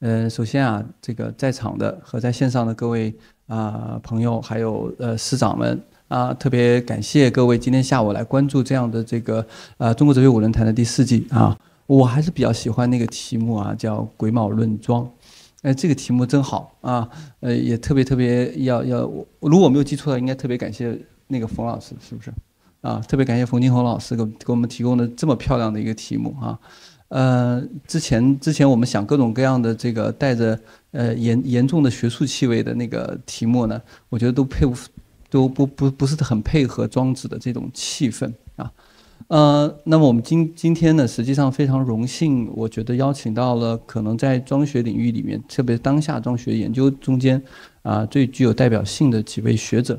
呃，首先啊，这个在场的和在线上的各位啊朋友，还有呃师长们啊，特别感谢各位今天下午来关注这样的这个呃中国哲学五论坛的第四季啊。我还是比较喜欢那个题目啊，叫“癸卯论庄”。哎，这个题目真好啊！呃，也特别特别要要，如果我没有记错的，应该特别感谢那个冯老师，是不是？啊，特别感谢冯金红老师给给我们提供的这么漂亮的一个题目啊。呃，之前之前我们想各种各样的这个带着呃严严重的学术气味的那个题目呢，我觉得都配不都不不不是很配合庄子的这种气氛啊。呃，那么我们今今天呢，实际上非常荣幸，我觉得邀请到了可能在庄学领域里面，特别当下庄学研究中间啊最具有代表性的几位学者。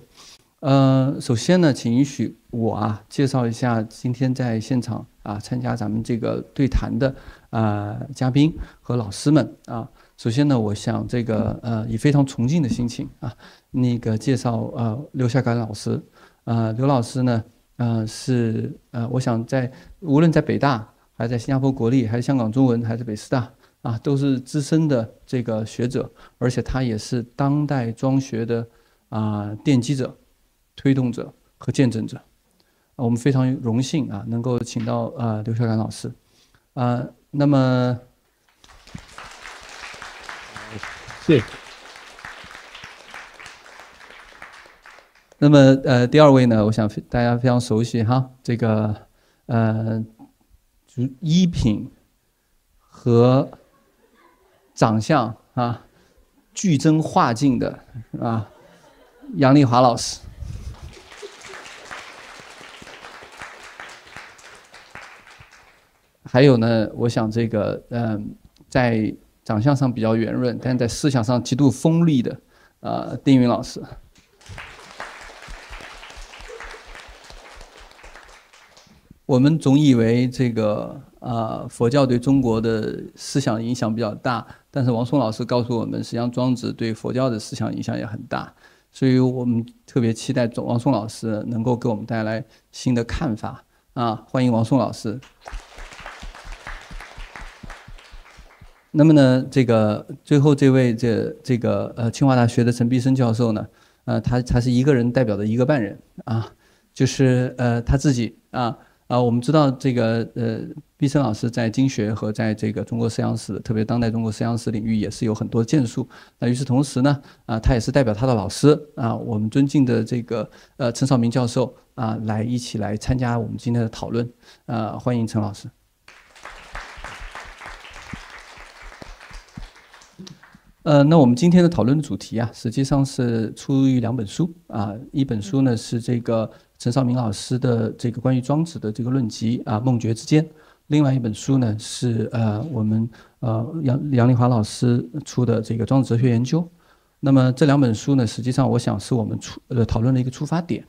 呃，首先呢，请允许我啊介绍一下今天在现场啊参加咱们这个对谈的啊嘉宾和老师们啊。首先呢，我想这个呃以非常崇敬的心情啊，那个介绍呃刘夏干老师啊，刘老师呢。呃，是呃，我想在无论在北大，还是在新加坡国立，还是香港中文，还是北师大啊，都是资深的这个学者，而且他也是当代庄学的啊奠基者、推动者和见证者。啊，我们非常荣幸啊，能够请到啊刘晓感老师啊。那么，谢谢。那么，呃，第二位呢，我想大家非常熟悉哈，这个，呃，就衣品和长相啊，具真化境的啊，杨丽华老师。还有呢，我想这个，嗯，在长相上比较圆润，但在思想上极度锋利的，啊，丁云老师。我们总以为这个啊佛教对中国的思想影响比较大，但是王松老师告诉我们，实际上庄子对佛教的思想影响也很大，所以我们特别期待王松老师能够给我们带来新的看法啊！欢迎王松老师。那么呢，这个最后这位这这个呃清华大学的陈必生教授呢，呃他他是一个人代表的一个半人啊，就是呃他自己啊。啊，我们知道这个呃，毕生老师在经学和在这个中国思想史，特别当代中国思想史领域也是有很多建树。那与此同时呢，啊，他也是代表他的老师啊，我们尊敬的这个呃陈少明教授啊，来一起来参加我们今天的讨论。啊，欢迎陈老师。呃，那我们今天的讨论的主题啊，实际上是出于两本书啊，一本书呢是这个。陈少明老师的这个关于庄子的这个论集啊，《梦觉之间》，另外一本书呢是呃我们呃杨杨丽华老师出的这个庄子哲学研究。那么这两本书呢，实际上我想是我们出呃讨论的一个出发点，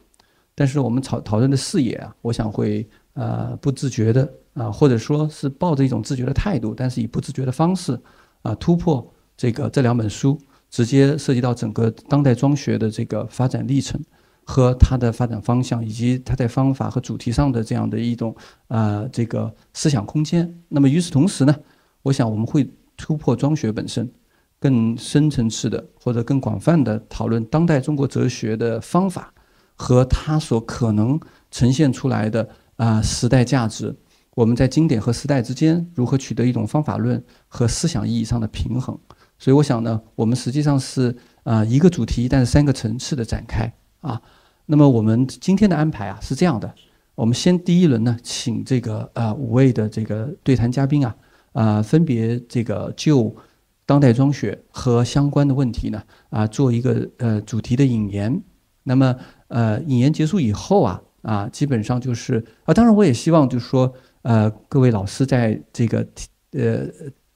但是我们讨讨论的视野啊，我想会呃不自觉的啊，或者说是抱着一种自觉的态度，但是以不自觉的方式啊突破这个这两本书，直接涉及到整个当代庄学的这个发展历程。和它的发展方向，以及它在方法和主题上的这样的一种啊，这个思想空间。那么与此同时呢，我想我们会突破庄学本身，更深层次的或者更广泛的讨论当代中国哲学的方法和它所可能呈现出来的啊时代价值。我们在经典和时代之间如何取得一种方法论和思想意义上的平衡？所以我想呢，我们实际上是啊一个主题，但是三个层次的展开。啊，那么我们今天的安排啊是这样的，我们先第一轮呢，请这个呃五位的这个对谈嘉宾啊，啊分别这个就当代装学和相关的问题呢啊做一个呃主题的引言。那么呃引言结束以后啊啊基本上就是啊，当然我也希望就是说呃各位老师在这个呃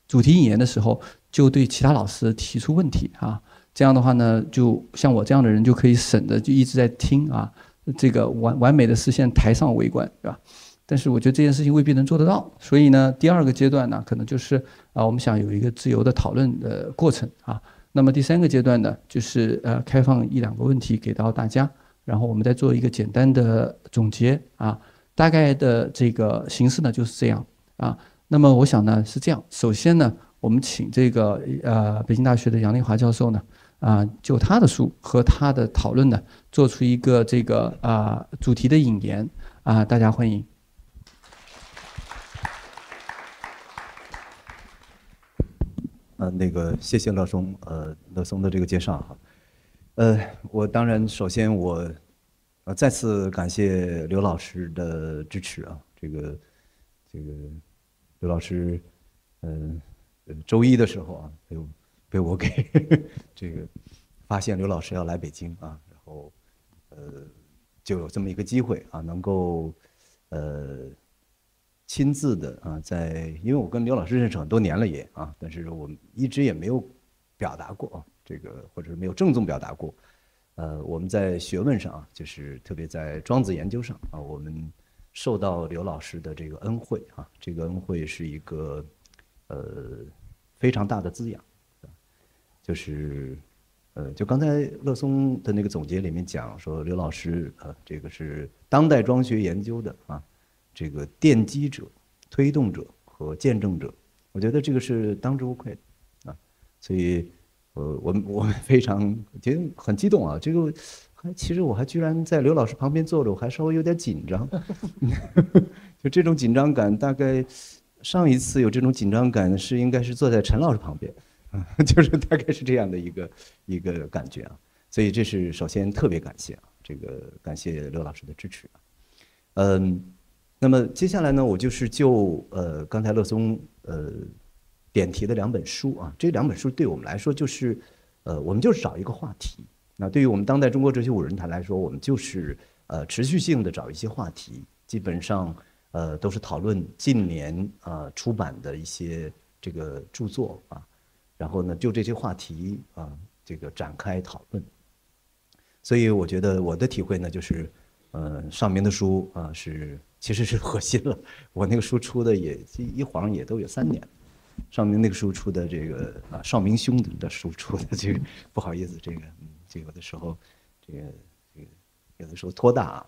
主题引言的时候就对其他老师提出问题啊。这样的话呢，就像我这样的人就可以省着就一直在听啊，这个完完美的实现台上围观，对吧？但是我觉得这件事情未必能做得到，所以呢，第二个阶段呢，可能就是啊，我们想有一个自由的讨论的过程啊。那么第三个阶段呢，就是呃，开放一两个问题给到大家，然后我们再做一个简单的总结啊。大概的这个形式呢就是这样啊。那么我想呢是这样，首先呢，我们请这个呃北京大学的杨丽华教授呢，啊，就他的书和他的讨论呢，做出一个这个啊主题的引言啊，大家欢迎。呃，那个谢谢乐松，呃，乐松的这个介绍哈，呃，我当然首先我，呃，再次感谢刘老师的支持啊，这个，这个，刘老师，嗯，周一的时候啊，被被我给这个发现刘老师要来北京啊，然后，呃，就有这么一个机会啊，能够，呃。亲自的啊，在因为我跟刘老师认识很多年了也啊，但是我们一直也没有表达过啊，这个或者是没有郑重表达过，呃，我们在学问上啊，就是特别在庄子研究上啊，我们受到刘老师的这个恩惠啊，这个恩惠是一个呃非常大的滋养，就是呃，就刚才乐松的那个总结里面讲说，刘老师啊，这个是当代庄学研究的啊。这个奠基者、推动者和见证者，我觉得这个是当之无愧的啊。所以，呃，我们我们非常觉得很激动啊。这个还其实我还居然在刘老师旁边坐着，我还稍微有点紧张。就这种紧张感，大概上一次有这种紧张感是应该是坐在陈老师旁边，啊，就是大概是这样的一个一个感觉啊。所以这是首先特别感谢啊，这个感谢刘老师的支持啊，嗯。那么接下来呢，我就是就呃刚才乐松呃点题的两本书啊，这两本书对我们来说就是，呃我们就是找一个话题。那对于我们当代中国哲学五人坛来说，我们就是呃持续性的找一些话题，基本上呃都是讨论近年啊出版的一些这个著作啊，然后呢就这些话题啊这个展开讨论。所以我觉得我的体会呢就是，呃上面的书啊是。其实是核心了。我那个书出的也一晃也都有三年，上面那个书出的这个啊，尚明兄的书出的这个不好意思，这个嗯，这个有的时候这个这个有的时候拖大啊。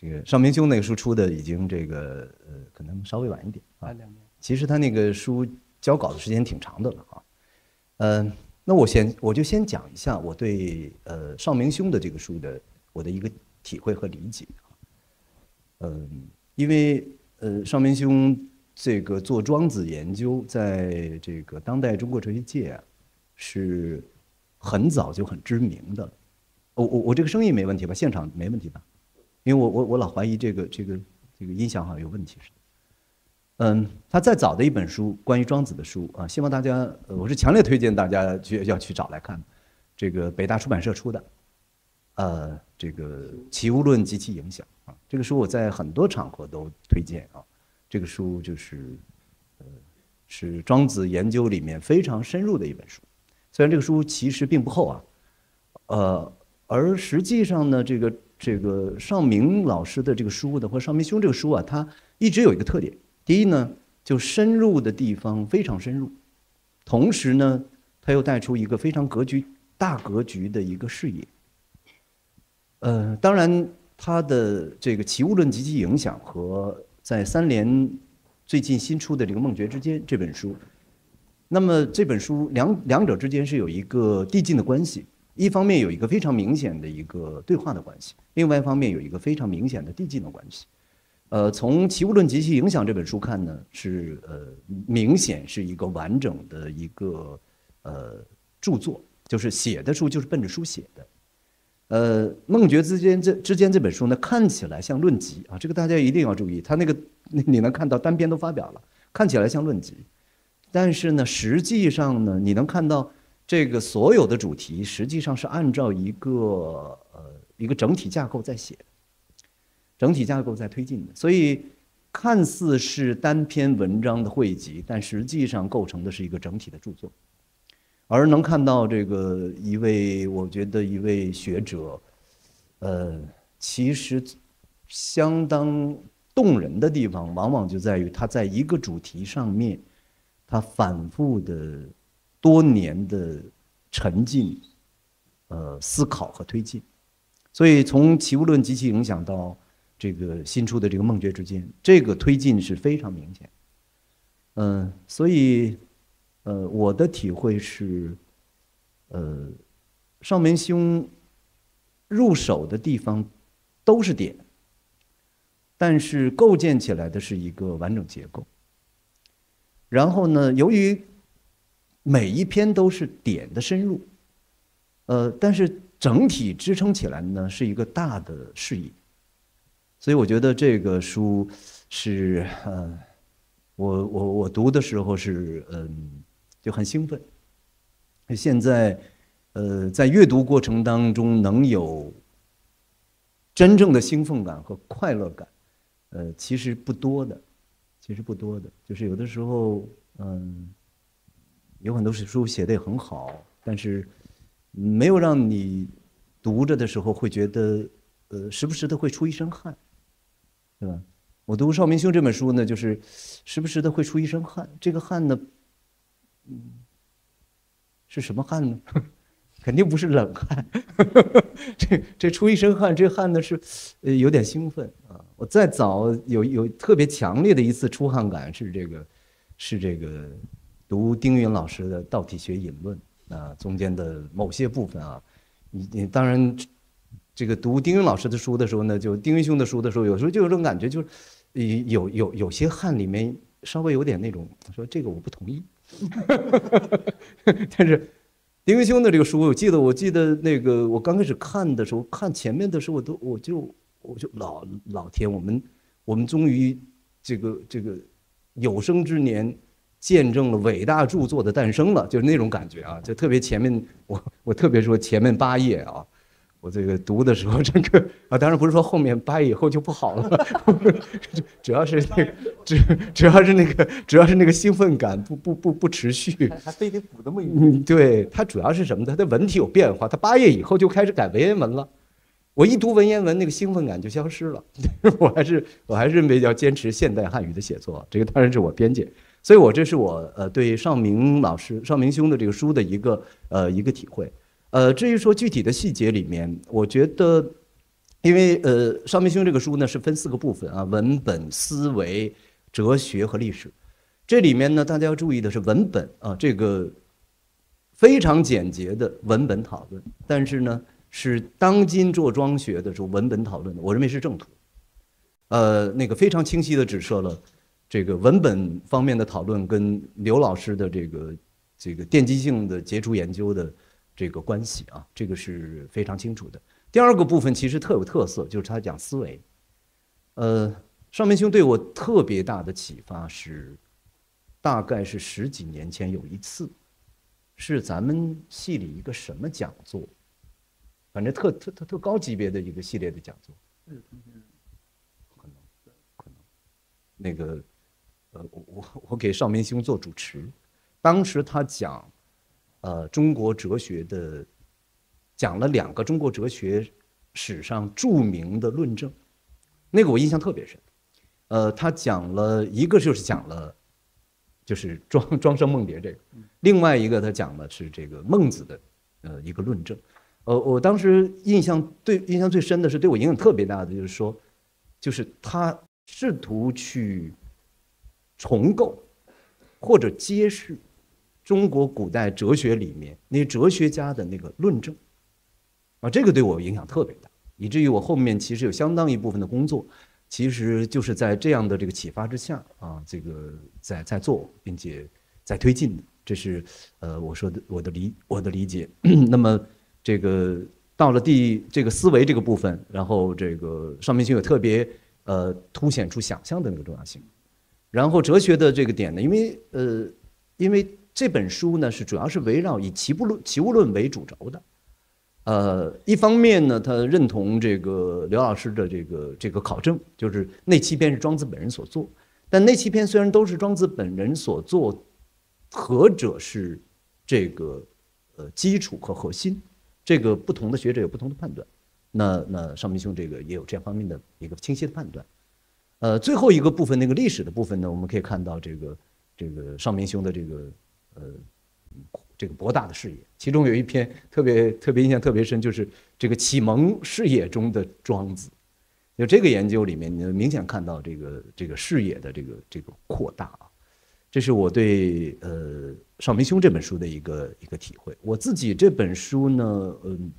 对，这个尚明兄那个书出的已经这个呃，可能稍微晚一点啊。两年。其实他那个书交稿的时间挺长的了啊。嗯，那我先我就先讲一下我对呃尚明兄的这个书的我的一个体会和理解。嗯，因为呃，尚明兄这个做庄子研究，在这个当代中国哲学界啊，是很早就很知名的。我我我这个声音没问题吧？现场没问题吧？因为我我我老怀疑这个这个这个音响好像有问题似的。嗯，他再早的一本书关于庄子的书啊，希望大家，我是强烈推荐大家去要去找来看，这个北大出版社出的，呃，这个《齐物论及其影响》。啊这个书我在很多场合都推荐啊，这个书就是，呃，是庄子研究里面非常深入的一本书。虽然这个书其实并不厚啊，呃，而实际上呢，这个这个尚明老师的这个书的或尚明兄这个书啊，它一直有一个特点：第一呢，就深入的地方非常深入，同时呢，他又带出一个非常格局大格局的一个视野。呃，当然。他的这个《齐物论及其影响》和在三联最近新出的这个《梦觉之间》这本书，那么这本书两两者之间是有一个递进的关系。一方面有一个非常明显的一个对话的关系，另外一方面有一个非常明显的递进的关系。呃，从《齐物论及其影响》这本书看呢，是呃明显是一个完整的一个呃著作，就是写的书就是奔着书写的。呃，梦觉之间这之间这本书呢，看起来像论集啊，这个大家一定要注意。它那个你能看到单篇都发表了，看起来像论集，但是呢，实际上呢，你能看到这个所有的主题实际上是按照一个呃一个整体架构在写，整体架构在推进的。所以看似是单篇文章的汇集，但实际上构成的是一个整体的著作。而能看到这个一位，我觉得一位学者，呃，其实相当动人的地方，往往就在于他在一个主题上面，他反复的多年的沉浸、呃思考和推进。所以从《齐物论》及其影响到这个新出的这个《梦觉之间》，这个推进是非常明显。嗯，所以。呃，我的体会是，呃，邵明兄入手的地方都是点，但是构建起来的是一个完整结构。然后呢，由于每一篇都是点的深入，呃，但是整体支撑起来呢是一个大的视野，所以我觉得这个书是呃，我我我读的时候是嗯就很兴奋。现在呃在阅读过程当中能有真正的兴奋感和快乐感，呃其实不多的，其实不多的，就是有的时候嗯。有很多书写的也很好，但是没有让你读着的时候会觉得，呃，时不时的会出一身汗，对吧？我读邵明兄这本书呢，就是时不时的会出一身汗。这个汗呢，嗯，是什么汗呢？肯定不是冷汗。这这出一身汗，这汗呢是呃有点兴奋啊。我再早有有特别强烈的一次出汗感是这个，是这个。读丁云老师的《道体学引论》啊，中间的某些部分啊，你你当然，这个读丁云老师的书的时候呢，就丁云兄的书的时候，有时候就有种感觉，就是有有有些汗里面稍微有点那种说这个我不同意，但是丁云兄的这个书，我记得我记得那个我刚开始看的时候，看前面的时候，我都我就我就老老天，我们我们终于这个这个有生之年。见证了伟大著作的诞生了，就是那种感觉啊，就特别前面我我特别说前面八页啊，我这个读的时候，这个啊，当然不是说后面八页以后就不好了，主要是那个主主要是那个主要是那个兴奋感不不不不持续，还非得补那么一嗯，对，它主要是什么？它的文体有变化，它八页以后就开始改文言文了，我一读文言文，那个兴奋感就消失了，我还是我还是认为要坚持现代汉语的写作，这个当然是我编辑。所以，我这是我呃对邵明老师、邵明兄的这个书的一个呃一个体会。呃，至于说具体的细节里面，我觉得，因为呃邵明兄这个书呢是分四个部分啊：文本、思维、哲学和历史。这里面呢，大家要注意的是文本啊，这个非常简洁的文本讨论，但是呢是当今做庄学的时候文本讨论的，我认为是正途。呃，那个非常清晰的指涉了。这个文本方面的讨论跟刘老师的这个这个奠基性的杰出研究的这个关系啊，这个是非常清楚的。第二个部分其实特有特色，就是他讲思维。呃，尚明兄对我特别大的启发是，大概是十几年前有一次，是咱们系里一个什么讲座，反正特特特特高级别的一个系列的讲座。可能，可能，那个。呃，我我我给邵明兄做主持，当时他讲，呃，中国哲学的，讲了两个中国哲学史上著名的论证，那个我印象特别深。呃，他讲了一个就是讲了，就是庄庄生梦蝶这个，另外一个他讲的是这个孟子的，呃，一个论证。呃，我当时印象对印象最深的是对我影响特别大的，就是说，就是他试图去。重构或者揭示中国古代哲学里面那些哲学家的那个论证啊，这个对我影响特别大，以至于我后面其实有相当一部分的工作，其实就是在这样的这个启发之下啊，这个在在做，并且在推进的。这是呃我说的我的理我的理解。那么这个到了第这个思维这个部分，然后这个上面就有特别呃凸显出想象的那个重要性。然后哲学的这个点呢，因为呃，因为这本书呢是主要是围绕以齐物论齐物论为主轴的，呃，一方面呢，他认同这个刘老师的这个这个考证，就是那七篇是庄子本人所作，但那七篇虽然都是庄子本人所作，何者是这个呃基础和核心，这个不同的学者有不同的判断，那那尚明兄这个也有这方面的一个清晰的判断。呃，最后一个部分那个历史的部分呢，我们可以看到这个这个尚明兄的这个呃这个博大的视野，其中有一篇特别特别印象特别深，就是这个启蒙视野中的庄子，就这个研究里面，你能明显看到这个这个视野的这个这个扩大啊。这是我对呃《少明兄》这本书的一个一个体会。我自己这本书呢，嗯，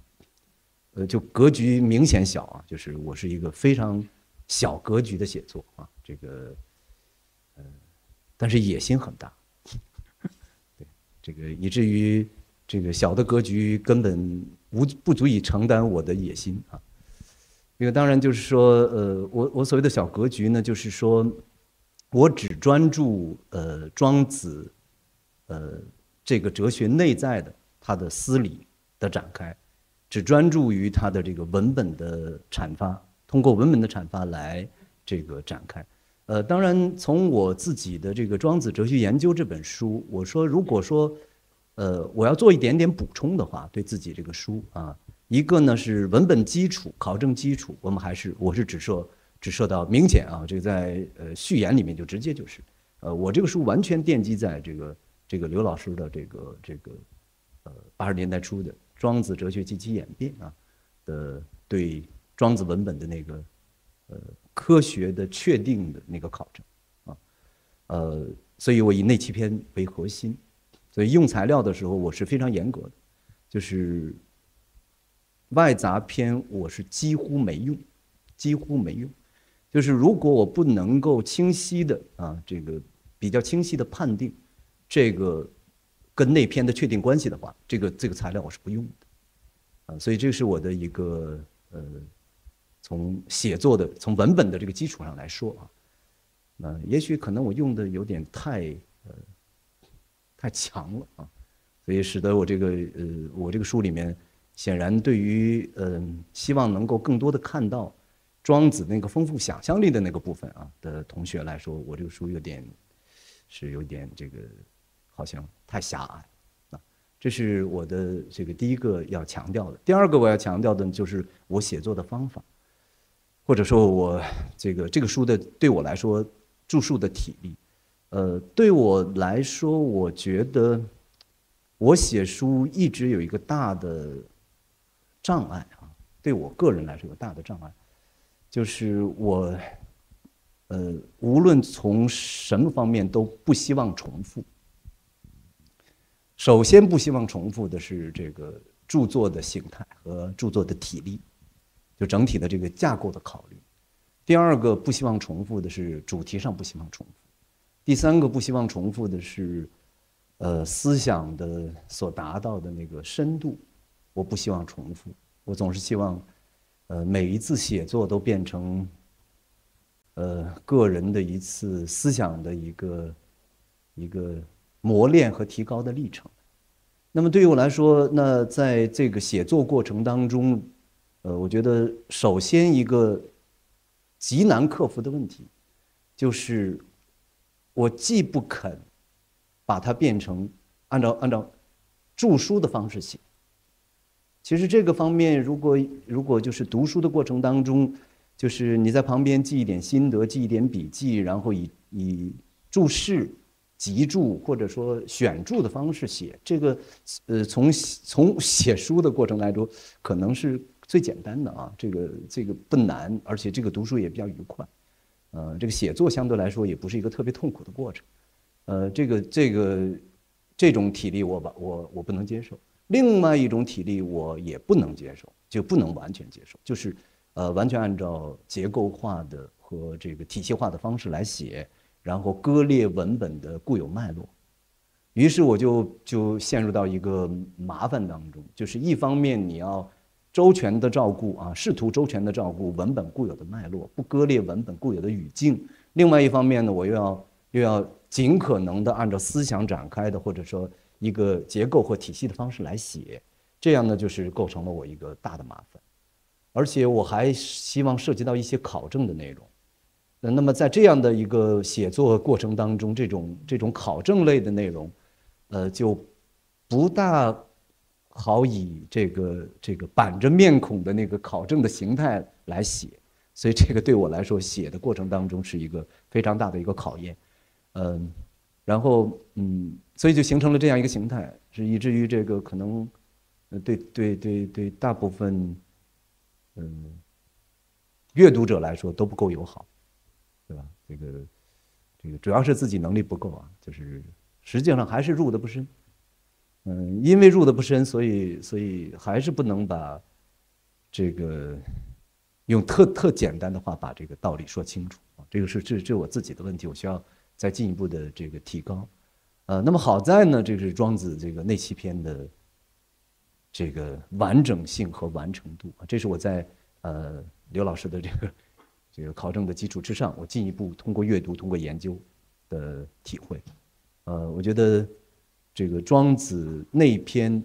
呃，就格局明显小啊，就是我是一个非常小格局的写作啊，这个，呃，但是野心很大，对，这个以至于这个小的格局根本无不足以承担我的野心啊。因为当然就是说，呃，我我所谓的小格局呢，就是说。我只专注呃庄子，呃这个哲学内在的他的思理的展开，只专注于他的这个文本的阐发，通过文本的阐发来这个展开。呃，当然从我自己的这个《庄子哲学研究》这本书，我说如果说，呃我要做一点点补充的话，对自己这个书啊，一个呢是文本基础、考证基础，我们还是我是只说。只说到明显啊，这个在呃序言里面就直接就是，呃，我这个书完全奠基在这个这个刘老师的这个这个，呃八十年代初的《庄子哲学及其演变》啊的对庄子文本的那个呃科学的确定的那个考证啊，呃，所以我以那七篇为核心，所以用材料的时候我是非常严格的，就是外杂篇我是几乎没用，几乎没用。就是如果我不能够清晰的啊，这个比较清晰的判定这个跟那篇的确定关系的话，这个这个材料我是不用的，啊，所以这是我的一个呃，从写作的从文本的这个基础上来说啊，那也许可能我用的有点太呃太强了啊，所以使得我这个呃我这个书里面显然对于嗯希望能够更多的看到。庄子那个丰富想象力的那个部分啊的同学来说，我这个书有点是有点这个好像太狭隘啊。这是我的这个第一个要强调的。第二个我要强调的就是我写作的方法，或者说我这个这个书的对我来说著述的体力。呃，对我来说，我觉得我写书一直有一个大的障碍啊，对我个人来说有大的障碍。就是我，呃，无论从什么方面都不希望重复。首先不希望重复的是这个著作的形态和著作的体力，就整体的这个架构的考虑。第二个不希望重复的是主题上不希望重复。第三个不希望重复的是，呃，思想的所达到的那个深度，我不希望重复。我总是希望。呃，每一次写作都变成，呃，个人的一次思想的一个一个磨练和提高的历程。那么对于我来说，那在这个写作过程当中，呃，我觉得首先一个极难克服的问题，就是我既不肯把它变成按照按照著书的方式写。其实这个方面，如果如果就是读书的过程当中，就是你在旁边记一点心得，记一点笔记，然后以以注释、集注或者说选注的方式写，这个呃从从写书的过程来说，可能是最简单的啊，这个这个不难，而且这个读书也比较愉快，呃，这个写作相对来说也不是一个特别痛苦的过程，呃，这个这个这种体力我把我我不能接受。另外一种体力我也不能接受，就不能完全接受，就是，呃，完全按照结构化的和这个体系化的方式来写，然后割裂文本的固有脉络，于是我就就陷入到一个麻烦当中，就是一方面你要周全的照顾啊，试图周全的照顾文本固有的脉络，不割裂文本固有的语境；另外一方面呢，我又要又要尽可能的按照思想展开的，或者说。一个结构或体系的方式来写，这样呢就是构成了我一个大的麻烦，而且我还希望涉及到一些考证的内容。那么在这样的一个写作过程当中，这种这种考证类的内容，呃，就不大好以这个这个板着面孔的那个考证的形态来写，所以这个对我来说写的过程当中是一个非常大的一个考验，嗯。然后，嗯，所以就形成了这样一个形态，是以至于这个可能，对对对对，大部分，嗯，阅读者来说都不够友好，对吧？这个，这个主要是自己能力不够啊，就是实际上还是入的不深。嗯，因为入的不深，所以所以还是不能把这个用特特简单的话把这个道理说清楚啊。这个是这这我自己的问题，我需要再进一步的这个提高。呃，那么好在呢，这是庄子这个内七篇的这个完整性和完成度啊，这是我在呃刘老师的这个这个考证的基础之上，我进一步通过阅读、通过研究的体会。呃，我觉得。这个庄子那篇，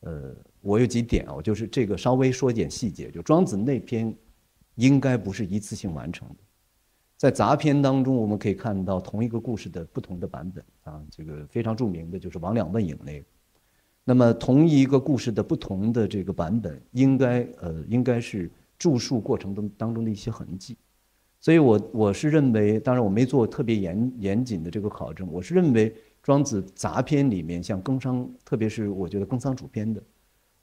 呃，我有几点啊，就是这个稍微说一点细节。就庄子那篇，应该不是一次性完成的，在杂篇当中，我们可以看到同一个故事的不同的版本啊。这个非常著名的就是王两问影那个。那么同一个故事的不同的这个版本，应该呃应该是著述过程当当中的一些痕迹。所以我我是认为，当然我没做特别严严谨的这个考证，我是认为。庄子杂篇里面，像耕商，特别是我觉得耕桑主篇的，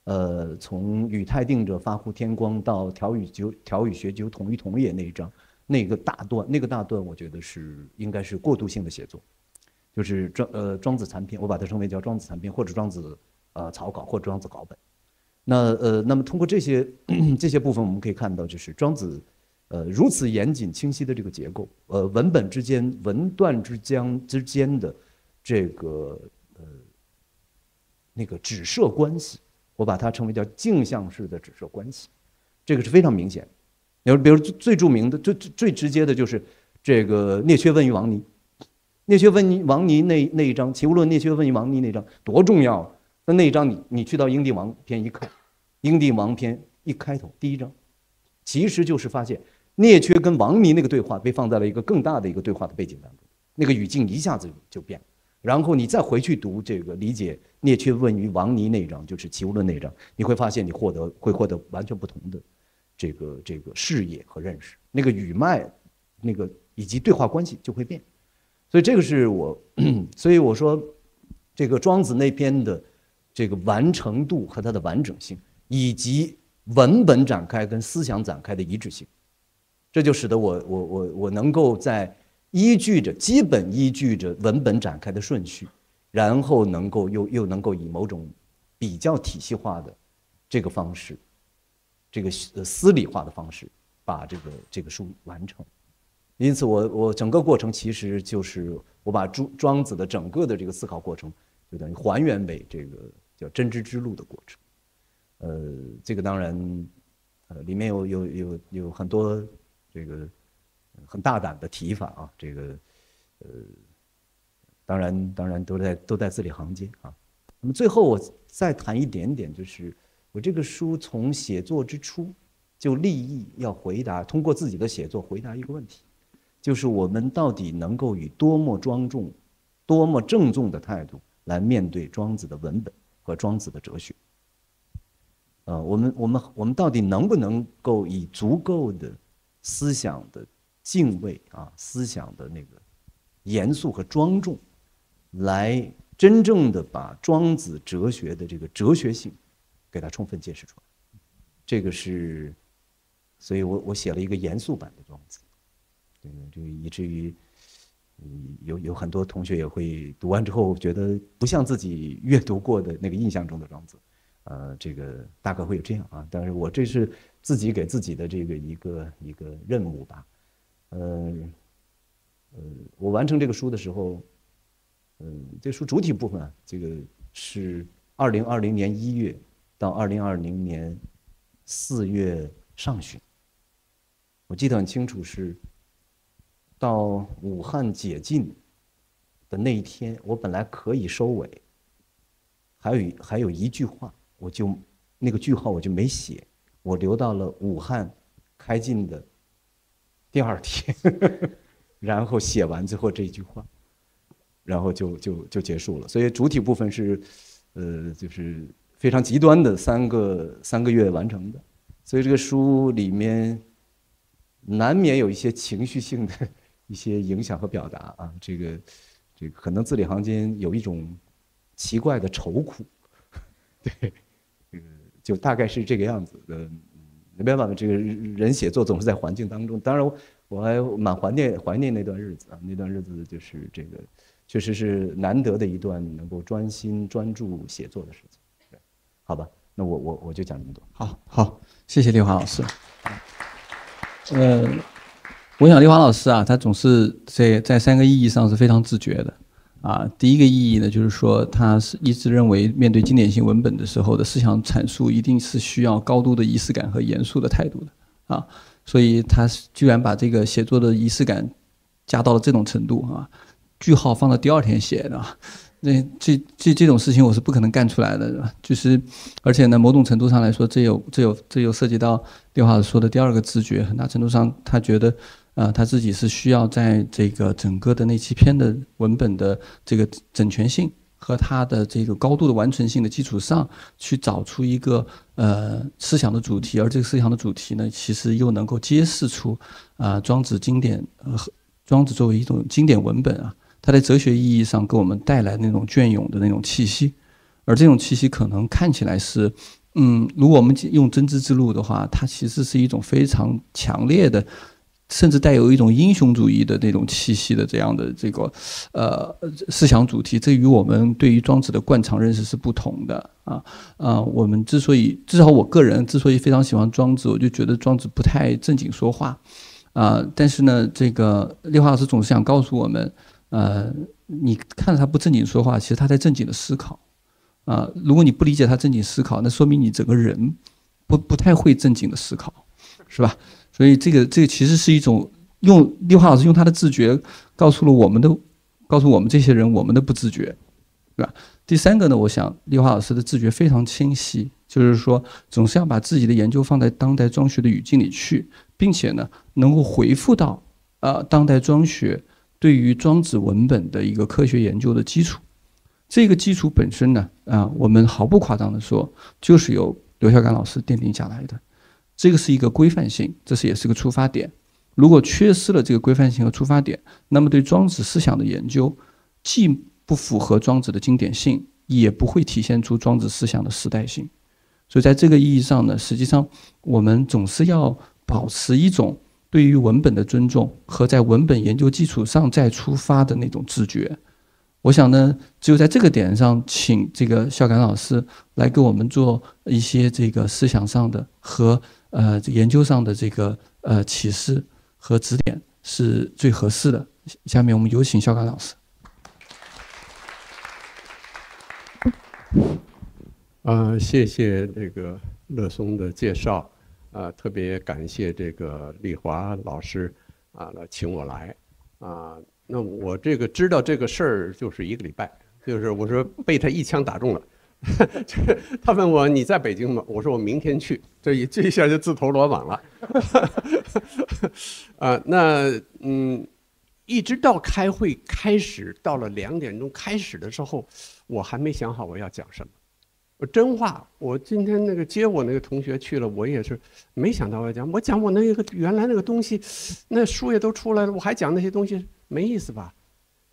呃，从禹太定者发乎天光到调与九调与学究同于同也那一章，那个大段，那个大段，我觉得是应该是过渡性的写作，就是庄呃庄子残篇，我把它称为叫庄子残篇，或者庄子呃草稿，或者庄子稿本。那呃，那么通过这些 这些部分，我们可以看到，就是庄子呃如此严谨清晰的这个结构，呃文本之间文段之间之间的。这个呃，那个指涉关系，我把它称为叫镜像式的指涉关系，这个是非常明显。比如，比如最著名的、最最直接的就是这个聂缺问于王尼，聂缺问于王尼那那一章《齐物论》，聂缺问于王尼那章多重要啊？那那一章你你去到英帝王篇一看，英帝王篇一开头第一章，其实就是发现聂缺跟王尼那个对话被放在了一个更大的一个对话的背景当中，那个语境一下子就变了。然后你再回去读这个理解聂缺问于王尼那一章，就是《齐物论》那一章，你会发现你获得会获得完全不同的这个这个视野和认识，那个语脉，那个以及对话关系就会变。所以这个是我，所以我说，这个庄子那篇的这个完成度和它的完整性，以及文本展开跟思想展开的一致性，这就使得我我我我能够在。依据着基本依据着文本展开的顺序，然后能够又又能够以某种比较体系化的这个方式，这个呃思理化的方式，把这个这个书完成。因此，我我整个过程其实就是我把庄庄子的整个的这个思考过程，就等于还原为这个叫真知之路的过程。呃，这个当然，呃，里面有有有有很多这个。很大胆的提法啊，这个，呃，当然，当然都在都在字里行间啊。那么最后我再谈一点点，就是我这个书从写作之初就立意要回答，通过自己的写作回答一个问题，就是我们到底能够以多么庄重、多么郑重的态度来面对庄子的文本和庄子的哲学？呃，我们我们我们到底能不能够以足够的思想的？敬畏啊，思想的那个严肃和庄重，来真正的把庄子哲学的这个哲学性给它充分揭示出来。这个是，所以我我写了一个严肃版的庄子，这个这个以至于有有很多同学也会读完之后觉得不像自己阅读过的那个印象中的庄子，呃，这个大概会有这样啊。但是我这是自己给自己的这个一个一个任务吧。嗯，呃，我完成这个书的时候，嗯，这书主体部分啊，这个是二零二零年一月到二零二零年四月上旬，我记得很清楚，是到武汉解禁的那一天，我本来可以收尾，还有还有一句话，我就那个句号我就没写，我留到了武汉开禁的。第二天，然后写完最后这一句话，然后就就就结束了。所以主体部分是，呃，就是非常极端的三个三个月完成的。所以这个书里面难免有一些情绪性的 一些影响和表达啊。这个这个可能字里行间有一种奇怪的愁苦，对，这个就大概是这个样子的。没办法，这个人写作总是在环境当中。当然，我还蛮怀念怀念那段日子啊，那段日子就是这个，确实是难得的一段能够专心专注写作的事情。好吧，那我我我就讲这么多。好，好，谢谢丽华老师。呃，我想丽华老师啊，他总是在在三个意义上是非常自觉的。啊，第一个意义呢，就是说他是一直认为面对经典性文本的时候的思想阐述，一定是需要高度的仪式感和严肃的态度的。啊。所以他居然把这个写作的仪式感加到了这种程度啊，句号放到第二天写的，那这这这种事情我是不可能干出来的，就是，而且呢，某种程度上来说，这有这有这有涉及到电话说的第二个自觉，很大程度上他觉得，啊，他自己是需要在这个整个的那七篇的文本的这个整全性。和他的这个高度的完成性的基础上去找出一个呃思想的主题，而这个思想的主题呢，其实又能够揭示出啊庄子经典呃庄子作为一种经典文本啊，它在哲学意义上给我们带来那种隽永的那种气息，而这种气息可能看起来是嗯，如果我们用真知之路的话，它其实是一种非常强烈的。甚至带有一种英雄主义的那种气息的这样的这个，呃，思想主题，这与我们对于庄子的惯常认识是不同的啊啊！我们之所以，至少我个人之所以非常喜欢庄子，我就觉得庄子不太正经说话啊。但是呢，这个列华老师总是想告诉我们，呃，你看着他不正经说话，其实他在正经的思考啊。如果你不理解他正经思考，那说明你整个人不不太会正经的思考，是吧？所以这个这个其实是一种用丽华老师用他的自觉告诉了我们的，告诉我们这些人我们的不自觉，对吧？第三个呢，我想丽华老师的自觉非常清晰，就是说总是要把自己的研究放在当代庄学的语境里去，并且呢能够回复到呃当代庄学对于庄子文本的一个科学研究的基础。这个基础本身呢啊，我们毫不夸张的说，就是由刘晓干老师奠定下来的。这个是一个规范性，这是也是个出发点。如果缺失了这个规范性和出发点，那么对庄子思想的研究，既不符合庄子的经典性，也不会体现出庄子思想的时代性。所以在这个意义上呢，实际上我们总是要保持一种对于文本的尊重和在文本研究基础上再出发的那种自觉。我想呢，只有在这个点上，请这个孝感老师来给我们做一些这个思想上的和。呃，研究上的这个呃启示和指点是最合适的。下面我们有请肖刚老师。啊，谢谢这个乐松的介绍，啊，特别感谢这个丽华老师啊来请我来啊。那我这个知道这个事儿就是一个礼拜，就是我说被他一枪打中了。就是他问我你在北京吗？我说我明天去。这一这一下就自投罗网了。啊，那嗯，一直到开会开始，到了两点钟开始的时候，我还没想好我要讲什么。我真话，我今天那个接我那个同学去了，我也是没想到要讲。我讲我那个原来那个东西，那书也都出来了，我还讲那些东西没意思吧？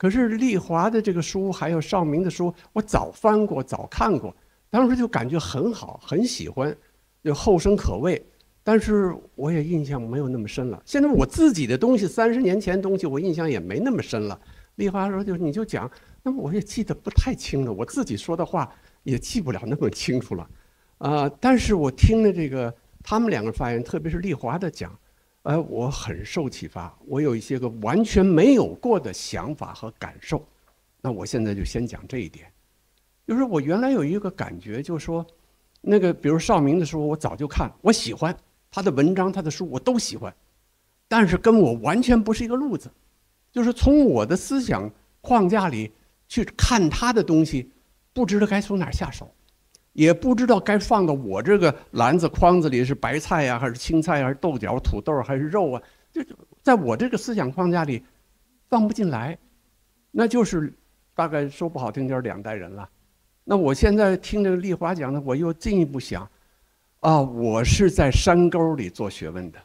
可是丽华的这个书，还有邵明的书，我早翻过，早看过，当时就感觉很好，很喜欢，就后生可畏。但是我也印象没有那么深了。现在我自己的东西，三十年前东西，我印象也没那么深了。丽华说：“就你就讲，那么我也记得不太清了，我自己说的话也记不了那么清楚了。”啊，但是我听了这个他们两个发言，特别是丽华的讲。哎，我很受启发，我有一些个完全没有过的想法和感受。那我现在就先讲这一点，就是我原来有一个感觉，就是说，那个比如邵明的书，我早就看，我喜欢他的文章，他的书我都喜欢，但是跟我完全不是一个路子，就是从我的思想框架里去看他的东西，不知道该从哪下手。也不知道该放到我这个篮子筐子里是白菜呀，还是青菜呀，还是豆角、土豆，还是肉啊？就在我这个思想框架里放不进来，那就是大概说不好听点两代人了。那我现在听这个丽华讲的，我又进一步想，啊，我是在山沟里做学问的，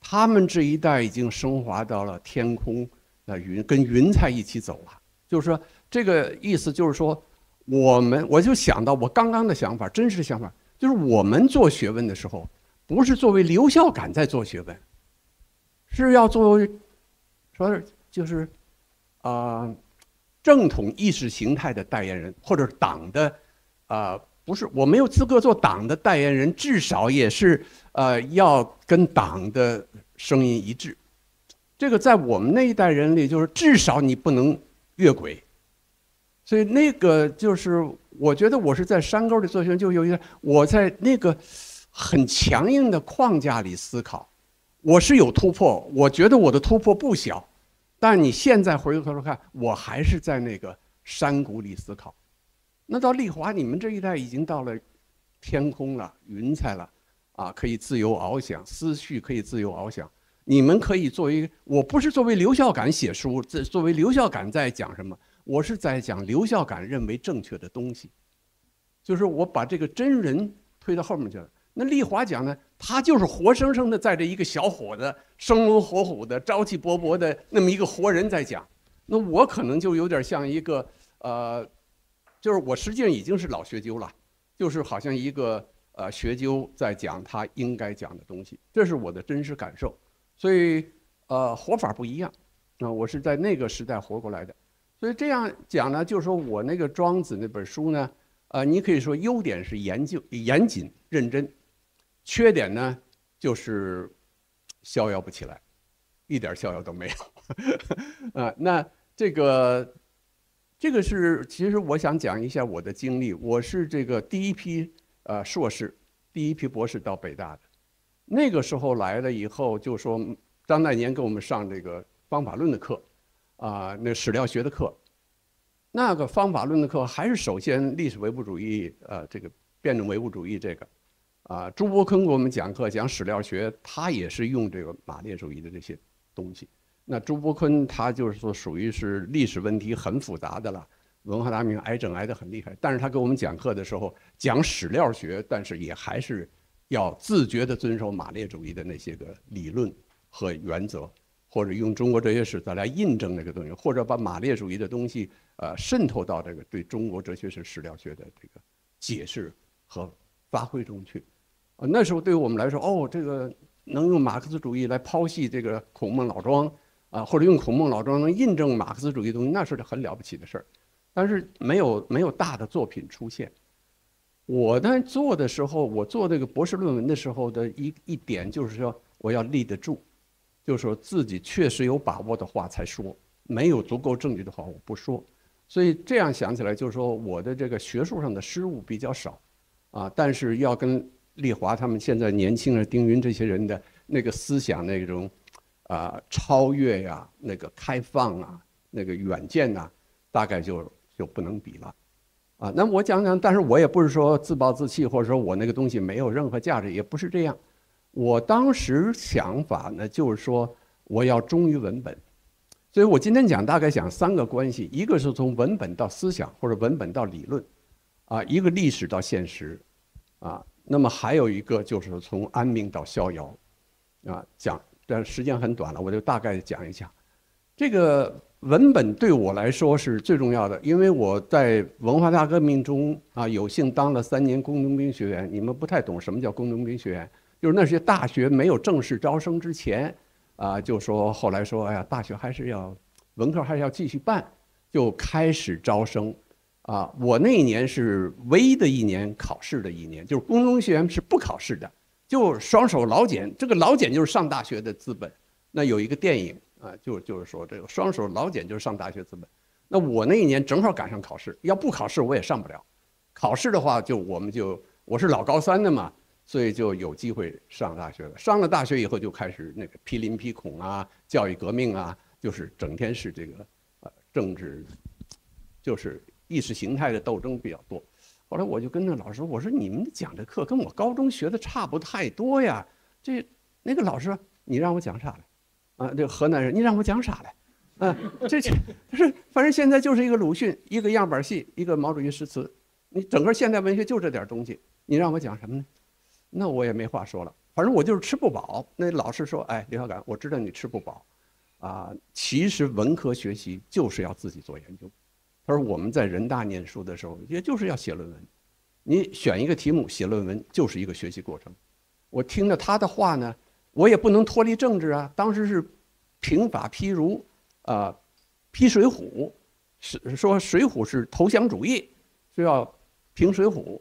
他们这一代已经升华到了天空，那云跟云彩一起走了。就是说，这个意思就是说。我们我就想到我刚刚的想法，真实的想法就是我们做学问的时候，不是作为留校感在做学问，是要作为说就是啊正统意识形态的代言人，或者党的啊不是我没有资格做党的代言人，至少也是呃要跟党的声音一致。这个在我们那一代人里，就是至少你不能越轨。所以那个就是我觉得我是在山沟里做学，就有一个我在那个很强硬的框架里思考。我是有突破，我觉得我的突破不小，但你现在回过头来看，我还是在那个山谷里思考。那到丽华，你们这一代已经到了天空了、云彩了，啊，可以自由翱翔，思绪可以自由翱翔。你们可以作为，我不是作为刘孝感写书，这作为刘孝感在讲什么？我是在讲刘孝感认为正确的东西，就是我把这个真人推到后面去了。那丽华讲呢，他就是活生生的在这一个小伙子，生龙活虎的、朝气勃勃的那么一个活人在讲。那我可能就有点像一个呃，就是我实际上已经是老学究了，就是好像一个呃学究在讲他应该讲的东西，这是我的真实感受。所以呃，活法不一样啊，我是在那个时代活过来的。所以这样讲呢，就是说我那个庄子那本书呢，呃，你可以说优点是研究严谨认真。缺点呢，就是逍遥不起来，一点逍遥都没有。啊，那这个这个是，其实我想讲一下我的经历。我是这个第一批呃硕士，第一批博士到北大的。那个时候来了以后，就说张大年给我们上这个方法论的课，啊，那史料学的课。那个方法论的课还是首先历史唯物主义，呃，这个辩证唯物主义这个。啊，朱伯坤给我们讲课讲史料学，他也是用这个马列主义的这些东西。那朱伯坤他就是说属于是历史问题很复杂的了，文化大革命癌症挨得很厉害。但是他给我们讲课的时候讲史料学，但是也还是要自觉地遵守马列主义的那些个理论和原则，或者用中国哲学史再来印证那个东西，或者把马列主义的东西呃渗透到这个对中国哲学史史料学的这个解释和发挥中去。啊，那时候对于我们来说，哦，这个能用马克思主义来剖析这个孔孟老庄，啊，或者用孔孟老庄能印证马克思主义的东西，那是很了不起的事儿。但是没有没有大的作品出现。我在做的时候，我做这个博士论文的时候的一一点就是说，我要立得住，就是说自己确实有把握的话才说，没有足够证据的话我不说。所以这样想起来，就是说我的这个学术上的失误比较少，啊，但是要跟。丽华他们现在年轻人，丁云这些人的那个思想那种，啊，超越呀，那个开放啊，那个远见呐，大概就就不能比了，啊，那我讲讲，但是我也不是说自暴自弃，或者说我那个东西没有任何价值，也不是这样。我当时想法呢，就是说我要忠于文本，所以我今天讲大概讲三个关系，一个是从文本到思想，或者文本到理论，啊，一个历史到现实，啊。那么还有一个就是从安民到逍遥，啊，讲，但时间很短了，我就大概讲一下。这个文本对我来说是最重要的，因为我在文化大革命中啊，有幸当了三年工农兵学员。你们不太懂什么叫工农兵学员，就是那些大学没有正式招生之前，啊，就说后来说，哎呀，大学还是要文科还是要继续办，就开始招生。啊，我那一年是唯一的一年考试的一年，就是工农学院是不考试的，就双手老茧。这个老茧就是上大学的资本。那有一个电影啊，就就是说这个双手老茧就是上大学资本。那我那一年正好赶上考试，要不考试我也上不了。考试的话，就我们就我是老高三的嘛，所以就有机会上大学了。上了大学以后就开始那个批林批孔啊，教育革命啊，就是整天是这个呃政治，就是。意识形态的斗争比较多，后来我就跟那老师我说：“你们讲的课跟我高中学的差不太多呀。”这那个老师，你让我讲啥来？啊，这河南人，你让我讲啥来？啊，这这不是，反正现在就是一个鲁迅，一个样板戏，一个毛主席诗词，你整个现代文学就这点东西，你让我讲什么呢？那我也没话说了，反正我就是吃不饱。那老师说：“哎，刘小感，我知道你吃不饱，啊，其实文科学习就是要自己做研究。”他说：“我们在人大念书的时候，也就是要写论文。你选一个题目写论文，就是一个学习过程。我听了他的话呢，我也不能脱离政治啊。当时是平法批儒，啊，批水浒，是说水浒是投降主义，是要平水浒。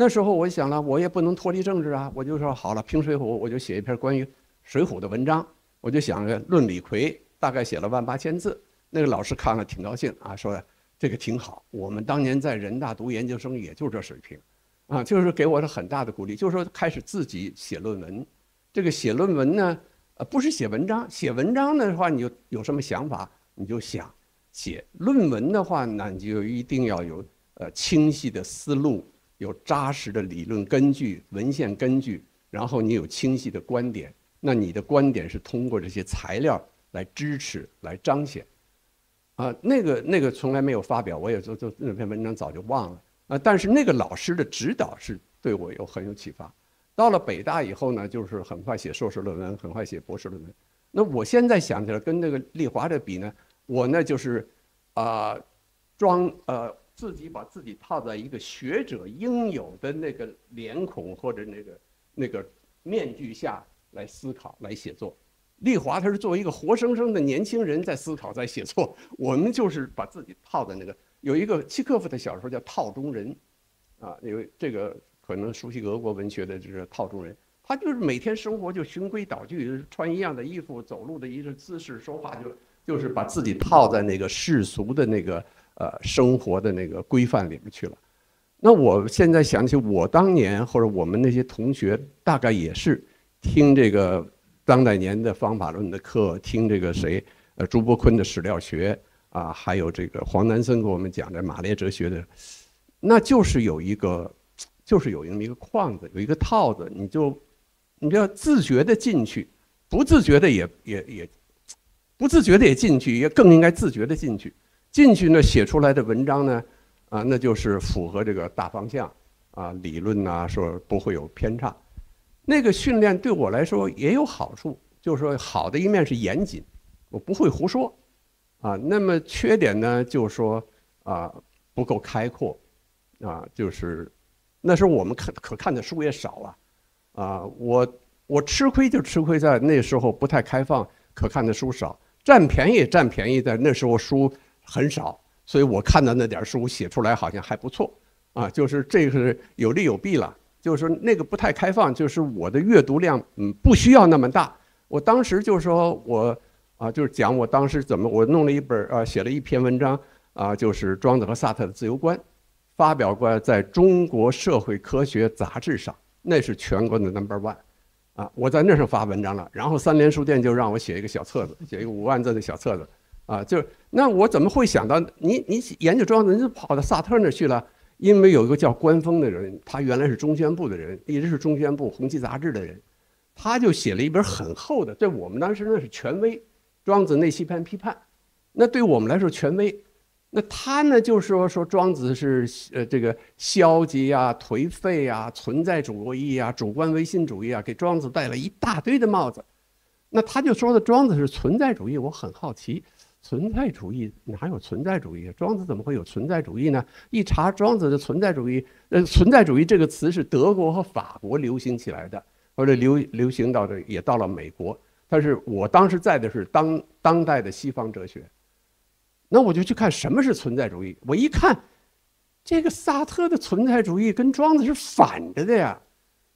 那时候我想了，我也不能脱离政治啊，我就说好了，平水浒，我就写一篇关于水浒的文章。我就想着论李逵，大概写了万八千字。那个老师看了挺高兴啊，说这个挺好。我们当年在人大读研究生，也就这水平，啊，就是给我是很大的鼓励。就是说开始自己写论文，这个写论文呢，呃，不是写文章。写文章的话，你就有什么想法，你就想；写论文的话，那你就一定要有呃清晰的思路，有扎实的理论根据、文献根据，然后你有清晰的观点。那你的观点是通过这些材料来支持、来彰显。啊，那个那个从来没有发表，我也就就那篇文章早就忘了啊。但是那个老师的指导是对我有很有启发。到了北大以后呢，就是很快写硕士论文，很快写博士论文。那我现在想起来，跟那个丽华的比呢，我呢就是啊，装呃自己把自己套在一个学者应有的那个脸孔或者那个那个面具下来思考、来写作。丽华他是作为一个活生生的年轻人在思考、在写作，我们就是把自己套在那个。有一个契诃夫的小说叫《套中人》，啊，因为这个可能熟悉俄国文学的就是套中人，他就是每天生活就循规蹈矩，穿一样的衣服，走路的一个姿势，说话就就是把自己套在那个世俗的那个呃生活的那个规范里面去了。那我现在想起我当年或者我们那些同学，大概也是听这个。当代年的方法论的课，听这个谁，呃，朱伯坤的史料学啊，还有这个黄南森给我们讲的马列哲学的，那就是有一个，就是有那么一个框子，有一个套子，你就，你就要自觉的进去，不自觉的也也也，不自觉的也进去，也更应该自觉的进去。进去呢，写出来的文章呢，啊，那就是符合这个大方向啊，理论呐，说不会有偏差。那个训练对我来说也有好处，就是说好的一面是严谨，我不会胡说，啊，那么缺点呢，就是说啊不够开阔，啊，就是那时候我们看可看的书也少啊，啊，我我吃亏就吃亏在那时候不太开放，可看的书少，占便宜占便宜在那时候书很少，所以我看的那点书写出来好像还不错，啊，就是这个是有利有弊了。就是说那个不太开放，就是我的阅读量，嗯，不需要那么大。我当时就说我啊，就是讲我当时怎么我弄了一本啊，写了一篇文章啊，就是庄子和萨特的自由观，发表过在中国社会科学杂志上，那是全国的 number one，啊，我在那上发文章了。然后三联书店就让我写一个小册子，写一个五万字的小册子，啊，就是那我怎么会想到你你研究庄子，你就跑到萨特那去了？因为有一个叫关峰的人，他原来是中宣部的人，一直是中宣部《红旗》杂志的人，他就写了一本很厚的，对我们当时那是权威，《庄子内析篇批判》，那对我们来说权威。那他呢，就说说庄子是呃这个消极啊、颓废啊、存在主义啊、主观唯心主义啊，给庄子戴了一大堆的帽子。那他就说的庄子是存在主义，我很好奇。存在主义哪有存在主义？庄子怎么会有存在主义呢？一查庄子的存在主义，呃，存在主义这个词是德国和法国流行起来的，或者流流行到这也到了美国。但是我当时在的是当当代的西方哲学，那我就去看什么是存在主义。我一看，这个萨特的存在主义跟庄子是反着的呀。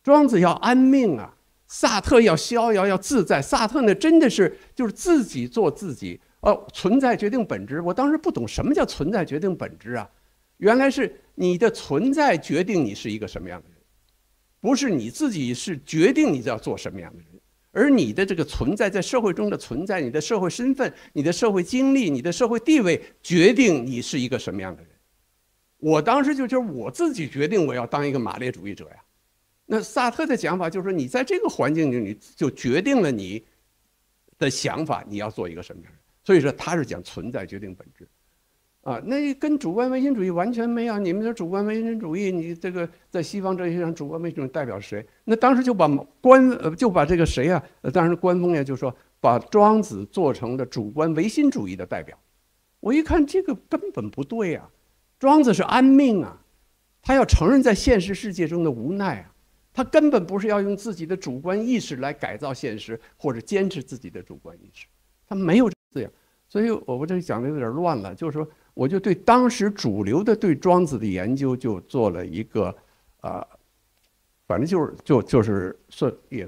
庄子要安命啊，萨特要逍遥要自在。萨特呢，真的是就是自己做自己。哦，存在决定本质。我当时不懂什么叫存在决定本质啊，原来是你的存在决定你是一个什么样的人，不是你自己是决定你要做什么样的人，而你的这个存在在社会中的存在，你的社会身份、你的社会经历、你的社会地位决定你是一个什么样的人。我当时就就是我自己决定我要当一个马列主义者呀。那萨特的讲法就是说，你在这个环境里，你就决定了你的想法，你要做一个什么样的人。所以说他是讲存在决定本质，啊，那跟主观唯心主义完全没有。你们的主观唯心主义，你这个在西方哲学上，主观唯心主义代表谁？那当时就把官就把这个谁啊？当时官方也就说把庄子做成了主观唯心主义的代表。我一看这个根本不对啊，庄子是安命啊，他要承认在现实世界中的无奈啊，他根本不是要用自己的主观意识来改造现实，或者坚持自己的主观意识，他没有。所以我我这讲的有点乱了，就是说，我就对当时主流的对庄子的研究就做了一个，啊，反正就是就就是算也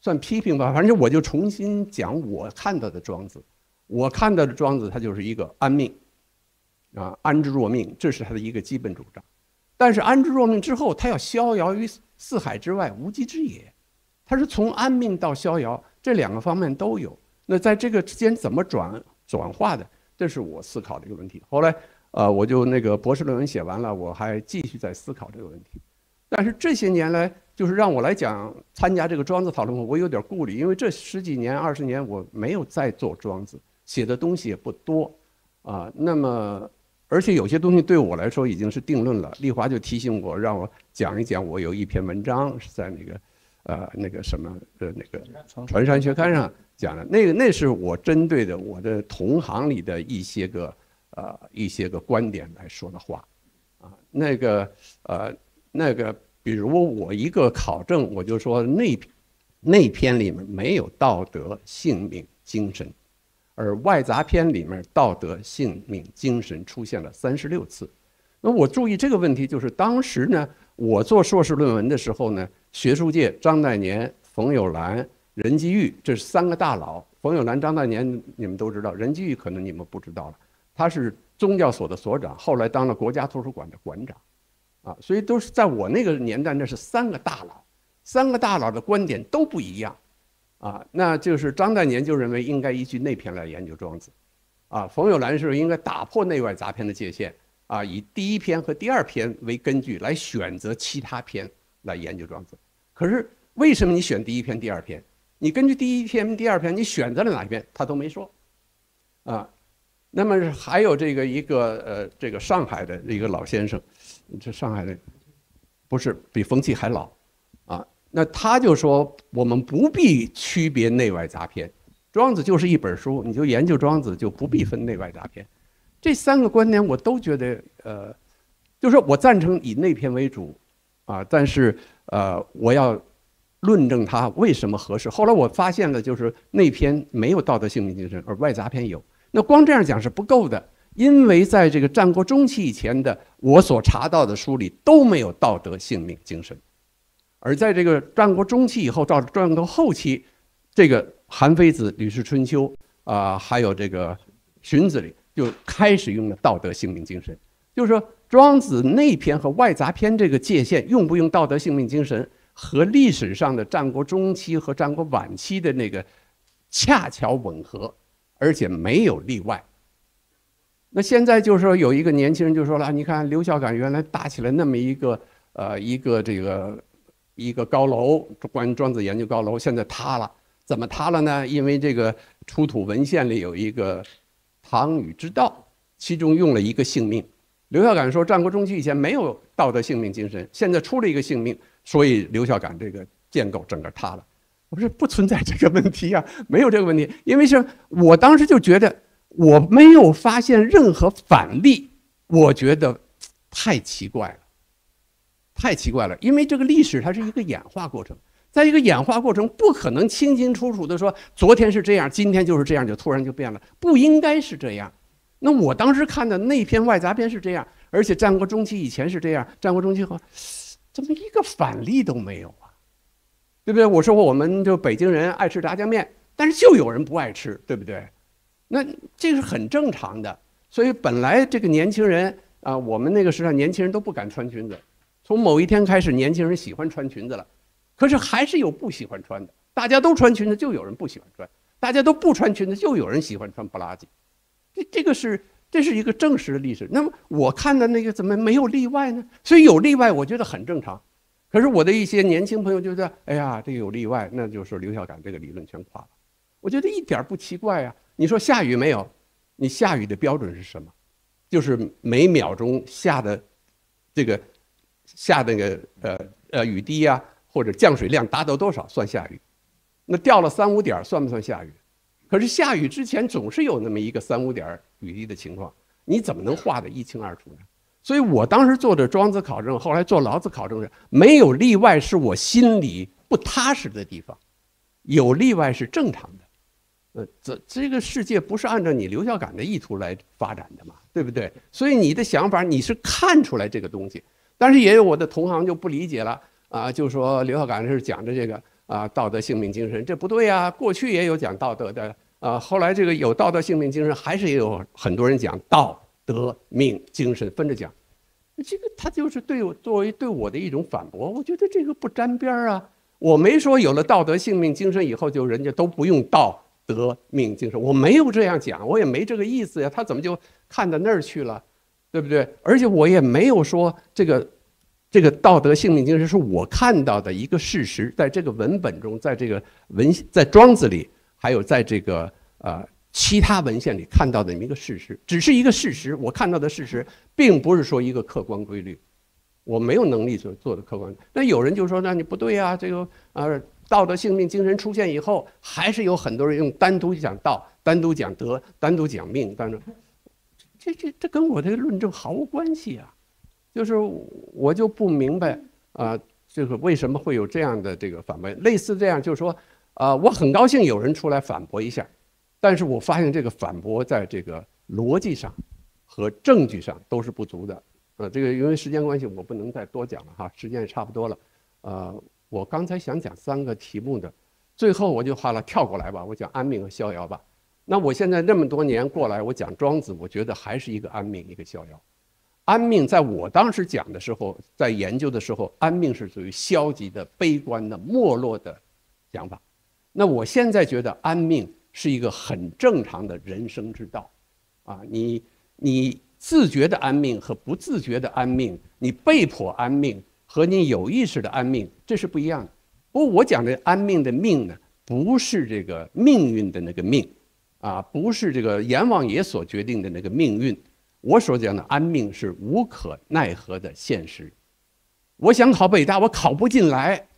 算批评吧，反正我就重新讲我看到的庄子，我看到的庄子他就是一个安命，啊，安之若命，这是他的一个基本主张。但是安之若命之后，他要逍遥于四海之外，无稽之也。他是从安命到逍遥这两个方面都有。那在这个之间怎么转？转化的，这是我思考的一个问题。后来，呃，我就那个博士论文写完了，我还继续在思考这个问题。但是这些年来，就是让我来讲参加这个庄子讨论会，我有点顾虑，因为这十几年、二十年我没有再做庄子，写的东西也不多，啊，那么而且有些东西对我来说已经是定论了。丽华就提醒我，让我讲一讲，我有一篇文章是在那个，呃，那个什么的那个《传山学刊》上。讲的那个，那是我针对的我的同行里的一些个呃一些个观点来说的话，啊，那个呃那个，比如我一个考证，我就说那那篇里面没有道德、性命、精神，而外杂篇里面道德、性命、精神出现了三十六次。那我注意这个问题，就是当时呢，我做硕士论文的时候呢，学术界张岱年、冯友兰。任继玉，这是三个大佬。冯友兰、张岱年，你们都知道；任继玉可能你们不知道了，他是宗教所的所长，后来当了国家图书馆的馆长，啊，所以都是在我那个年代，那是三个大佬，三个大佬的观点都不一样，啊，那就是张岱年就认为应该依据内篇来研究庄子，啊，冯友兰是应该打破内外杂篇的界限，啊，以第一篇和第二篇为根据来选择其他篇来研究庄子。可是为什么你选第一篇、第二篇？你根据第一篇、第二篇，你选择了哪一篇，他都没说，啊，那么还有这个一个呃，这个上海的一个老先生，这上海的，不是比冯骥还老，啊，那他就说我们不必区别内外杂篇，庄子就是一本书，你就研究庄子就不必分内外杂篇，这三个观点我都觉得呃，就是说我赞成以内篇为主，啊，但是呃，我要。论证它为什么合适？后来我发现了，就是内篇没有道德性命精神，而外杂篇有。那光这样讲是不够的，因为在这个战国中期以前的我所查到的书里都没有道德性命精神，而在这个战国中期以后到战国后期，这个韩非子《吕氏春秋》啊，还有这个荀子里就开始用了道德性命精神，就是说庄子内篇和外杂篇这个界限用不用道德性命精神？和历史上的战国中期和战国晚期的那个恰巧吻合，而且没有例外。那现在就是说，有一个年轻人就说了：“你看刘孝感原来搭起来那么一个呃一个这个一个高楼，关于庄子研究高楼，现在塌了。怎么塌了呢？因为这个出土文献里有一个唐禹之道，其中用了一个性命。刘孝感说，战国中期以前没有道德性命精神，现在出了一个性命。”所以刘孝感这个建构整个塌了，我说不存在这个问题啊，没有这个问题，因为是我当时就觉得我没有发现任何反例，我觉得太奇怪了，太奇怪了，因为这个历史它是一个演化过程，在一个演化过程不可能清清楚楚的说昨天是这样，今天就是这样，就突然就变了，不应该是这样。那我当时看的那篇外杂篇是这样，而且战国中期以前是这样，战国中期后。怎么一个反例都没有啊？对不对？我说我们就北京人爱吃炸酱面，但是就有人不爱吃，对不对？那这是很正常的。所以本来这个年轻人啊，我们那个时代年轻人都不敢穿裙子，从某一天开始，年轻人喜欢穿裙子了。可是还是有不喜欢穿的，大家都穿裙子，就有人不喜欢穿；大家都不穿裙子，就有人喜欢穿布拉吉。这这个是。这是一个正式的历史。那么我看的那个怎么没有例外呢？所以有例外，我觉得很正常。可是我的一些年轻朋友就在，哎呀，这个有例外，那就是刘孝感这个理论全垮了。我觉得一点不奇怪呀。你说下雨没有？你下雨的标准是什么？就是每秒钟下的这个下那个呃呃雨滴呀，或者降水量达到多少算下雨？那掉了三五点算不算下雨？可是下雨之前总是有那么一个三五点雨滴的情况，你怎么能画得一清二楚呢？所以我当时做的庄子考证，后来做老子考证是没有例外，是我心里不踏实的地方，有例外是正常的。呃，这这个世界不是按照你刘孝感的意图来发展的嘛，对不对？所以你的想法你是看出来这个东西，但是也有我的同行就不理解了啊，就说刘孝感是讲的这个啊道德性命精神，这不对呀。过去也有讲道德的啊，后来这个有道德性命精神，还是也有很多人讲道德命精神分着讲，这个他就是对我作为对我的一种反驳，我觉得这个不沾边儿啊。我没说有了道德性命精神以后就人家都不用道。德命精神，我没有这样讲，我也没这个意思呀。他怎么就看到那儿去了，对不对？而且我也没有说这个这个道德性命精神是我看到的一个事实，在这个文本中，在这个文在庄子里，还有在这个呃其他文献里看到的一个事实，只是一个事实。我看到的事实，并不是说一个客观规律，我没有能力所做的客观。那有人就说，那你不对啊，这个啊。道德性命精神出现以后，还是有很多人用单独讲道、单独讲德、单独讲命，当然，这这这跟我这个论证毫无关系啊！就是我就不明白啊，这个为什么会有这样的这个反问？类似这样，就是说啊，我很高兴有人出来反驳一下，但是我发现这个反驳在这个逻辑上和证据上都是不足的。呃，这个因为时间关系，我不能再多讲了哈，时间也差不多了，呃。我刚才想讲三个题目的，最后我就画了跳过来吧，我讲安命和逍遥吧。那我现在那么多年过来，我讲庄子，我觉得还是一个安命，一个逍遥。安命在我当时讲的时候，在研究的时候，安命是属于消极的、悲观的、没落的想法。那我现在觉得安命是一个很正常的人生之道，啊，你你自觉的安命和不自觉的安命，你被迫安命。和你有意识的安命，这是不一样的。不过我讲的安命的命呢，不是这个命运的那个命，啊，不是这个阎王爷所决定的那个命运。我所讲的安命是无可奈何的现实。我想考北大，我考不进来，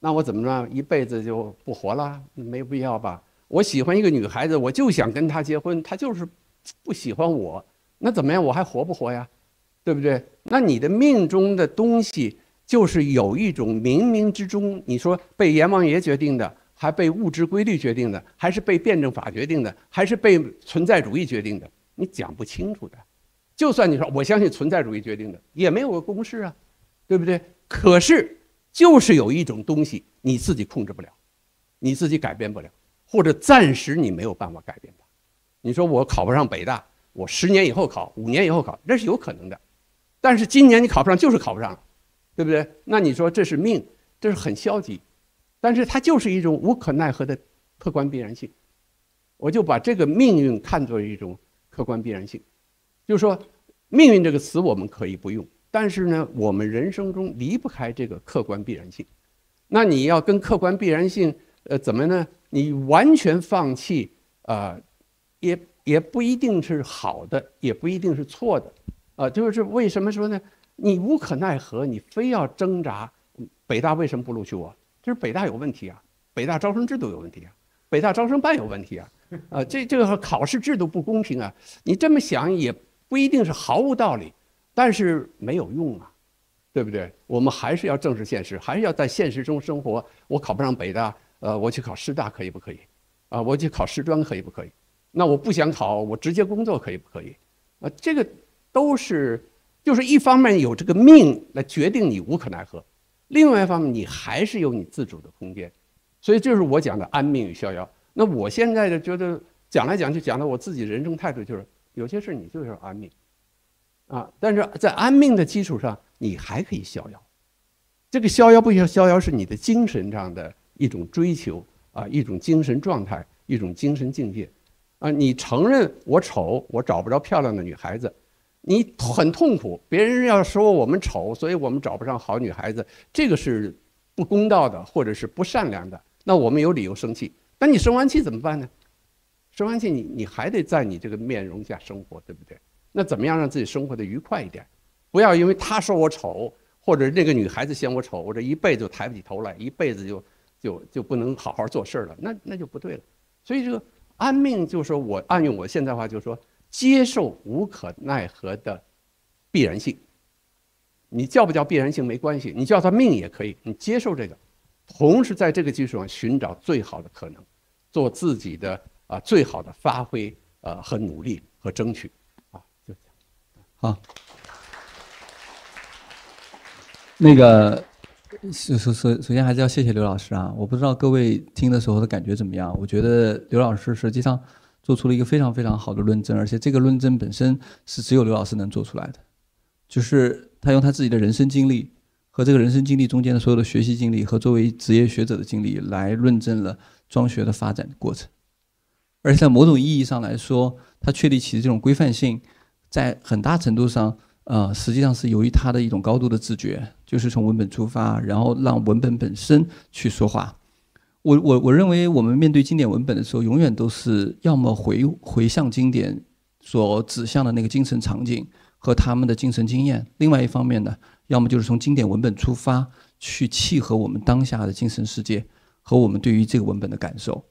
那我怎么着？一辈子就不活了？没必要吧？我喜欢一个女孩子，我就想跟她结婚，她就是不喜欢我，那怎么样？我还活不活呀？对不对？那你的命中的东西。就是有一种冥冥之中，你说被阎王爷决定的，还被物质规律决定的，还是被辩证法决定的，还是被存在主义决定的？你讲不清楚的。就算你说我相信存在主义决定的，也没有个公式啊，对不对？可是就是有一种东西你自己控制不了，你自己改变不了，或者暂时你没有办法改变它。你说我考不上北大，我十年以后考，五年以后考，那是有可能的。但是今年你考不上，就是考不上了。对不对？那你说这是命，这是很消极，但是它就是一种无可奈何的客观必然性。我就把这个命运看作一种客观必然性，就是说，命运这个词我们可以不用，但是呢，我们人生中离不开这个客观必然性。那你要跟客观必然性，呃，怎么呢？你完全放弃啊，也也不一定是好的，也不一定是错的，啊，就是为什么说呢？你无可奈何，你非要挣扎。北大为什么不录取我？就是北大有问题啊，北大招生制度有问题啊，北大招生办有问题啊，啊，这这个考试制度不公平啊。你这么想也不一定是毫无道理，但是没有用啊，对不对？我们还是要正视现实，还是要在现实中生活。我考不上北大，呃，我去考师大可以不可以？啊，我去考师专可以不可以？那我不想考，我直接工作可以不可以？啊，这个都是。就是一方面有这个命来决定你无可奈何，另外一方面你还是有你自主的空间，所以这是我讲的安命与逍遥。那我现在就觉得讲来讲去讲到我自己人生态度，就是有些事你就是安命，啊，但是在安命的基础上，你还可以逍遥。这个逍遥不逍逍遥是你的精神上的一种追求啊，一种精神状态，一种精神境界啊。你承认我丑，我找不着漂亮的女孩子。你很痛苦，别人要说我们丑，所以我们找不上好女孩子，这个是不公道的，或者是不善良的。那我们有理由生气。那你生完气怎么办呢？生完气，你你还得在你这个面容下生活，对不对？那怎么样让自己生活的愉快一点？不要因为他说我丑，或者那个女孩子嫌我丑，我这一辈子就抬不起头来，一辈子就就就不能好好做事了，那那就不对了。所以这个安命，就是说我按用我现在话，就是说。接受无可奈何的必然性，你叫不叫必然性没关系，你叫他命也可以，你接受这个，同时在这个基础上寻找最好的可能，做自己的啊最好的发挥呃和努力和争取，好，那个首首首首先还是要谢谢刘老师啊，我不知道各位听的时候的感觉怎么样，我觉得刘老师实际上做出了一个非常非常好的论证，而且这个论证本身是只有刘老师能做出来的，就是他用他自己的人生经历和这个人生经历中间的所有的学习经历和作为职业学者的经历来论证了庄学的发展过程，而且在某种意义上来说，他确立起的这种规范性，在很大程度上。呃，实际上是由于他的一种高度的自觉，就是从文本出发，然后让文本本身去说话。我我我认为，我们面对经典文本的时候，永远都是要么回回向经典所指向的那个精神场景和他们的精神经验；另外一方面呢，要么就是从经典文本出发，去契合我们当下的精神世界和我们对于这个文本的感受。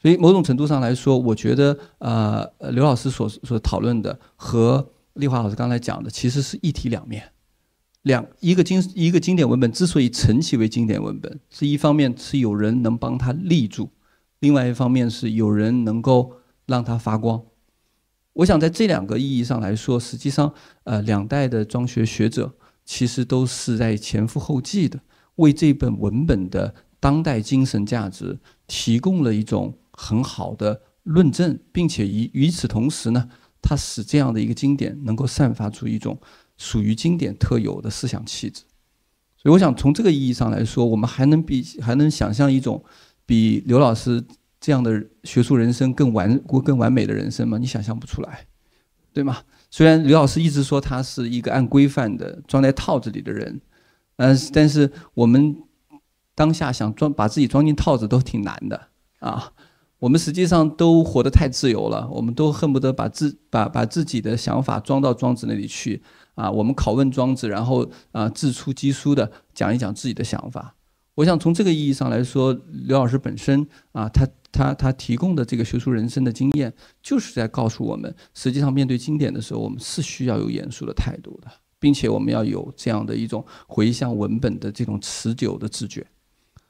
所以，某种程度上来说，我觉得，呃，刘老师所所讨论的和。丽华老师刚才讲的其实是一体两面，两一个经一个经典文本之所以成其为经典文本，是一方面是有人能帮他立住，另外一方面是有人能够让它发光。我想在这两个意义上来说，实际上呃两代的庄学学者其实都是在前赴后继的，为这本文本的当代精神价值提供了一种很好的论证，并且与与此同时呢。它使这样的一个经典能够散发出一种属于经典特有的思想气质，所以我想从这个意义上来说，我们还能比还能想象一种比刘老师这样的学术人生更完更完美的人生吗？你想象不出来，对吗？虽然刘老师一直说他是一个按规范的装在套子里的人，嗯，但是我们当下想装把自己装进套子都挺难的啊。我们实际上都活得太自由了，我们都恨不得把自把把自己的想法装到庄子那里去啊。我们拷问庄子，然后啊自出机书的讲一讲自己的想法。我想从这个意义上来说，刘老师本身啊，他他他提供的这个学术人生的经验，就是在告诉我们，实际上面对经典的时候，我们是需要有严肃的态度的，并且我们要有这样的一种回向文本的这种持久的自觉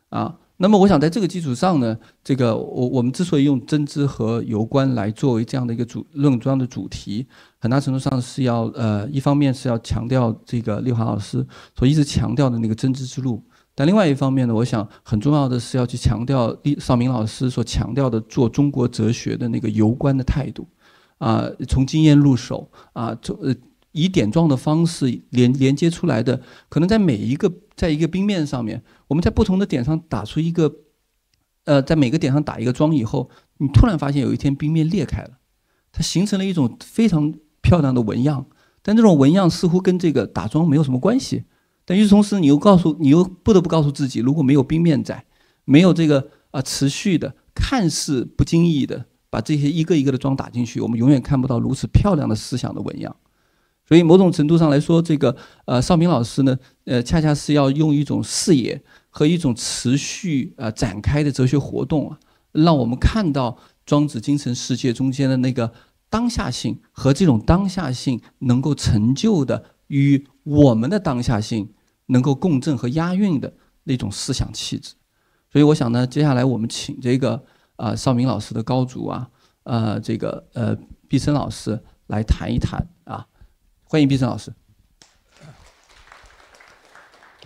啊。那么我想在这个基础上呢，这个我我们之所以用真知和游观来作为这样的一个主论章的主题，很大程度上是要呃一方面是要强调这个立华老师所一直强调的那个真知之路，但另外一方面呢，我想很重要的是要去强调李少明老师所强调的做中国哲学的那个游观的态度，啊，从经验入手啊，从呃。以点状的方式连连接出来的，可能在每一个在一个冰面上面，我们在不同的点上打出一个，呃，在每个点上打一个桩以后，你突然发现有一天冰面裂开了，它形成了一种非常漂亮的纹样，但这种纹样似乎跟这个打桩没有什么关系。但与此同时，你又告诉你又不得不告诉自己，如果没有冰面在，没有这个啊持续的看似不经意的把这些一个一个的桩打进去，我们永远看不到如此漂亮的思想的纹样。所以某种程度上来说，这个呃邵明老师呢，呃恰恰是要用一种视野和一种持续呃展开的哲学活动啊，让我们看到庄子精神世界中间的那个当下性和这种当下性能够成就的与我们的当下性能够共振和押韵的那种思想气质。所以我想呢，接下来我们请这个啊邵明老师的高足啊，呃这个呃毕生老师来谈一谈啊。欢迎毕生老师。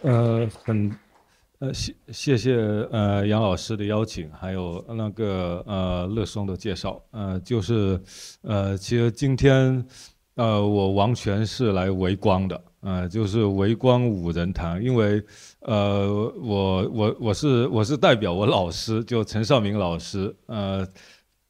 呃，很，呃，谢谢谢呃杨老师的邀请，还有那个呃乐松的介绍。呃，就是，呃，其实今天，呃，我完全是来围观的，呃，就是围观五人堂，因为，呃，我我我是我是代表我老师，就陈少明老师，呃，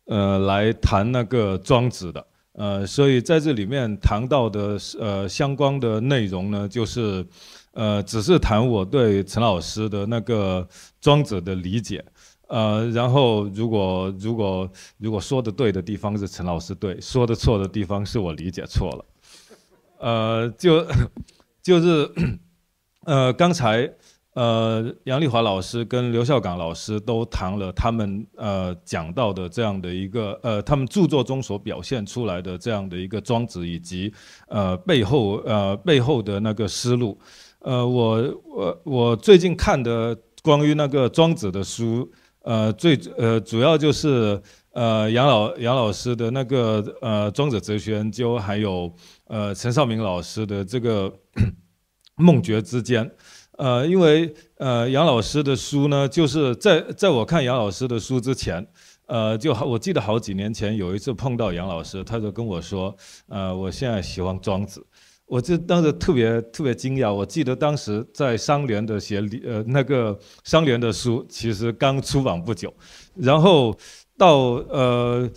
呃，来谈那个庄子的。呃，所以在这里面谈到的呃相关的内容呢，就是，呃，只是谈我对陈老师的那个庄子的理解，呃，然后如果如果如果说的对的地方是陈老师对，说的错的地方是我理解错了，呃，就就是呃刚才呃，杨丽华老师跟刘孝港老师都谈了他们呃讲到的这样的一个呃，他们著作中所表现出来的这样的一个庄子以及呃背后呃背后的那个思路。呃，我我我最近看的关于那个庄子的书，呃，最呃主要就是呃杨老杨老师的那个呃庄子哲学研究，还有呃陈少明老师的这个梦觉之间。呃，因为呃，杨老师的书呢，就是在在我看杨老师的书之前，呃，就好，我记得好几年前有一次碰到杨老师，他就跟我说，呃，我现在喜欢庄子，我就当时特别特别惊讶。我记得当时在商联的写呃那个商联的书，其实刚出版不久，然后到呃。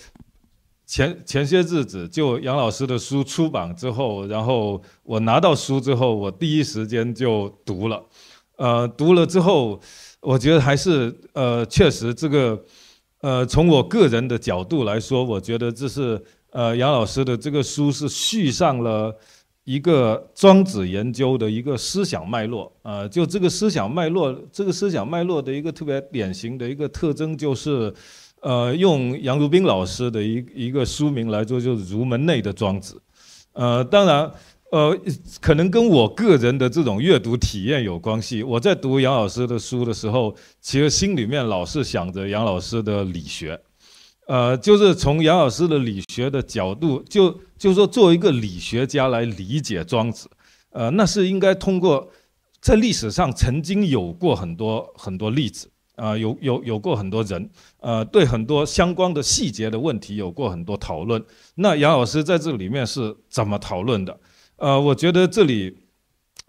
前前些日子，就杨老师的书出版之后，然后我拿到书之后，我第一时间就读了，呃，读了之后，我觉得还是呃，确实这个，呃，从我个人的角度来说，我觉得这是呃杨老师的这个书是续上了一个庄子研究的一个思想脉络，呃，就这个思想脉络，这个思想脉络的一个特别典型的一个特征就是。呃，用杨如冰老师的一一个书名来做，就是《儒门内的庄子》。呃，当然，呃，可能跟我个人的这种阅读体验有关系。我在读杨老师的书的时候，其实心里面老是想着杨老师的理学。呃，就是从杨老师的理学的角度，就就是说作为一个理学家来理解庄子，呃，那是应该通过在历史上曾经有过很多很多例子。啊，有有有过很多人，呃，对很多相关的细节的问题有过很多讨论。那杨老师在这里面是怎么讨论的？呃，我觉得这里，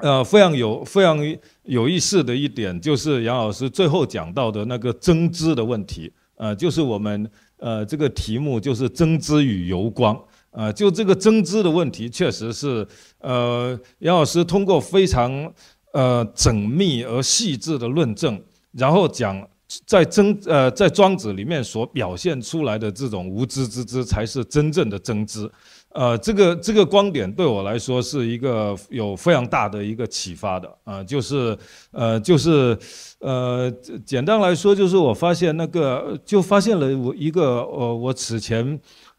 呃，非常有非常有意思的一点，就是杨老师最后讲到的那个增知的问题。呃，就是我们呃这个题目就是增知与游光。呃，就这个增知的问题，确实是呃杨老师通过非常呃缜密而细致的论证。然后讲，在真呃在庄子里面所表现出来的这种无知之知，才是真正的真知。呃，这个这个观点对我来说是一个有非常大的一个启发的啊，就是呃就是呃简单来说，就是我发现那个就发现了我一个呃我此前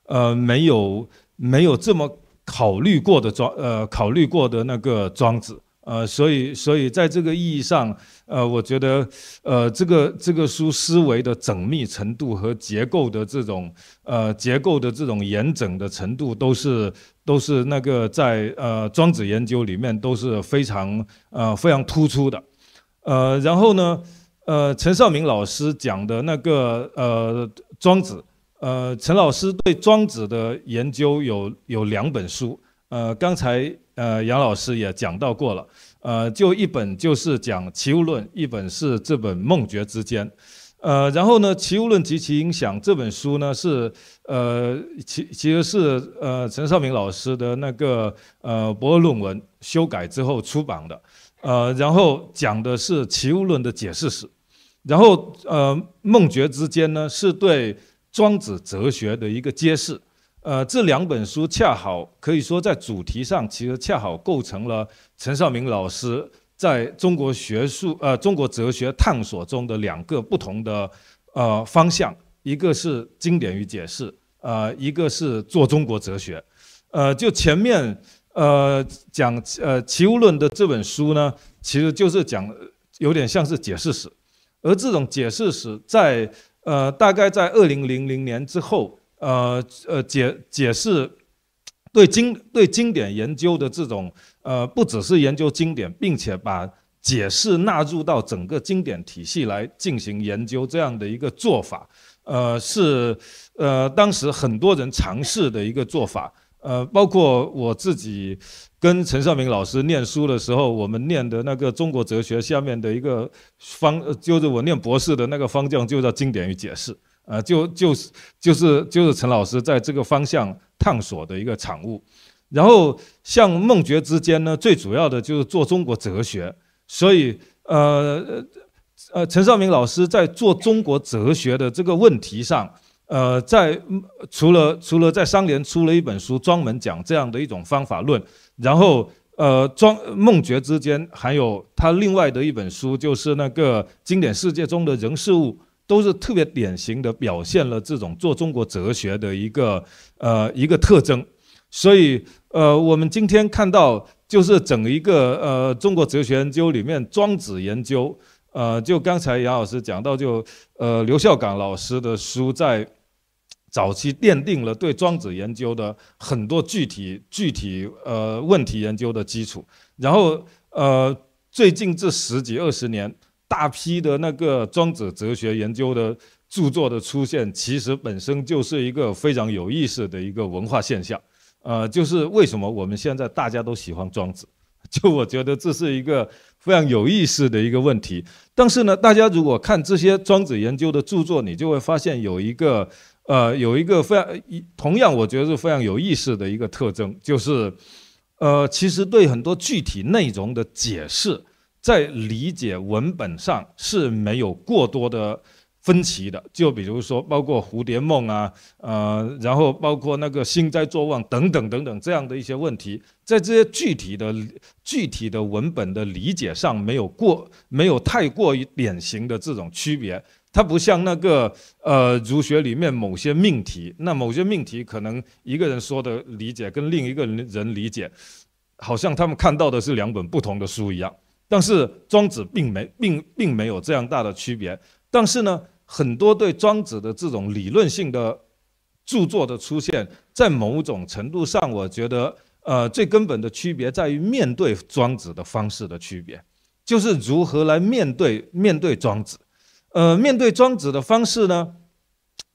呃没有没有这么考虑过的庄呃考虑过的那个庄子。呃，所以，所以在这个意义上，呃，我觉得，呃，这个这个书思维的缜密程度和结构的这种，呃，结构的这种严整的程度，都是都是那个在呃庄子研究里面都是非常呃非常突出的，呃，然后呢，呃，陈少明老师讲的那个呃庄子，呃，陈老师对庄子的研究有有两本书，呃，刚才。呃，杨老师也讲到过了，呃，就一本就是讲《齐物论》，一本是这本《梦觉之间》，呃，然后呢，《齐物论及其影响》这本书呢是，呃，其其实是呃陈少明老师的那个呃博士论文修改之后出版的，呃，然后讲的是《齐物论》的解释史，然后呃《梦觉之间》呢是对庄子哲学的一个揭示。呃，这两本书恰好可以说在主题上，其实恰好构成了陈少明老师在中国学术呃中国哲学探索中的两个不同的呃方向，一个是经典与解释，呃，一个是做中国哲学。呃，就前面呃讲呃《齐物论》的这本书呢，其实就是讲有点像是解释史，而这种解释史在呃大概在二零零零年之后。呃呃解解释对经对经典研究的这种呃不只是研究经典，并且把解释纳入到整个经典体系来进行研究这样的一个做法，呃是呃当时很多人尝试的一个做法，呃包括我自己跟陈少明老师念书的时候，我们念的那个中国哲学下面的一个方，就是我念博士的那个方向就叫经典与解释。呃，就就是就是就是陈老师在这个方向探索的一个产物，然后像梦觉之间呢，最主要的就是做中国哲学，所以呃呃，陈少明老师在做中国哲学的这个问题上，呃，在除了除了在商联出了一本书专门讲这样的一种方法论，然后呃庄梦觉之间，还有他另外的一本书，就是那个经典世界中的人事物，都是特别典型的表现了这种做中国哲学的一个呃一个特征。所以呃，我们今天看到就是整一个呃中国哲学研究里面庄子研究。呃，就刚才杨老师讲到，就呃刘孝岗老师的书在早期奠定了对庄子研究的很多具体具体呃问题研究的基础。然后呃最近这十几二十年，大批的那个庄子哲学研究的著作的出现，其实本身就是一个非常有意思的一个文化现象。呃，就是为什么我们现在大家都喜欢庄子？就我觉得这是一个。非常有意思的一个问题，但是呢，大家如果看这些庄子研究的著作，你就会发现有一个，呃，有一个非常同样我觉得是非常有意思的一个特征，就是，呃，其实对很多具体内容的解释，在理解文本上是没有过多的。分歧的，就比如说，包括蝴蝶梦啊，呃，然后包括那个兴灾作望等等等等这样的一些问题，在这些具体的、具体的文本的理解上，没有过，没有太过于典型的这种区别。它不像那个呃儒学里面某些命题，那某些命题可能一个人说的理解跟另一个人理解，好像他们看到的是两本不同的书一样。但是庄子并没并并没有这样大的区别。但是呢，很多对庄子的这种理论性的著作的出现，在某种程度上，我觉得，呃，最根本的区别在于面对庄子的方式的区别，就是如何来面对面对庄子。呃，面对庄子的方式呢，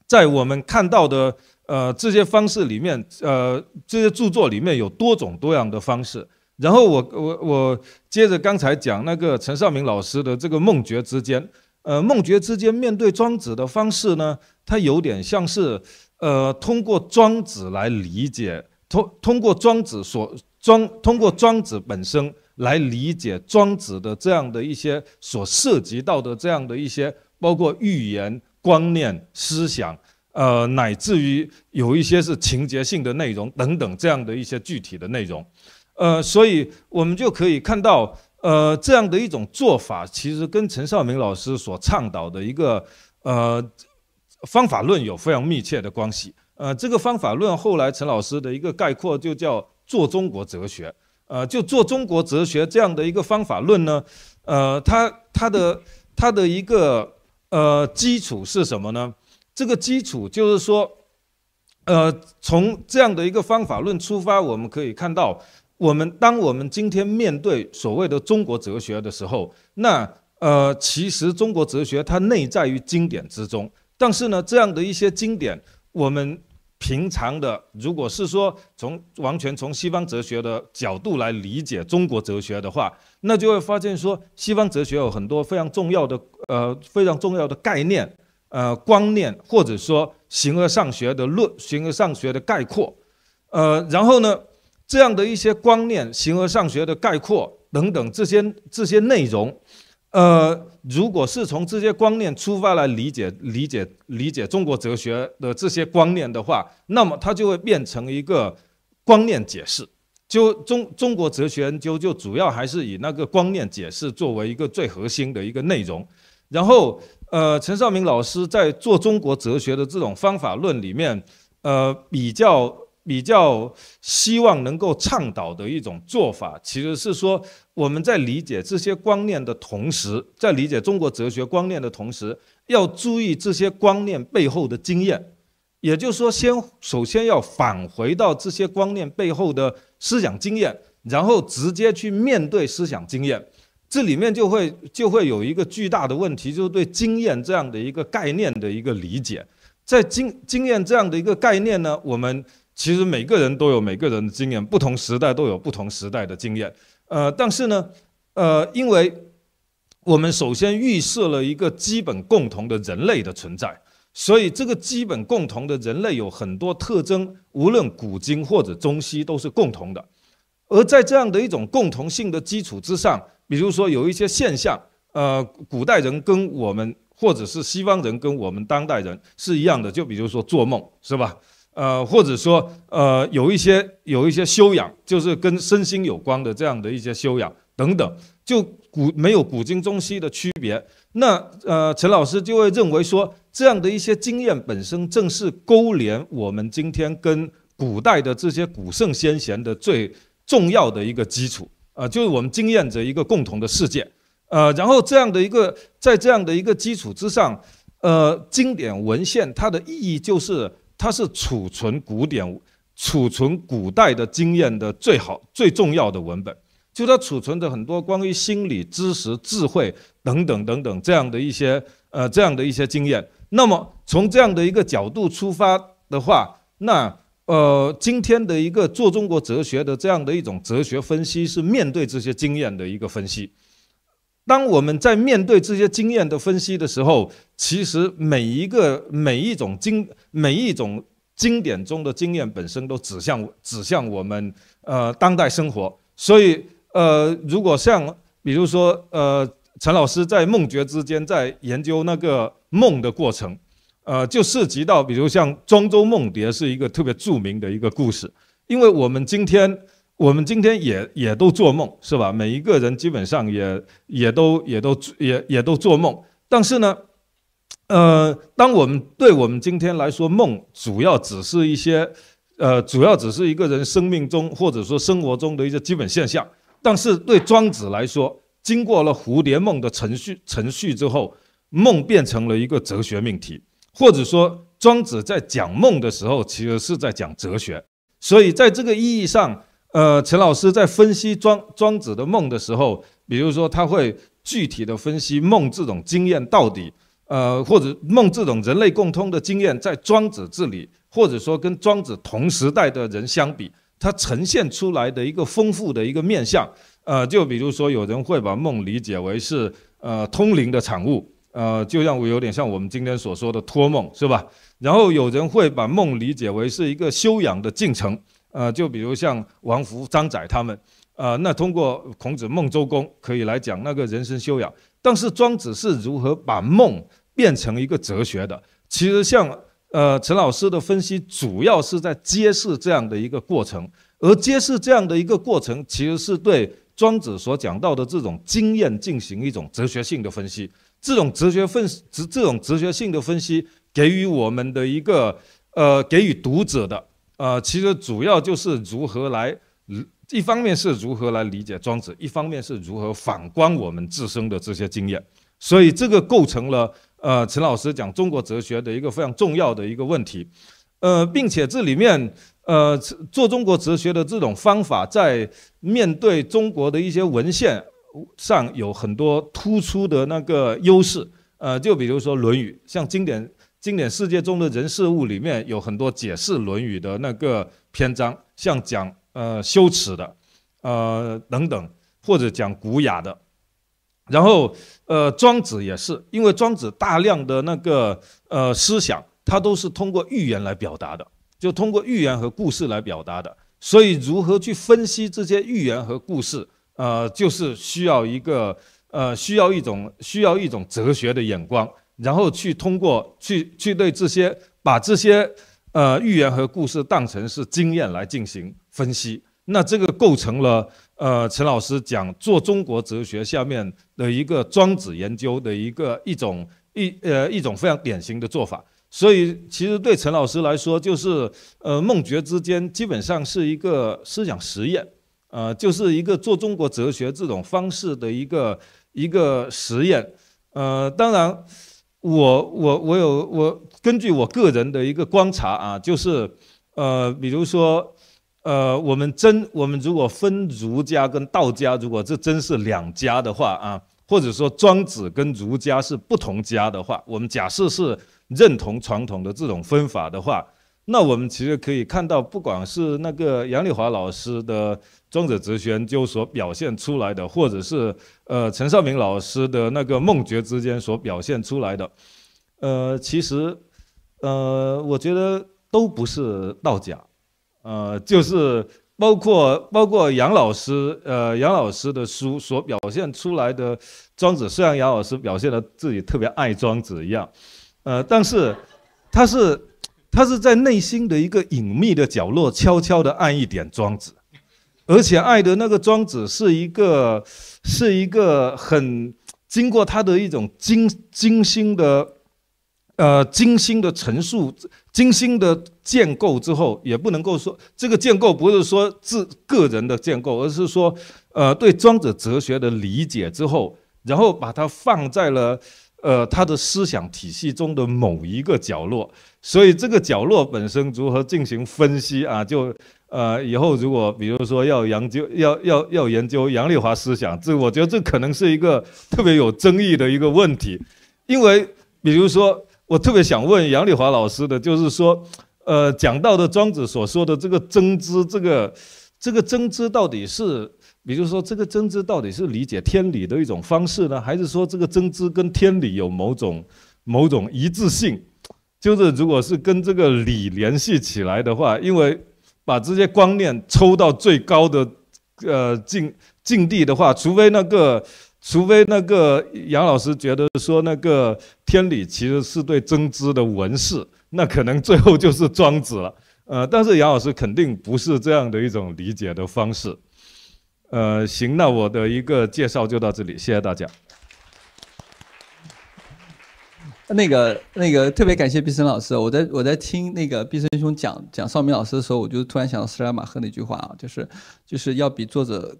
在我们看到的呃这些方式里面，呃，这些著作里面有多种多样的方式。然后我我我接着刚才讲那个陈少明老师的这个梦觉之间。呃，梦觉之间面对庄子的方式呢，它有点像是，呃，通过庄子来理解，通通过庄子所庄，通过庄子本身来理解庄子的这样的一些所涉及到的这样的一些，包括寓言、观念、思想，呃，乃至于有一些是情节性的内容等等这样的一些具体的内容，呃，所以我们就可以看到。呃，这样的一种做法，其实跟陈少明老师所倡导的一个呃方法论有非常密切的关系。呃，这个方法论后来陈老师的一个概括就叫做中国哲学。呃，就做中国哲学这样的一个方法论呢，呃，它它的它的一个呃基础是什么呢？这个基础就是说，呃，从这样的一个方法论出发，我们可以看到。我们当我们今天面对所谓的中国哲学的时候，那呃，其实中国哲学它内在于经典之中。但是呢，这样的一些经典，我们平常的，如果是说从完全从西方哲学的角度来理解中国哲学的话，那就会发现说，西方哲学有很多非常重要的呃非常重要的概念、呃观念，或者说形而上学的论、形而上学的概括，呃，然后呢？这样的一些观念、形而上学的概括等等这些这些内容，呃，如果是从这些观念出发来理解、理解、理解中国哲学的这些观念的话，那么它就会变成一个观念解释。就中中国哲学研究就主要还是以那个观念解释作为一个最核心的一个内容。然后，呃，陈少明老师在做中国哲学的这种方法论里面，呃，比较。比较希望能够倡导的一种做法，其实是说我们在理解这些观念的同时，在理解中国哲学观念的同时，要注意这些观念背后的经验。也就是说，先首先要返回到这些观念背后的思想经验，然后直接去面对思想经验。这里面就会就会有一个巨大的问题，就是对经验这样的一个概念的一个理解。在经经验这样的一个概念呢，我们。其实每个人都有每个人的经验，不同时代都有不同时代的经验。呃，但是呢，呃，因为我们首先预设了一个基本共同的人类的存在，所以这个基本共同的人类有很多特征，无论古今或者中西都是共同的。而在这样的一种共同性的基础之上，比如说有一些现象，呃，古代人跟我们，或者是西方人跟我们当代人是一样的，就比如说做梦，是吧？呃，或者说呃有一些有一些修养，就是跟身心有关的这样的一些修养等等，就古没有古今中西的区别。那呃，陈老师就会认为说，这样的一些经验本身正是勾连我们今天跟古代的这些古圣先贤的最重要的一个基础。呃，就是我们经验着一个共同的世界。呃，然后这样的一个在这样的一个基础之上，呃，经典文献它的意义就是。它是储存古典、储存古代的经验的最好、最重要的文本。就它储存的很多关于心理知识、智慧等等等等这样的一些呃这样的一些经验。那么从这样的一个角度出发的话，那呃今天的一个做中国哲学的这样的一种哲学分析，是面对这些经验的一个分析。当我们在面对这些经验的分析的时候，其实每一个每一种经每一种经典中的经验本身都指向指向我们呃当代生活。所以呃，如果像比如说呃陈老师在梦觉之间在研究那个梦的过程，呃，就涉及到比如像庄周梦蝶是一个特别著名的一个故事，因为我们今天。我们今天也也都做梦，是吧？每一个人基本上也也都也都也也都做梦。但是呢，呃，当我们对我们今天来说，梦主要只是一些，呃，主要只是一个人生命中或者说生活中的一些基本现象。但是对庄子来说，经过了蝴蝶梦的程序程序之后，梦变成了一个哲学命题，或者说庄子在讲梦的时候，其实是在讲哲学。所以在这个意义上。呃，陈老师在分析庄庄子的梦的时候，比如说他会具体的分析梦这种经验到底，呃，或者梦这种人类共通的经验，在庄子这里，或者说跟庄子同时代的人相比，它呈现出来的一个丰富的一个面相。呃，就比如说有人会把梦理解为是呃通灵的产物，呃，就像我有点像我们今天所说的托梦，是吧？然后有人会把梦理解为是一个修养的进程。呃，就比如像王福、张载他们，呃，那通过孔子孟周公可以来讲那个人生修养。但是庄子是如何把梦变成一个哲学的？其实像呃陈老师的分析，主要是在揭示这样的一个过程。而揭示这样的一个过程，其实是对庄子所讲到的这种经验进行一种哲学性的分析。这种哲学分这这种哲学性的分析，给予我们的一个呃，给予读者的。呃，其实主要就是如何来，一方面是如何来理解庄子，一方面是如何反观我们自身的这些经验，所以这个构成了呃陈老师讲中国哲学的一个非常重要的一个问题，呃，并且这里面呃做中国哲学的这种方法，在面对中国的一些文献上有很多突出的那个优势，呃，就比如说《论语》，像经典。经典世界中的人事物里面有很多解释《论语》的那个篇章，像讲呃羞耻的，呃等等，或者讲古雅的。然后呃庄子也是，因为庄子大量的那个呃思想，它都是通过寓言来表达的，就通过寓言和故事来表达的。所以如何去分析这些寓言和故事，呃，就是需要一个呃需要一种需要一种哲学的眼光。然后去通过去去对这些把这些呃寓言和故事当成是经验来进行分析，那这个构成了呃陈老师讲做中国哲学下面的一个庄子研究的一个一种一呃一种非常典型的做法。所以其实对陈老师来说，就是呃梦觉之间基本上是一个思想实验，呃就是一个做中国哲学这种方式的一个一个实验。呃当然。我我我有我根据我个人的一个观察啊，就是呃，比如说呃，我们真我们如果分儒家跟道家，如果这真是两家的话啊，或者说庄子跟儒家是不同家的话，我们假设是认同传统的这种分法的话。那我们其实可以看到，不管是那个杨丽华老师的庄子哲学研究所表现出来的，或者是呃陈少明老师的那个梦觉之间所表现出来的，呃，其实呃，我觉得都不是道家，呃，就是包括包括杨老师呃杨老师的书所表现出来的庄子，虽然杨老师表现的自己特别爱庄子一样，呃，但是他是。他是在内心的一个隐秘的角落，悄悄的爱一点庄子，而且爱的那个庄子是一个，是一个很经过他的一种精精心的，呃，精心的陈述、精心的建构之后，也不能够说这个建构不是说自个人的建构，而是说，呃，对庄子哲学的理解之后，然后把它放在了。呃，他的思想体系中的某一个角落，所以这个角落本身如何进行分析啊？就呃，以后如果比如说要研究，要要要研究杨丽华思想，这我觉得这可能是一个特别有争议的一个问题，因为比如说，我特别想问杨丽华老师的，就是说，呃，讲到的庄子所说的这个真知，这个这个真知到底是？比如说，这个真知到底是理解天理的一种方式呢，还是说这个真知跟天理有某种某种一致性？就是如果是跟这个理联系起来的话，因为把这些观念抽到最高的呃境境地的话，除非那个除非那个杨老师觉得说那个天理其实是对真知的文饰，那可能最后就是庄子了。呃，但是杨老师肯定不是这样的一种理解的方式。呃，行，那我的一个介绍就到这里，谢谢大家。那个那个，特别感谢毕生老师。我在我在听那个毕生兄讲讲邵明老师的时候，我就突然想到斯莱马赫那句话啊，就是就是要比作者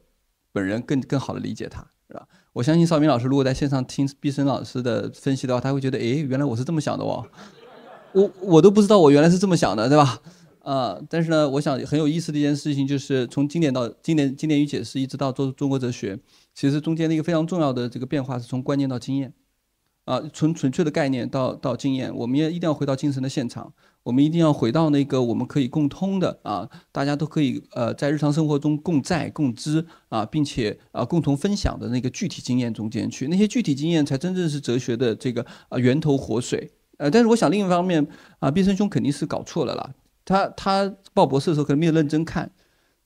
本人更更好的理解他，是吧？我相信邵明老师如果在线上听毕生老师的分析的话，他会觉得，哎，原来我是这么想的哦，我我都不知道我原来是这么想的，对吧？啊，但是呢，我想很有意思的一件事情就是，从经典到经典，经典与解释，一直到中中国哲学，其实中间的一个非常重要的这个变化是从观念到经验，啊，从纯粹的概念到到经验，我们也一定要回到精神的现场，我们一定要回到那个我们可以共通的啊，大家都可以呃在日常生活中共在共知啊，并且啊共同分享的那个具体经验中间去，那些具体经验才真正是哲学的这个啊源头活水。呃，但是我想另一方面啊，毕生兄肯定是搞错了啦。他他报博士的时候可能没有认真看，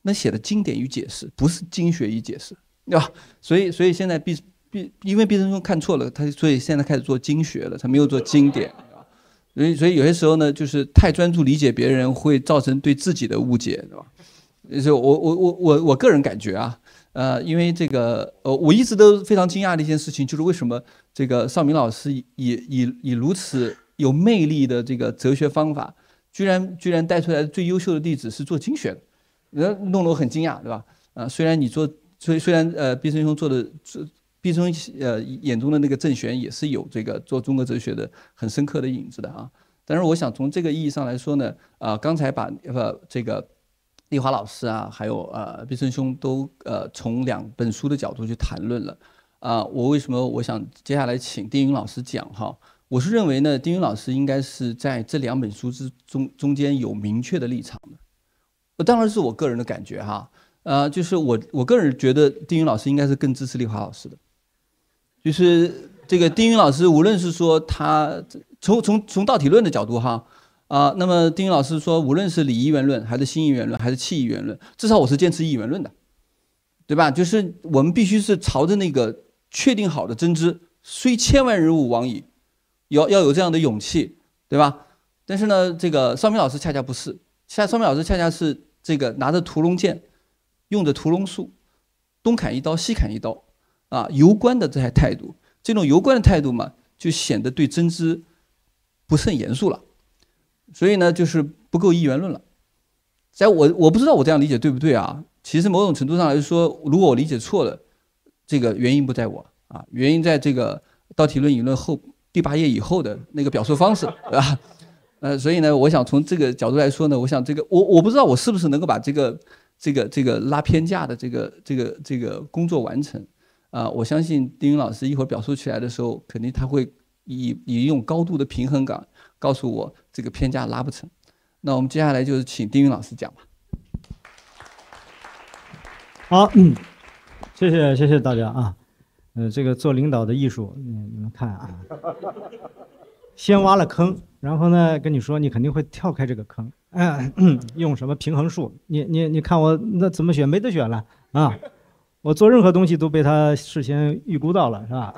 那写的经典与解释不是经学与解释，对吧？所以所以现在毕毕因为毕生兄看错了，他所以现在开始做经学了，他没有做经典，所以所以有些时候呢，就是太专注理解别人会造成对自己的误解，对吧？就是我我我我我个人感觉啊，呃，因为这个呃，我一直都非常惊讶的一件事情，就是为什么这个邵明老师以以以如此有魅力的这个哲学方法。居然居然带出来最优秀的弟子是做经学的，人弄得我很惊讶，对吧？啊，虽然你做，虽虽然呃，毕生兄做的，毕生呃眼中的那个郑玄也是有这个做中国哲学的很深刻的影子的啊。但是我想从这个意义上来说呢，啊，刚才把呃这个丽华老师啊，还有呃毕生兄都呃从两本书的角度去谈论了，啊，我为什么我想接下来请丁云老师讲哈？我是认为呢，丁云老师应该是在这两本书之中中间有明确的立场的。当然是我个人的感觉哈，呃，就是我我个人觉得丁云老师应该是更支持丽华老师的。就是这个丁云老师，无论是说他从从从道体论的角度哈，啊，那么丁云老师说，无论是理一元论，还是新一元论，还是气一元论，至少我是坚持一元论的，对吧？就是我们必须是朝着那个确定好的真知，虽千万人吾往矣。要要有这样的勇气，对吧？但是呢，这个邵明老师恰恰不是，恰邵明老师恰恰是这个拿着屠龙剑，用着屠龙术，东砍一刀西砍一刀，啊，游观的这些态度，这种游观的态度嘛，就显得对真知不甚严肃了，所以呢，就是不够一元论了。在我我不知道我这样理解对不对啊？其实某种程度上来说，如果我理解错了，这个原因不在我啊，原因在这个道体论引论后。第八页以后的那个表述方式，对吧？呃，所以呢，我想从这个角度来说呢，我想这个我我不知道我是不是能够把这个这个这个拉偏架的这个这个这个工作完成啊！我相信丁云老师一会儿表述起来的时候，肯定他会以以一种高度的平衡感告诉我这个偏架拉不成。那我们接下来就是请丁云老师讲吧。好，谢谢谢谢大家啊。呃，这个做领导的艺术，嗯，你们看啊，先挖了坑，然后呢，跟你说你肯定会跳开这个坑，嗯，用什么平衡术？你你你看我那怎么选？没得选了啊！我做任何东西都被他事先预估到了，是吧？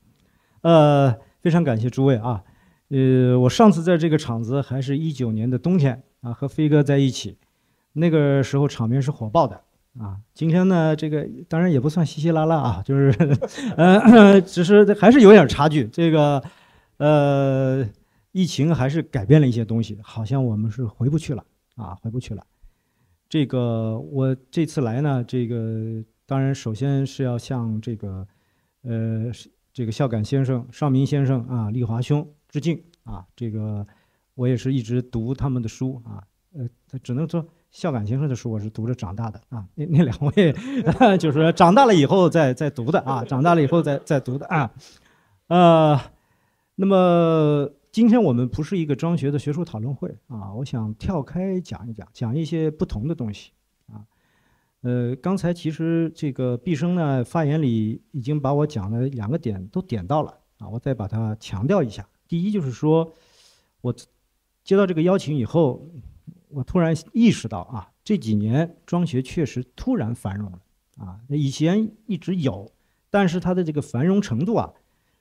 呃，非常感谢诸位啊，呃，我上次在这个场子还是一九年的冬天啊，和飞哥在一起，那个时候场面是火爆的啊。今天呢，这个当然也不算稀稀拉拉啊，就是呃，只是还是有点差距。这个呃，疫情还是改变了一些东西，好像我们是回不去了啊，回不去了。这个我这次来呢，这个当然首先是要向这个呃这个孝感先生、尚明先生啊、丽华兄。致敬啊！这个我也是一直读他们的书啊，呃，只能说孝感先生的书我是读着长大的啊。那那两位 就是长大了以后再再读的啊，长大了以后再再读的啊。呃，那么今天我们不是一个庄学的学术讨论会啊，我想跳开讲一讲，讲一些不同的东西啊。呃，刚才其实这个毕生呢发言里已经把我讲的两个点都点到了啊，我再把它强调一下。第一就是说，我接到这个邀请以后，我突然意识到啊，这几年庄学确实突然繁荣了啊。以前一直有，但是它的这个繁荣程度啊，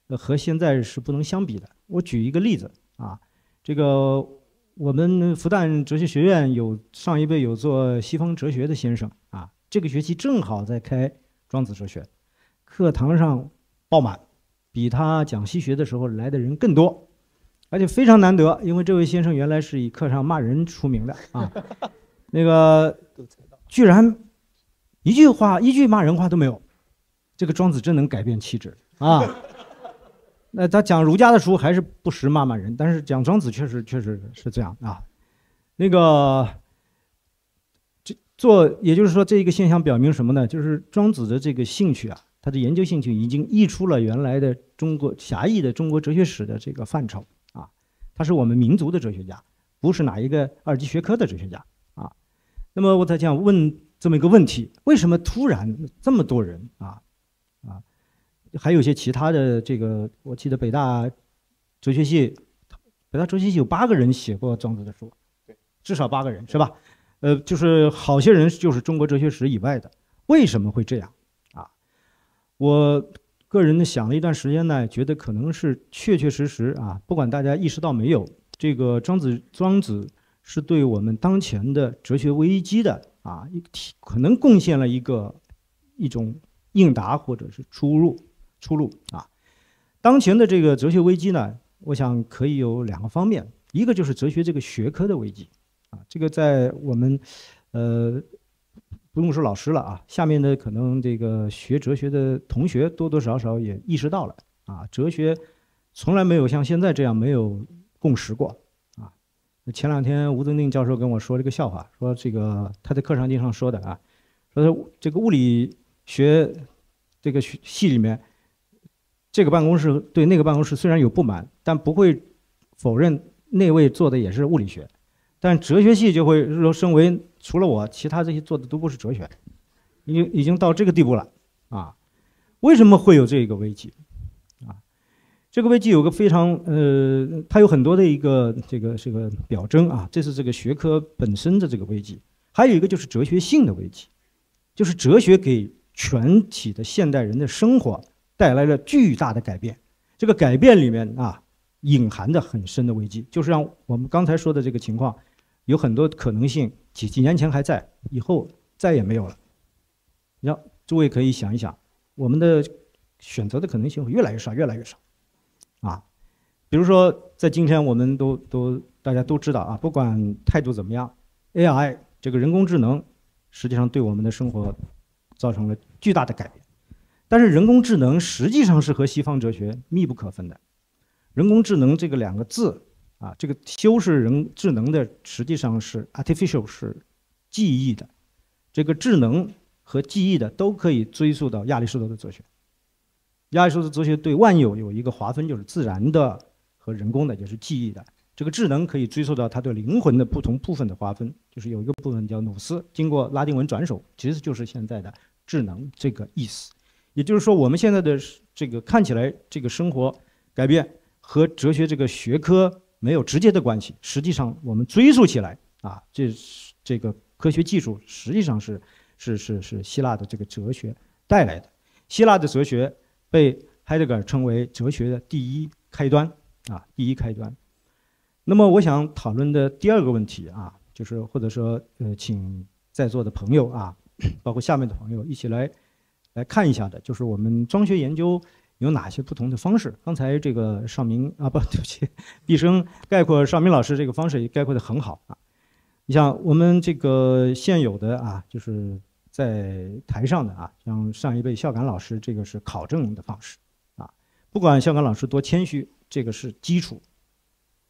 和现在是不能相比的。我举一个例子啊，这个我们复旦哲学学院有上一辈有做西方哲学的先生啊，这个学期正好在开庄子哲学，课堂上爆满。比他讲西学的时候来的人更多，而且非常难得，因为这位先生原来是以课上骂人出名的啊，那个居然一句话一句骂人话都没有，这个庄子真能改变气质啊！那他讲儒家的书还是不时骂骂人，但是讲庄子确实确实是这样啊。那个这做，也就是说这一个现象表明什么呢？就是庄子的这个兴趣啊。他的研究兴趣已经溢出了原来的中国狭义的中国哲学史的这个范畴啊，他是我们民族的哲学家，不是哪一个二级学科的哲学家啊。那么我在想问这么一个问题：为什么突然这么多人啊？还有一些其他的这个，我记得北大哲学系，北大哲学系有八个人写过庄子的书，对，至少八个人是吧？呃，就是好些人就是中国哲学史以外的，为什么会这样啊？我个人呢想了一段时间呢，觉得可能是确确实实啊，不管大家意识到没有，这个庄子庄子是对我们当前的哲学危机的啊，可能贡献了一个一种应答或者是出路出路啊。当前的这个哲学危机呢，我想可以有两个方面，一个就是哲学这个学科的危机啊，这个在我们呃。不用说老师了啊，下面的可能这个学哲学的同学多多少少也意识到了啊，哲学从来没有像现在这样没有共识过啊。前两天吴增定教授跟我说了个笑话，说这个他在课上经常说的啊，说这个物理学这个系里面，这个办公室对那个办公室虽然有不满，但不会否认那位做的也是物理学。但哲学系就会说，身为除了我，其他这些做的都不是哲学，已经已经到这个地步了啊！为什么会有这个危机啊？这个危机有个非常呃，它有很多的一个这个这个表征啊，这是这个学科本身的这个危机，还有一个就是哲学性的危机，就是哲学给全体的现代人的生活带来了巨大的改变，这个改变里面啊，隐含的很深的危机，就是让我们刚才说的这个情况。有很多可能性，几几年前还在，以后再也没有了。让诸位可以想一想，我们的选择的可能性会越来越少，越来越少。啊，比如说在今天，我们都都大家都知道啊，不管态度怎么样，AI 这个人工智能实际上对我们的生活造成了巨大的改变。但是人工智能实际上是和西方哲学密不可分的。人工智能这个两个字。啊，这个修饰人智能的实际上是 artificial，是记忆的。这个智能和记忆的都可以追溯到亚里士多德哲学。亚里士多德哲学对万有有一个划分，就是自然的和人工的，就是记忆的。这个智能可以追溯到他对灵魂的不同部分的划分，就是有一个部分叫努斯，经过拉丁文转手，其实就是现在的智能这个意思。也就是说，我们现在的这个看起来这个生活改变和哲学这个学科。没有直接的关系，实际上我们追溯起来啊，这是这个科学技术实际上是是是是希腊的这个哲学带来的。希腊的哲学被海德格尔称为哲学的第一开端啊，第一开端。那么我想讨论的第二个问题啊，就是或者说呃，请在座的朋友啊，包括下面的朋友一起来来看一下的，就是我们庄学研究有哪些不同的方式。刚才这个邵明啊，不 对不起，毕生概括邵明老师这个方式也概括的很好啊。你像我们这个现有的啊，就是在台上的啊，像上一辈孝感老师，这个是考证的方式啊。不管孝感老师多谦虚，这个是基础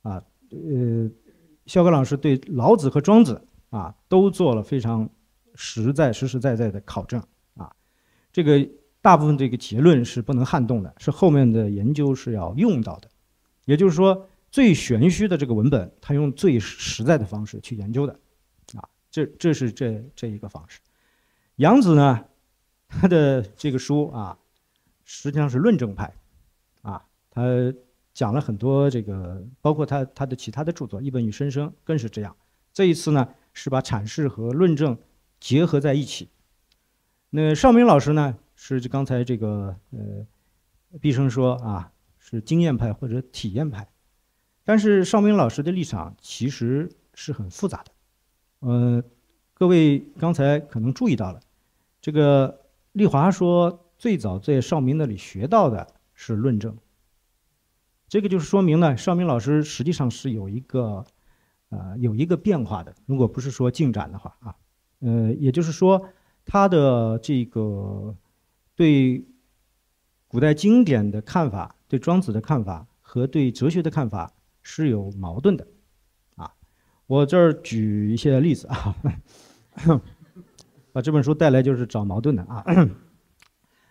啊。呃，孝感老师对老子和庄子啊都做了非常实在、实实在在的考证。这个大部分这个结论是不能撼动的，是后面的研究是要用到的。也就是说，最玄虚的这个文本，他用最实在的方式去研究的啊。这这是这这一个方式。杨子呢，他的这个书啊，实际上是论证派啊，他。讲了很多这个，包括他他的其他的著作《一本与生生》更是这样。这一次呢，是把阐释和论证结合在一起。那邵明老师呢，是刚才这个呃，毕生说啊，是经验派或者体验派。但是邵明老师的立场其实是很复杂的。呃，各位刚才可能注意到了，这个丽华说最早在邵明那里学到的是论证。这个就是说明呢，邵明老师实际上是有一个，呃，有一个变化的。如果不是说进展的话啊，呃，也就是说，他的这个对古代经典的看法、对庄子的看法和对哲学的看法是有矛盾的，啊，我这儿举一些例子啊，把这本书带来就是找矛盾的啊。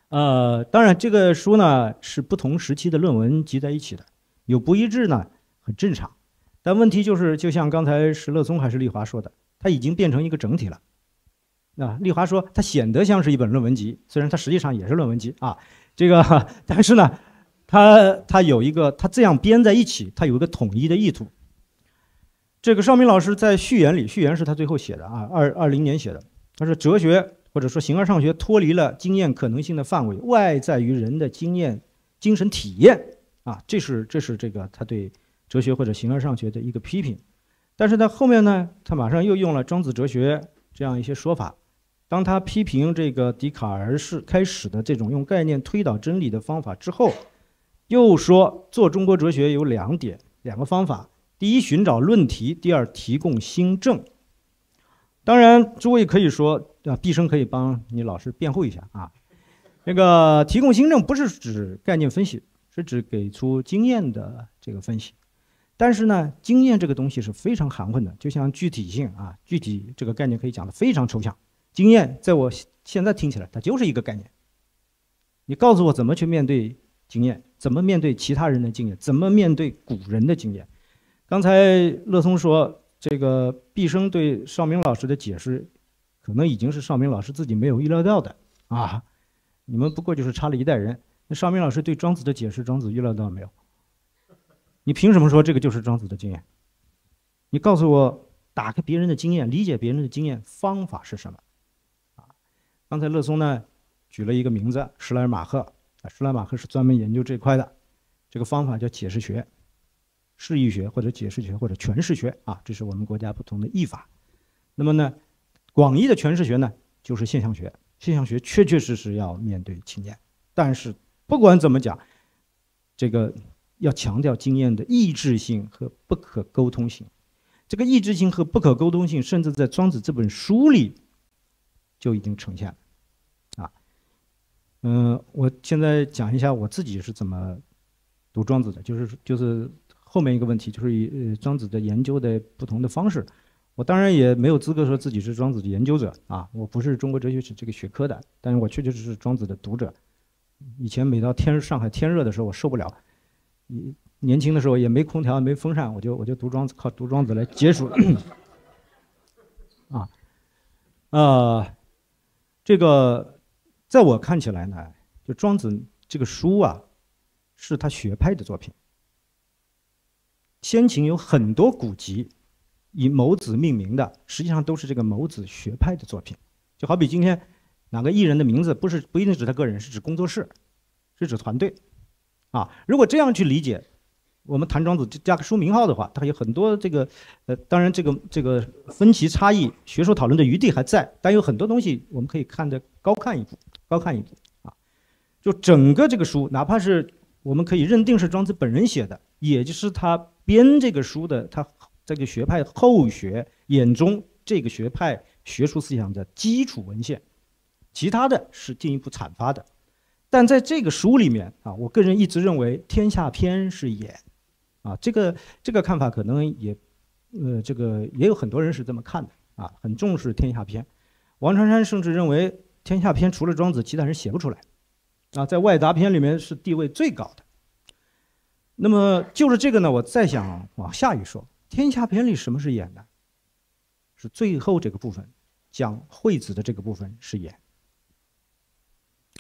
呃，当然，这个书呢是不同时期的论文集在一起的，有不一致呢，很正常。但问题就是，就像刚才石乐松还是丽华说的，它已经变成一个整体了。啊，丽华说它显得像是一本论文集，虽然它实际上也是论文集啊。这个，但是呢，它它有一个，它这样编在一起，它有一个统一的意图。这个邵明老师在序言里，序言是他最后写的啊，二二零年写的，他说哲学。或者说，形而上学脱离了经验可能性的范围，外在于人的经验、精神体验啊，这是这是这个他对哲学或者形而上学的一个批评。但是在后面呢，他马上又用了庄子哲学这样一些说法。当他批评这个笛卡尔是开始的这种用概念推导真理的方法之后，又说做中国哲学有两点、两个方法：第一，寻找论题；第二，提供新证。当然，诸位可以说。啊，毕生可以帮你老师辩护一下啊。那个提供新证不是指概念分析，是指给出经验的这个分析。但是呢，经验这个东西是非常含混的，就像具体性啊，具体这个概念可以讲的非常抽象。经验在我现在听起来，它就是一个概念。你告诉我怎么去面对经验，怎么面对其他人的经验，怎么面对古人的经验。刚才乐松说，这个毕生对邵明老师的解释。可能已经是邵明老师自己没有预料到的啊！你们不过就是差了一代人。那邵明老师对庄子的解释，庄子预料到没有？你凭什么说这个就是庄子的经验？你告诉我，打开别人的经验，理解别人的经验方法是什么？刚才乐松呢举了一个名字，施莱尔马赫啊，施莱尔马赫是专门研究这块的，这个方法叫解释学、释义学或者解释学或者诠释学啊，这是我们国家不同的译法。那么呢？广义的诠释学呢，就是现象学。现象学确确实实要面对经验，但是不管怎么讲，这个要强调经验的意志性和不可沟通性。这个意志性和不可沟通性，甚至在庄子这本书里就已经呈现了。啊，嗯，我现在讲一下我自己是怎么读庄子的，就是就是后面一个问题，就是以庄子的研究的不同的方式。我当然也没有资格说自己是庄子的研究者啊，我不是中国哲学史这个学科的，但是我确确实实是庄子的读者。以前每到天上海天热的时候，我受不了，年轻的时候也没空调没风扇，我就我就读庄子，靠读庄子来解暑。啊，呃，这个在我看起来呢，就庄子这个书啊，是他学派的作品。先秦有很多古籍。以某子命名的，实际上都是这个某子学派的作品。就好比今天哪个艺人的名字，不是不一定指他个人，是指工作室，是指团队。啊，如果这样去理解，我们谈庄子加个书名号的话，它有很多这个，呃，当然这个这个分歧差异、学术讨论的余地还在，但有很多东西我们可以看得高看一步，高看一步啊。就整个这个书，哪怕是我们可以认定是庄子本人写的，也就是他编这个书的他这个学派后学眼中这个学派学术思想的基础文献，其他的是进一步阐发的。但在这个书里面啊，我个人一直认为《天下篇》是也。啊，这个这个看法可能也，呃，这个也有很多人是这么看的啊，很重视《天下篇》。王传山甚至认为《天下篇》除了庄子，其他人写不出来，啊，在外杂篇里面是地位最高的。那么就是这个呢，我再想往下一说，《天下篇》里什么是演呢？是最后这个部分，讲惠子的这个部分是演。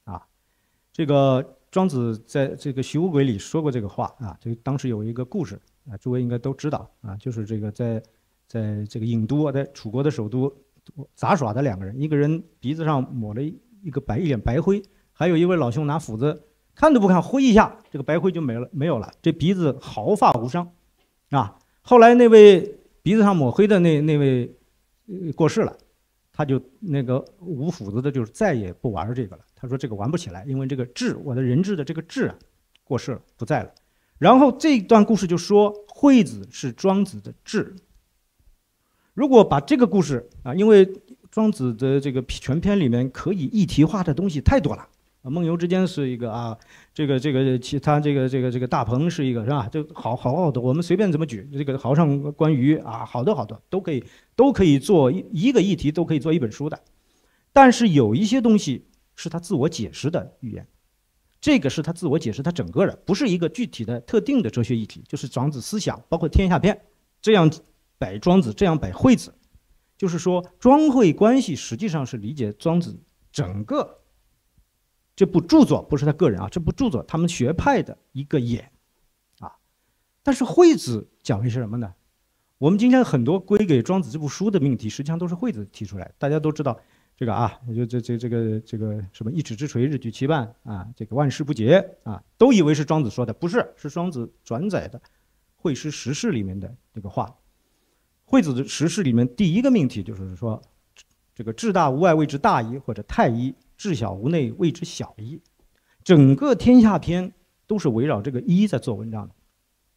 啊，这个。庄子在这个《徐无鬼》里说过这个话啊，这个当时有一个故事啊，诸位应该都知道啊，就是这个在在这个郢都，在楚国的首都杂耍的两个人，一个人鼻子上抹了一个白一脸白灰，还有一位老兄拿斧子看都不看，挥一下，这个白灰就没了，没有了，这鼻子毫发无伤啊。后来那位鼻子上抹灰的那那位过世了，他就那个舞斧子的，就是再也不玩这个了。他说：“这个玩不起来，因为这个智，我的人质的这个智啊，过世了，不在了。然后这段故事就说，惠子是庄子的智。如果把这个故事啊，因为庄子的这个全篇里面可以一体化的东西太多了，梦游之间是一个啊，这个这个其他这个这个这个大鹏是一个是吧？就好好好多，我们随便怎么举，这个豪上关于啊，好多好多都可以都可以做一一个议题都可以做一本书的。但是有一些东西。”是他自我解释的语言，这个是他自我解释他整个的，不是一个具体的特定的哲学议题，就是庄子思想，包括《天下篇》这样摆庄子，这样摆惠子，就是说庄惠关系实际上是理解庄子整个这部著作，不是他个人啊，这部著作他们学派的一个眼啊。但是惠子讲的是什么呢？我们今天很多归给庄子这部书的命题，实际上都是惠子提出来，大家都知道。这个啊，就这这这个这个什么一尺之锤，日举其半啊，这个万事不竭啊，都以为是庄子说的，不是，是庄子转载的《惠施实事》里面的这个话。惠子的实事里面第一个命题就是说，这个至大无外谓之大矣，或者太一；至小无内谓之小矣。整个天下篇都是围绕这个一在做文章的，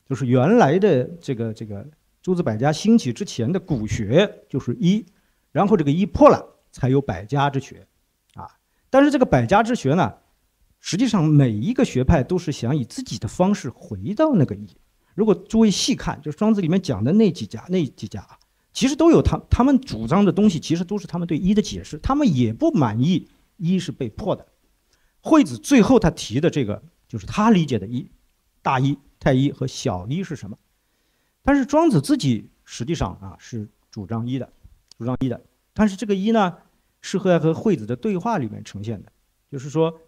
就是原来的这个这个诸子百家兴起之前的古学就是一，然后这个一破了。才有百家之学，啊，但是这个百家之学呢，实际上每一个学派都是想以自己的方式回到那个一。如果诸位细看，就庄子里面讲的那几家那几家啊，其实都有他他们主张的东西，其实都是他们对一的解释，他们也不满意一是被迫的。惠子最后他提的这个，就是他理解的一，大一、太一和小一是什么？但是庄子自己实际上啊是主张一的，主张一的。但是这个一呢，是和和惠子的对话里面呈现的，就是说，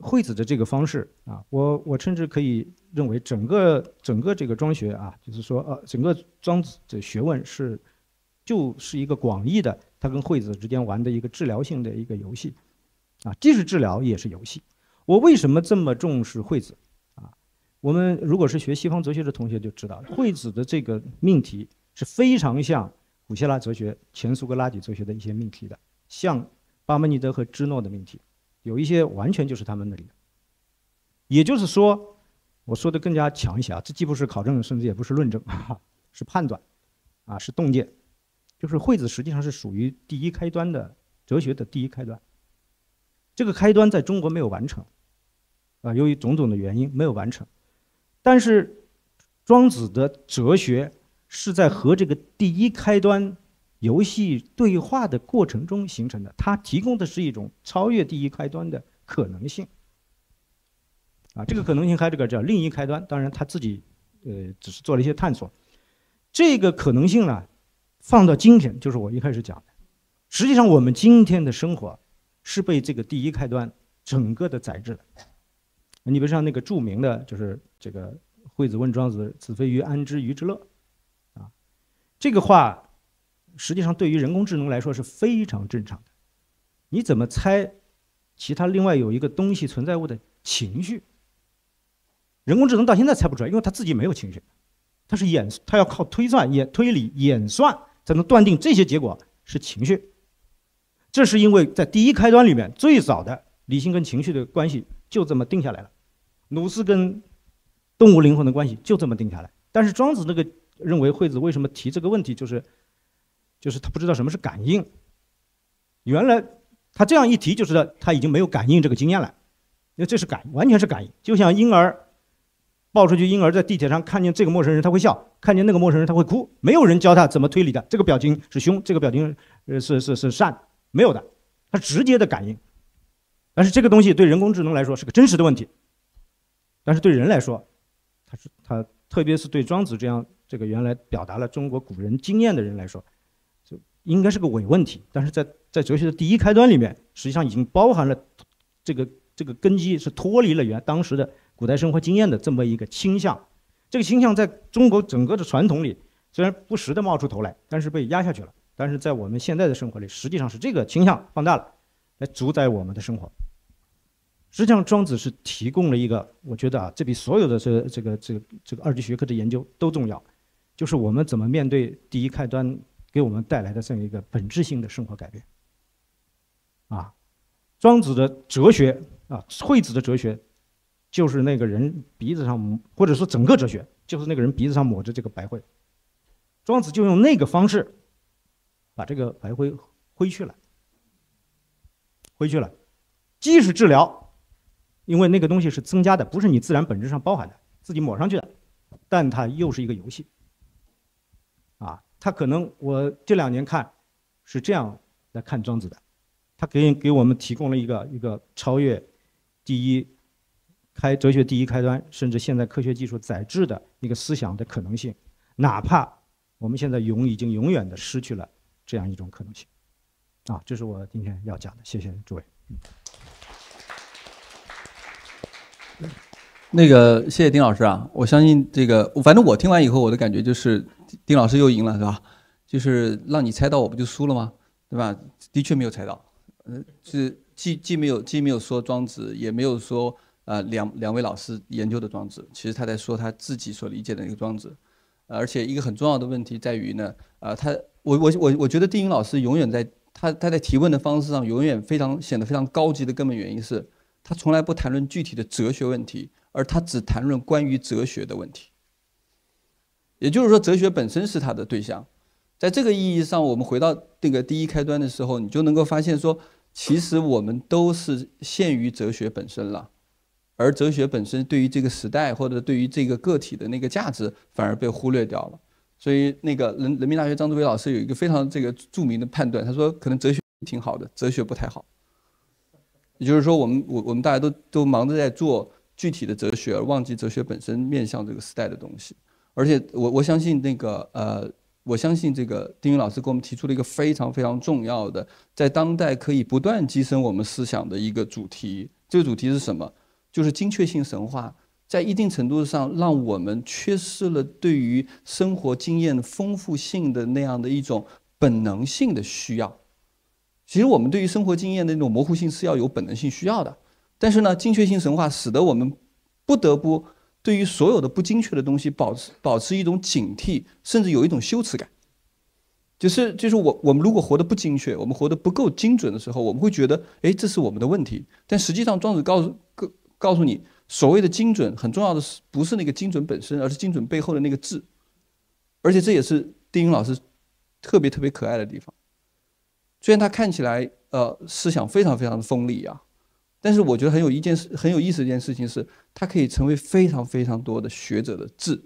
惠子的这个方式啊，我我甚至可以认为整个整个这个庄学啊，就是说呃，整个庄子的学问是，就是一个广义的，他跟惠子之间玩的一个治疗性的一个游戏，啊，既是治疗也是游戏。我为什么这么重视惠子啊？我们如果是学西方哲学的同学就知道，惠子的这个命题是非常像。古希腊哲学、前苏格拉底哲学的一些命题的，像巴门尼德和芝诺的命题，有一些完全就是他们那里的。也就是说，我说的更加强一些啊，这既不是考证，甚至也不是论证，是判断，啊，是洞见。就是惠子实际上是属于第一开端的哲学的第一开端。这个开端在中国没有完成，啊，由于种种的原因没有完成。但是庄子的哲学。是在和这个第一开端游戏对话的过程中形成的，它提供的是一种超越第一开端的可能性。啊，这个可能性还这个叫另一开端，当然他自己呃只是做了一些探索。这个可能性呢，放到今天，就是我一开始讲的，实际上我们今天的生活是被这个第一开端整个的宰制的。你比如像那个著名的，就是这个惠子问庄子：“子非鱼，安知鱼之乐？”啊这个话，实际上对于人工智能来说是非常正常的。你怎么猜其他另外有一个东西存在物的情绪？人工智能到现在猜不出来，因为它自己没有情绪，它是演，它要靠推算、演推理、演算才能断定这些结果是情绪。这是因为在第一开端里面，最早的理性跟情绪的关系就这么定下来了，努斯跟动物灵魂的关系就这么定下来。但是庄子那个认为惠子为什么提这个问题，就是，就是他不知道什么是感应。原来他这样一提就知道他已经没有感应这个经验了，因为这是感，完全是感应，就像婴儿。抱出去，婴儿在地铁上看见这个陌生人，他会笑；看见那个陌生人，他会哭。没有人教他怎么推理的，这个表情是凶，这个表情呃是是是善，没有的，他直接的感应。但是这个东西对人工智能来说是个真实的问题，但是对人来说，他是他，特别是对庄子这样这个原来表达了中国古人经验的人来说，就应该是个伪问题。但是在在哲学的第一开端里面，实际上已经包含了这个这个根基是脱离了原当时的。古代生活经验的这么一个倾向，这个倾向在中国整个的传统里虽然不时的冒出头来，但是被压下去了。但是在我们现在的生活里，实际上是这个倾向放大了，来主宰我们的生活。实际上，庄子是提供了一个，我觉得啊，这比所有的这这个这个这个二级学科的研究都重要，就是我们怎么面对第一开端给我们带来的这样一个本质性的生活改变。啊，庄子的哲学啊，惠子的哲学。就是那个人鼻子上，或者说整个哲学，就是那个人鼻子上抹着这个白灰。庄子就用那个方式，把这个白灰挥去了，挥去了。既是治疗，因为那个东西是增加的，不是你自然本质上包含的，自己抹上去的，但它又是一个游戏。啊，他可能我这两年看，是这样来看庄子的，他给给我们提供了一个一个超越第一。开哲学第一开端，甚至现在科学技术载质的一个思想的可能性，哪怕我们现在永已经永远的失去了这样一种可能性，啊，这是我今天要讲的。谢谢诸位。那个，谢谢丁老师啊，我相信这个，反正我听完以后，我的感觉就是丁老师又赢了，是吧？就是让你猜到，我不就输了吗？对吧？的确没有猜到，呃，是既既没有既没有说庄子，也没有说。呃，两两位老师研究的庄子，其实他在说他自己所理解的那个庄子，而且一个很重要的问题在于呢，呃，他我我我我觉得丁云老师永远在他他在提问的方式上永远非常显得非常高级的根本原因是，他从来不谈论具体的哲学问题，而他只谈论关于哲学的问题。也就是说，哲学本身是他的对象，在这个意义上，我们回到那个第一开端的时候，你就能够发现说，其实我们都是限于哲学本身了。而哲学本身对于这个时代或者对于这个个体的那个价值反而被忽略掉了，所以那个人人民大学张志伟老师有一个非常这个著名的判断，他说可能哲学挺好的，哲学不太好。也就是说，我们我我们大家都都忙着在做具体的哲学，而忘记哲学本身面向这个时代的东西。而且我我相信那个呃，我相信这个丁云老师给我们提出了一个非常非常重要的，在当代可以不断提升我们思想的一个主题。这个主题是什么？就是精确性神话，在一定程度上让我们缺失了对于生活经验丰富性的那样的一种本能性的需要。其实我们对于生活经验的那种模糊性是要有本能性需要的，但是呢，精确性神话使得我们不得不对于所有的不精确的东西保持保持一种警惕，甚至有一种羞耻感。就是就是我我们如果活得不精确，我们活得不够精准的时候，我们会觉得，哎，这是我们的问题。但实际上，庄子告诉告。告诉你，所谓的精准，很重要的是不是那个精准本身，而是精准背后的那个质。而且这也是丁云老师特别特别可爱的地方。虽然他看起来呃思想非常非常的锋利啊，但是我觉得很有一件事很有意思的一件事情是，他可以成为非常非常多的学者的智。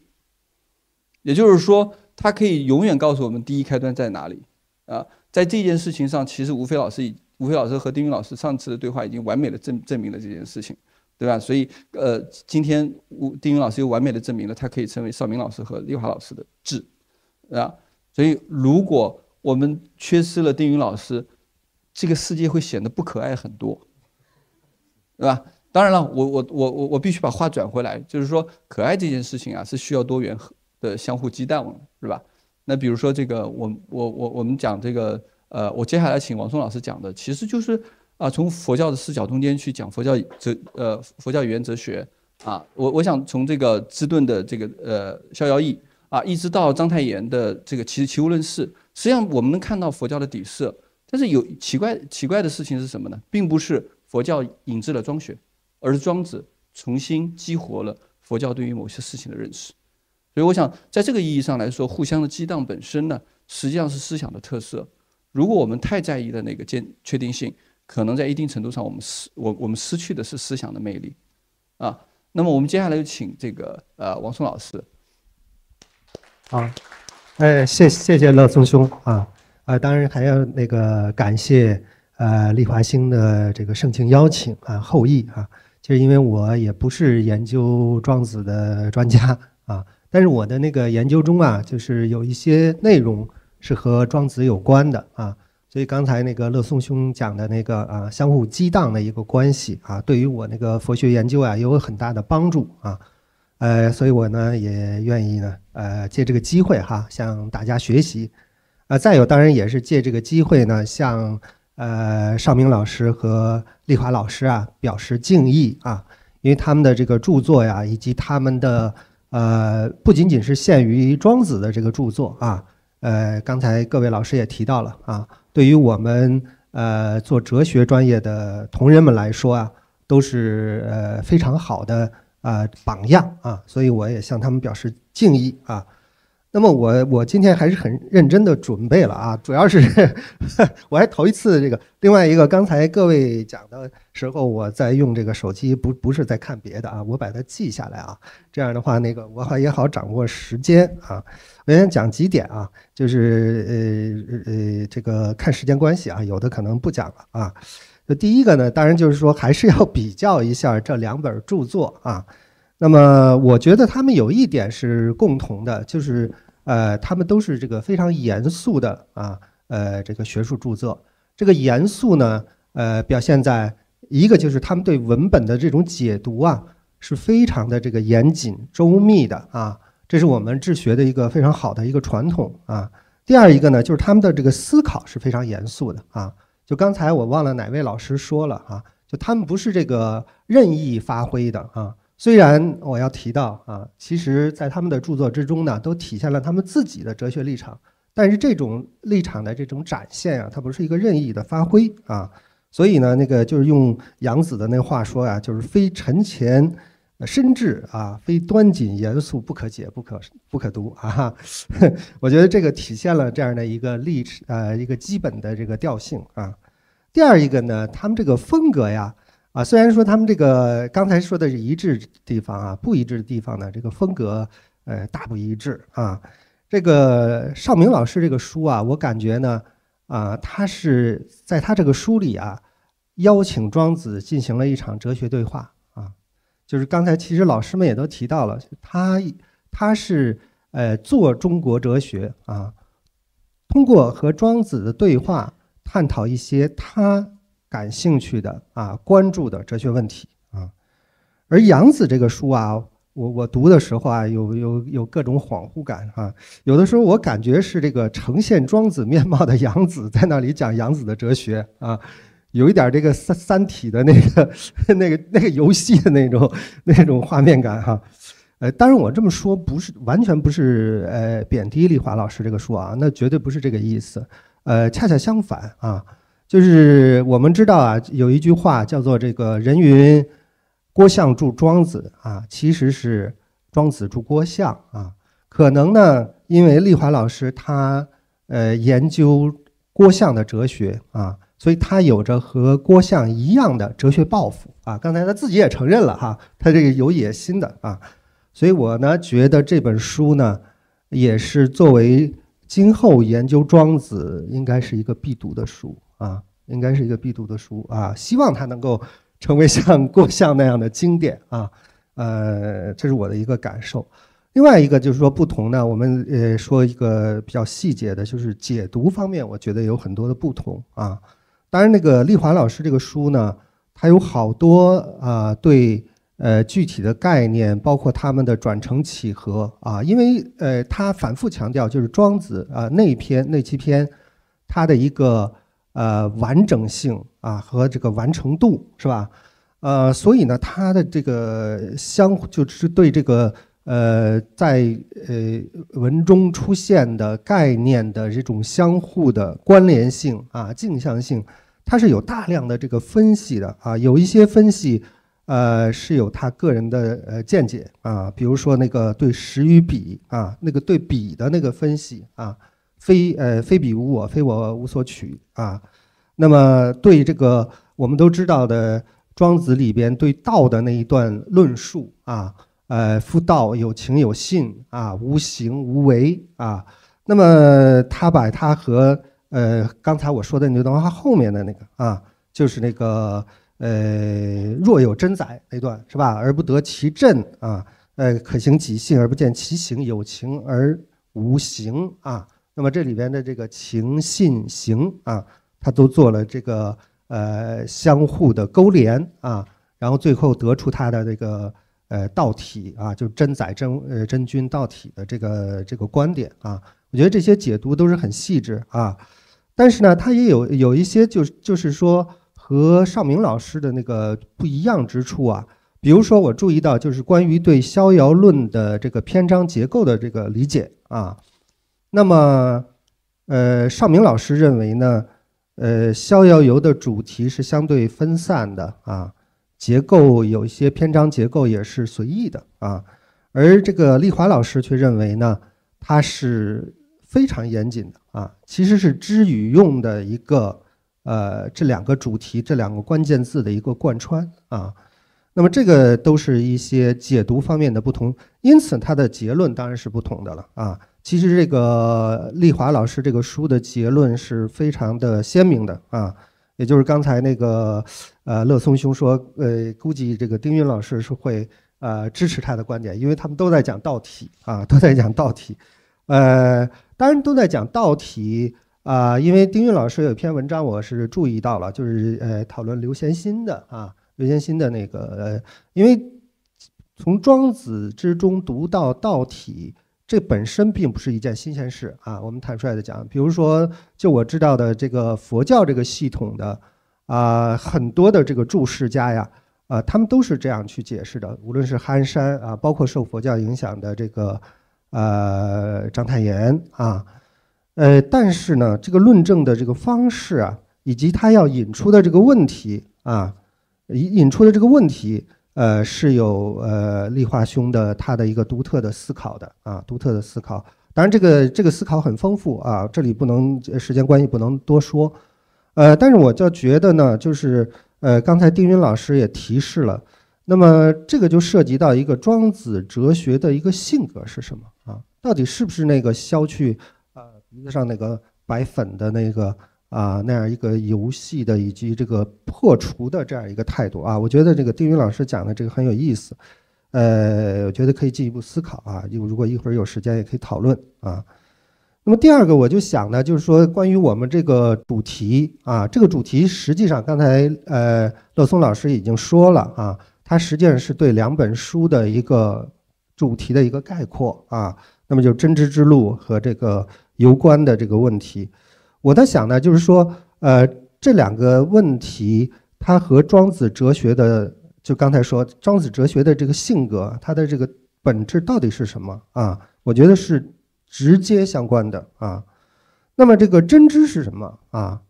也就是说，他可以永远告诉我们第一开端在哪里啊。在这件事情上，其实吴飞老师已吴飞老师和丁云老师上次的对话已经完美的证证明了这件事情。对吧？所以，呃，今天吴丁云老师又完美的证明了他可以成为邵明老师和丽华老师的智，啊，所以如果我们缺失了丁云老师，这个世界会显得不可爱很多，对吧？当然了，我我我我我必须把话转回来，就是说，可爱这件事情啊，是需要多元的相互激荡，是吧？那比如说这个，我我我我们讲这个，呃，我接下来请王松老师讲的，其实就是。啊，从佛教的视角中间去讲佛教哲呃佛教语言哲学，啊，我我想从这个芝顿的这个呃逍遥意啊，一直到章太炎的这个其实齐物论事，实际上我们能看到佛教的底色。但是有奇怪奇怪的事情是什么呢？并不是佛教引致了庄学，而是庄子重新激活了佛教对于某些事情的认识。所以我想，在这个意义上来说，互相的激荡本身呢，实际上是思想的特色。如果我们太在意的那个坚确定性，可能在一定程度上，我们失我我们失去的是思想的魅力啊。那么我们接下来就请这个呃王松老师。好，哎，谢谢谢乐松兄啊，啊，当然还要那个感谢呃丽华星的这个盛情邀请啊后裔啊，就是因为我也不是研究庄子的专家啊，但是我的那个研究中啊，就是有一些内容是和庄子有关的啊。所以刚才那个乐松兄讲的那个啊，相互激荡的一个关系啊，对于我那个佛学研究啊，也有很大的帮助啊。呃，所以我呢也愿意呢，呃，借这个机会哈，向大家学习。啊，再有当然也是借这个机会呢，向呃邵明老师和丽华老师啊表示敬意啊，因为他们的这个著作呀，以及他们的呃，不仅仅是限于庄子的这个著作啊，呃，刚才各位老师也提到了啊。对于我们呃做哲学专业的同仁们来说啊，都是呃非常好的啊榜样啊，所以我也向他们表示敬意啊。那么我我今天还是很认真的准备了啊，主要是 我还头一次这个，另外一个刚才各位讲的时候，我在用这个手机，不不是在看别的啊，我把它记下来啊，这样的话那个我还也好掌握时间啊。我先讲几点啊，就是呃呃这个看时间关系啊，有的可能不讲了啊。那第一个呢，当然就是说还是要比较一下这两本著作啊。那么我觉得他们有一点是共同的，就是呃，他们都是这个非常严肃的啊，呃，这个学术著作。这个严肃呢，呃，表现在一个就是他们对文本的这种解读啊，是非常的这个严谨周密的啊，这是我们治学的一个非常好的一个传统啊。第二一个呢，就是他们的这个思考是非常严肃的啊。就刚才我忘了哪位老师说了啊，就他们不是这个任意发挥的啊。虽然我要提到啊，其实，在他们的著作之中呢，都体现了他们自己的哲学立场，但是这种立场的这种展现啊，它不是一个任意的发挥啊，所以呢，那个就是用杨子的那话说啊，就是非沉潜深志啊，非端谨严肃不可解不可不可读啊，我觉得这个体现了这样的一个立呃一个基本的这个调性啊。第二一个呢，他们这个风格呀。啊，虽然说他们这个刚才说的是一致地方啊，不一致的地方呢，这个风格呃大不一致啊。这个邵明老师这个书啊，我感觉呢啊，他是在他这个书里啊，邀请庄子进行了一场哲学对话啊。就是刚才其实老师们也都提到了，他他是呃做中国哲学啊，通过和庄子的对话，探讨一些他。感兴趣的啊，关注的哲学问题啊，而杨子这个书啊，我我读的时候啊，有有有各种恍惚感啊，有的时候我感觉是这个呈现庄子面貌的杨子在那里讲杨子的哲学啊，有一点这个三三体的那个 那个那个游戏的那种那种画面感哈，呃，当然我这么说不是完全不是呃贬低丽华老师这个书啊，那绝对不是这个意思，呃，恰恰相反啊。就是我们知道啊，有一句话叫做“这个人云郭象著庄子啊”，其实是庄子著郭象啊。可能呢，因为丽华老师他呃研究郭象的哲学啊，所以他有着和郭象一样的哲学抱负啊。刚才他自己也承认了哈，他这个有野心的啊。所以我呢觉得这本书呢，也是作为今后研究庄子应该是一个必读的书。啊，应该是一个必读的书啊，希望它能够成为像郭象那样的经典啊，呃，这是我的一个感受。另外一个就是说不同呢，我们呃说一个比较细节的，就是解读方面，我觉得有很多的不同啊。当然，那个丽华老师这个书呢，它有好多啊对呃具体的概念，包括他们的转成契合啊，因为呃他反复强调就是庄子啊那一篇那七篇，他的一个。呃，完整性啊和这个完成度是吧？呃，所以呢，它的这个相就是对这个呃在呃文中出现的概念的这种相互的关联性啊、镜像性，它是有大量的这个分析的啊，有一些分析。呃，是有他个人的呃见解啊，比如说那个对实与比啊，那个对比的那个分析啊，非呃非彼无我，非我无所取啊。那么对这个我们都知道的庄子里边对道的那一段论述啊，呃，夫道有情有信啊，无形无为啊。那么他把他和呃刚才我说的那段话后面的那个啊，就是那个。呃，若有真宰那段是吧？而不得其正啊，呃，可行己性而不见其形，有情而无形啊。那么这里边的这个情、信、行啊，它都做了这个呃相互的勾连啊，然后最后得出它的这个呃道体啊，就真宰真呃真君道体的这个这个观点啊。我觉得这些解读都是很细致啊，但是呢，它也有有一些就是就是说。和邵明老师的那个不一样之处啊，比如说我注意到，就是关于对《逍遥论》的这个篇章结构的这个理解啊。那么，呃，邵明老师认为呢，呃，《逍遥游》的主题是相对分散的啊，结构有一些篇章结构也是随意的啊。而这个丽华老师却认为呢，它是非常严谨的啊，其实是知与用的一个。呃，这两个主题，这两个关键字的一个贯穿啊，那么这个都是一些解读方面的不同，因此它的结论当然是不同的了啊。其实这个丽华老师这个书的结论是非常的鲜明的啊，也就是刚才那个呃乐松兄说，呃，估计这个丁云老师是会呃支持他的观点，因为他们都在讲道体啊，都在讲道体，呃，当然都在讲道体。啊，因为丁韵老师有一篇文章，我是注意到了，就是呃讨论刘贤欣的啊，刘贤欣的那个呃，因为从庄子之中读到道体，这本身并不是一件新鲜事啊。我们坦率的讲，比如说就我知道的这个佛教这个系统的啊，很多的这个注释家呀，啊，他们都是这样去解释的，无论是憨山啊，包括受佛教影响的这个呃章太炎啊。呃，但是呢，这个论证的这个方式啊，以及他要引出的这个问题啊，引引出的这个问题，呃，是有呃立华兄的他的一个独特的思考的啊，独特的思考。当然，这个这个思考很丰富啊，这里不能时间关系不能多说。呃，但是我就觉得呢，就是呃，刚才丁云老师也提示了，那么这个就涉及到一个庄子哲学的一个性格是什么啊？到底是不是那个削去呃？鼻子上那个白粉的那个啊，那样一个游戏的以及这个破除的这样一个态度啊，我觉得这个丁云老师讲的这个很有意思，呃，我觉得可以进一步思考啊，如果一会儿有时间也可以讨论啊。那么第二个我就想呢，就是说关于我们这个主题啊，这个主题实际上刚才呃乐松老师已经说了啊，它实际上是对两本书的一个主题的一个概括啊，那么就真知之路和这个。有关的这个问题，我在想呢，就是说，呃，这两个问题，它和庄子哲学的，就刚才说庄子哲学的这个性格，它的这个本质到底是什么啊？我觉得是直接相关的啊。那么这个真知是什么啊？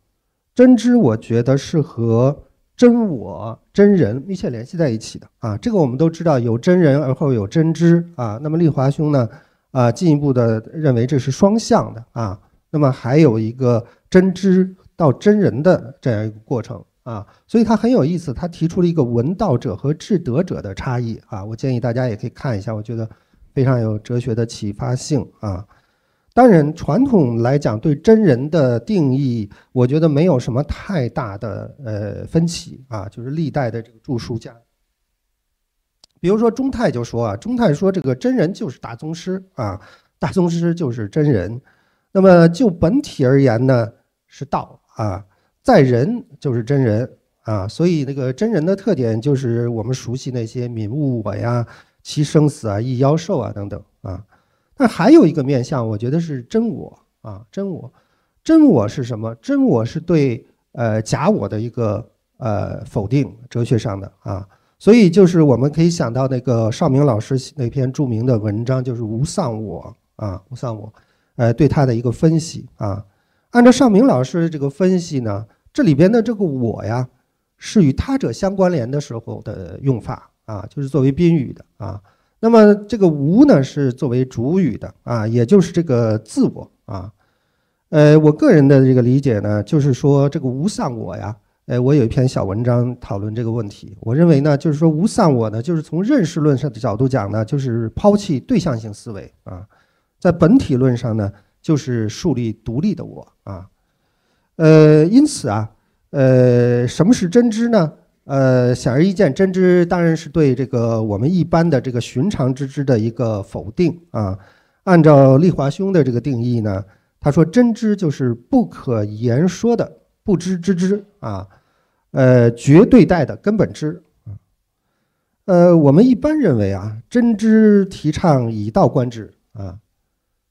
真知，我觉得是和真我、真人密切联系在一起的啊。这个我们都知道，有真人而后有真知啊。那么立华兄呢？啊，进一步的认为这是双向的啊，那么还有一个真知到真人的这样一个过程啊，所以他很有意思，他提出了一个闻道者和智德者的差异啊，我建议大家也可以看一下，我觉得非常有哲学的启发性啊。当然，传统来讲对真人的定义，我觉得没有什么太大的呃分歧啊，就是历代的这个著书家。比如说中泰就说啊，中泰说这个真人就是大宗师啊，大宗师就是真人。那么就本体而言呢，是道啊，在人就是真人啊。所以那个真人的特点就是我们熟悉那些泯物我呀、其生死啊、亦妖兽啊等等啊。那还有一个面相，我觉得是真我啊，真我，真我是什么？真我是对呃假我的一个呃否定，哲学上的啊。所以就是我们可以想到那个邵明老师那篇著名的文章，就是无丧我啊，无丧我，呃，对他的一个分析啊。按照邵明老师的这个分析呢，这里边的这个我呀，是与他者相关联的时候的用法啊，就是作为宾语的啊。那么这个无呢，是作为主语的啊，也就是这个自我啊。呃，我个人的这个理解呢，就是说这个无丧我呀。哎，我有一篇小文章讨论这个问题。我认为呢，就是说无丧我呢，就是从认识论上的角度讲呢，就是抛弃对象性思维啊，在本体论上呢，就是树立独立的我啊。呃，因此啊，呃，什么是真知呢？呃，显而易见，真知当然是对这个我们一般的这个寻常之知的一个否定啊。按照立华兄的这个定义呢，他说真知就是不可言说的不知之知啊。呃，绝对代的根本知啊，呃，我们一般认为啊，真知提倡以道观之啊，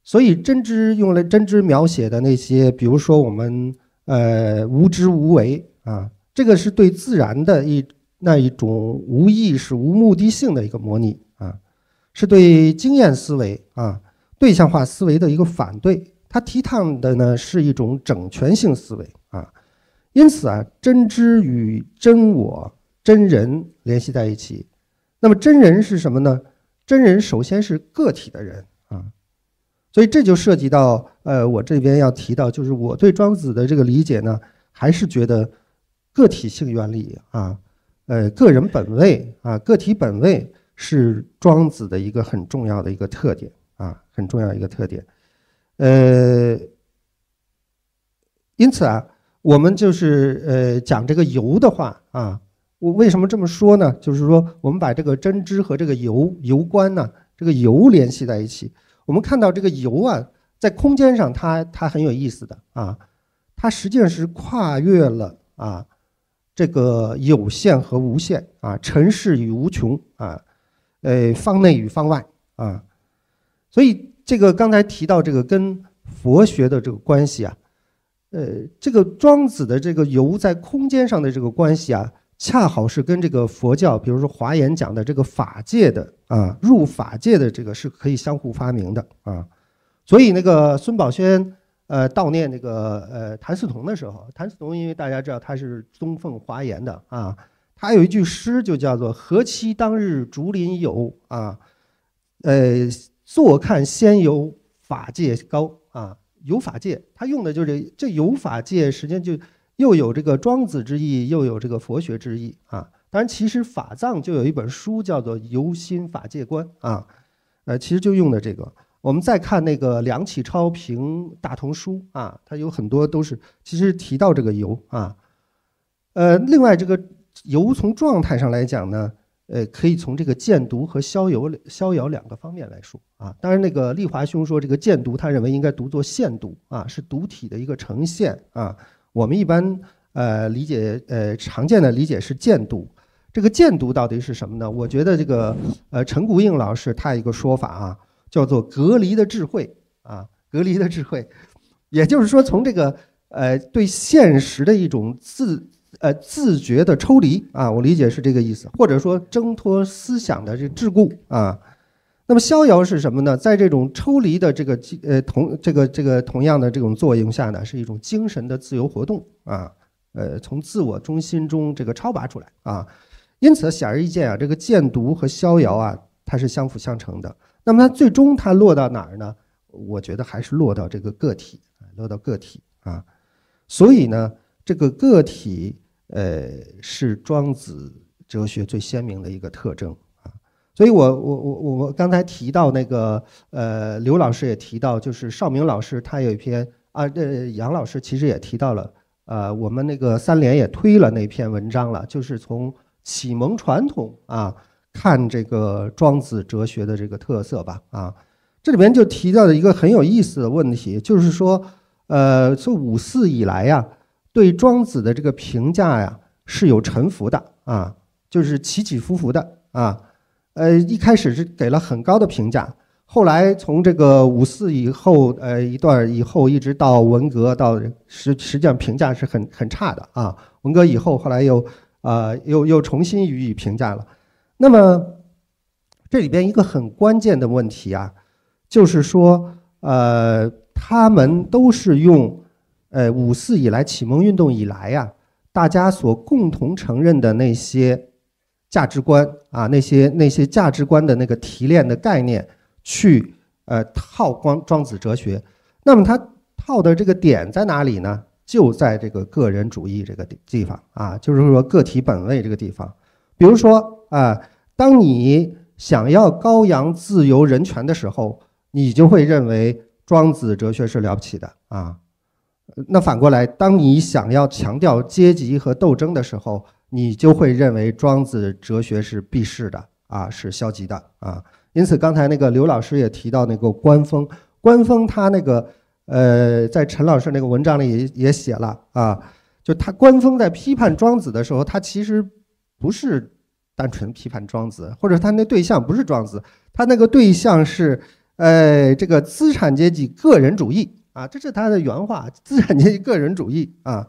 所以真知用来真知描写的那些，比如说我们呃无知无为啊，这个是对自然的一那一种无意识、无目的性的一个模拟啊，是对经验思维啊、对象化思维的一个反对，它提倡的呢是一种整全性思维啊。因此啊，真知与真我、真人联系在一起。那么真人是什么呢？真人首先是个体的人，所以这就涉及到呃，我这边要提到，就是我对庄子的这个理解呢，还是觉得个体性原理啊，呃，个人本位啊，个体本位是庄子的一个很重要的一个特点啊，很重要一个特点。呃，因此啊。我们就是呃讲这个游的话啊，我为什么这么说呢？就是说我们把这个真知和这个游游观呢，这个游联系在一起。我们看到这个游啊，在空间上它它很有意思的啊，它实际上是跨越了啊这个有限和无限啊，尘世与无穷啊，呃方内与方外啊，所以这个刚才提到这个跟佛学的这个关系啊。呃，这个庄子的这个游在空间上的这个关系啊，恰好是跟这个佛教，比如说华严讲的这个法界的啊，入法界的这个是可以相互发明的啊。所以那个孙宝轩呃悼念那个呃谭嗣同的时候，谭嗣同因为大家知道他是宗奉华严的啊，他有一句诗就叫做“何期当日竹林游啊，呃坐看仙游法界高啊。”游法界，他用的就是这游法界，实际上就又有这个庄子之意，又有这个佛学之意啊。当然，其实法藏就有一本书叫做《游心法界观》啊，呃，其实就用的这个。我们再看那个梁启超评大同书啊，它有很多都是其实提到这个游啊。呃，另外这个游从状态上来讲呢。呃，可以从这个渐读和逍遥逍遥两个方面来说啊。当然，那个立华兄说这个渐读，他认为应该读作现读啊，是读体的一个呈现啊。我们一般呃理解呃常见的理解是渐读。这个渐读到底是什么呢？我觉得这个呃陈谷应老师他有一个说法啊，叫做隔离的智慧啊，隔离的智慧，也就是说从这个呃对现实的一种自。呃，自觉的抽离啊，我理解是这个意思，或者说挣脱思想的这桎梏啊。那么逍遥是什么呢？在这种抽离的这个呃同这个这个同样的这种作用下呢，是一种精神的自由活动啊。呃，从自我中心中这个超拔出来啊。因此显而易见啊，这个渐读和逍遥啊，它是相辅相成的。那么它最终它落到哪儿呢？我觉得还是落到这个个体，落到个体啊。所以呢，这个个体。呃，是庄子哲学最鲜明的一个特征，所以我我我我刚才提到那个呃，刘老师也提到，就是邵明老师他有一篇啊，呃，杨老师其实也提到了，呃，我们那个三联也推了那篇文章了，就是从启蒙传统啊看这个庄子哲学的这个特色吧啊，这里边就提到了一个很有意思的问题，就是说，呃，自五四以来呀。对庄子的这个评价呀是有沉浮的啊，就是起起伏伏的啊。呃，一开始是给了很高的评价，后来从这个五四以后，呃，一段以后，一直到文革，到实实际上评价是很很差的啊。文革以后，后来又呃又又重新予以评价了。那么这里边一个很关键的问题啊，就是说，呃，他们都是用，呃，五四以来启蒙运动以来呀，大家所共同承认的那些价值观啊，那些那些价值观的那个提炼的概念。去呃套光庄子哲学，那么他套的这个点在哪里呢？就在这个个人主义这个地方啊，就是说个体本位这个地方。比如说啊，当你想要高扬自由人权的时候，你就会认为庄子哲学是了不起的啊。那反过来，当你想要强调阶级和斗争的时候，你就会认为庄子哲学是避世的啊，是消极的啊。因此，刚才那个刘老师也提到那个官风，官风他那个呃，在陈老师那个文章里也也写了啊，就他官风在批判庄子的时候，他其实不是单纯批判庄子，或者他那对象不是庄子，他那个对象是呃这个资产阶级个人主义啊，这是他的原话，资产阶级个人主义啊，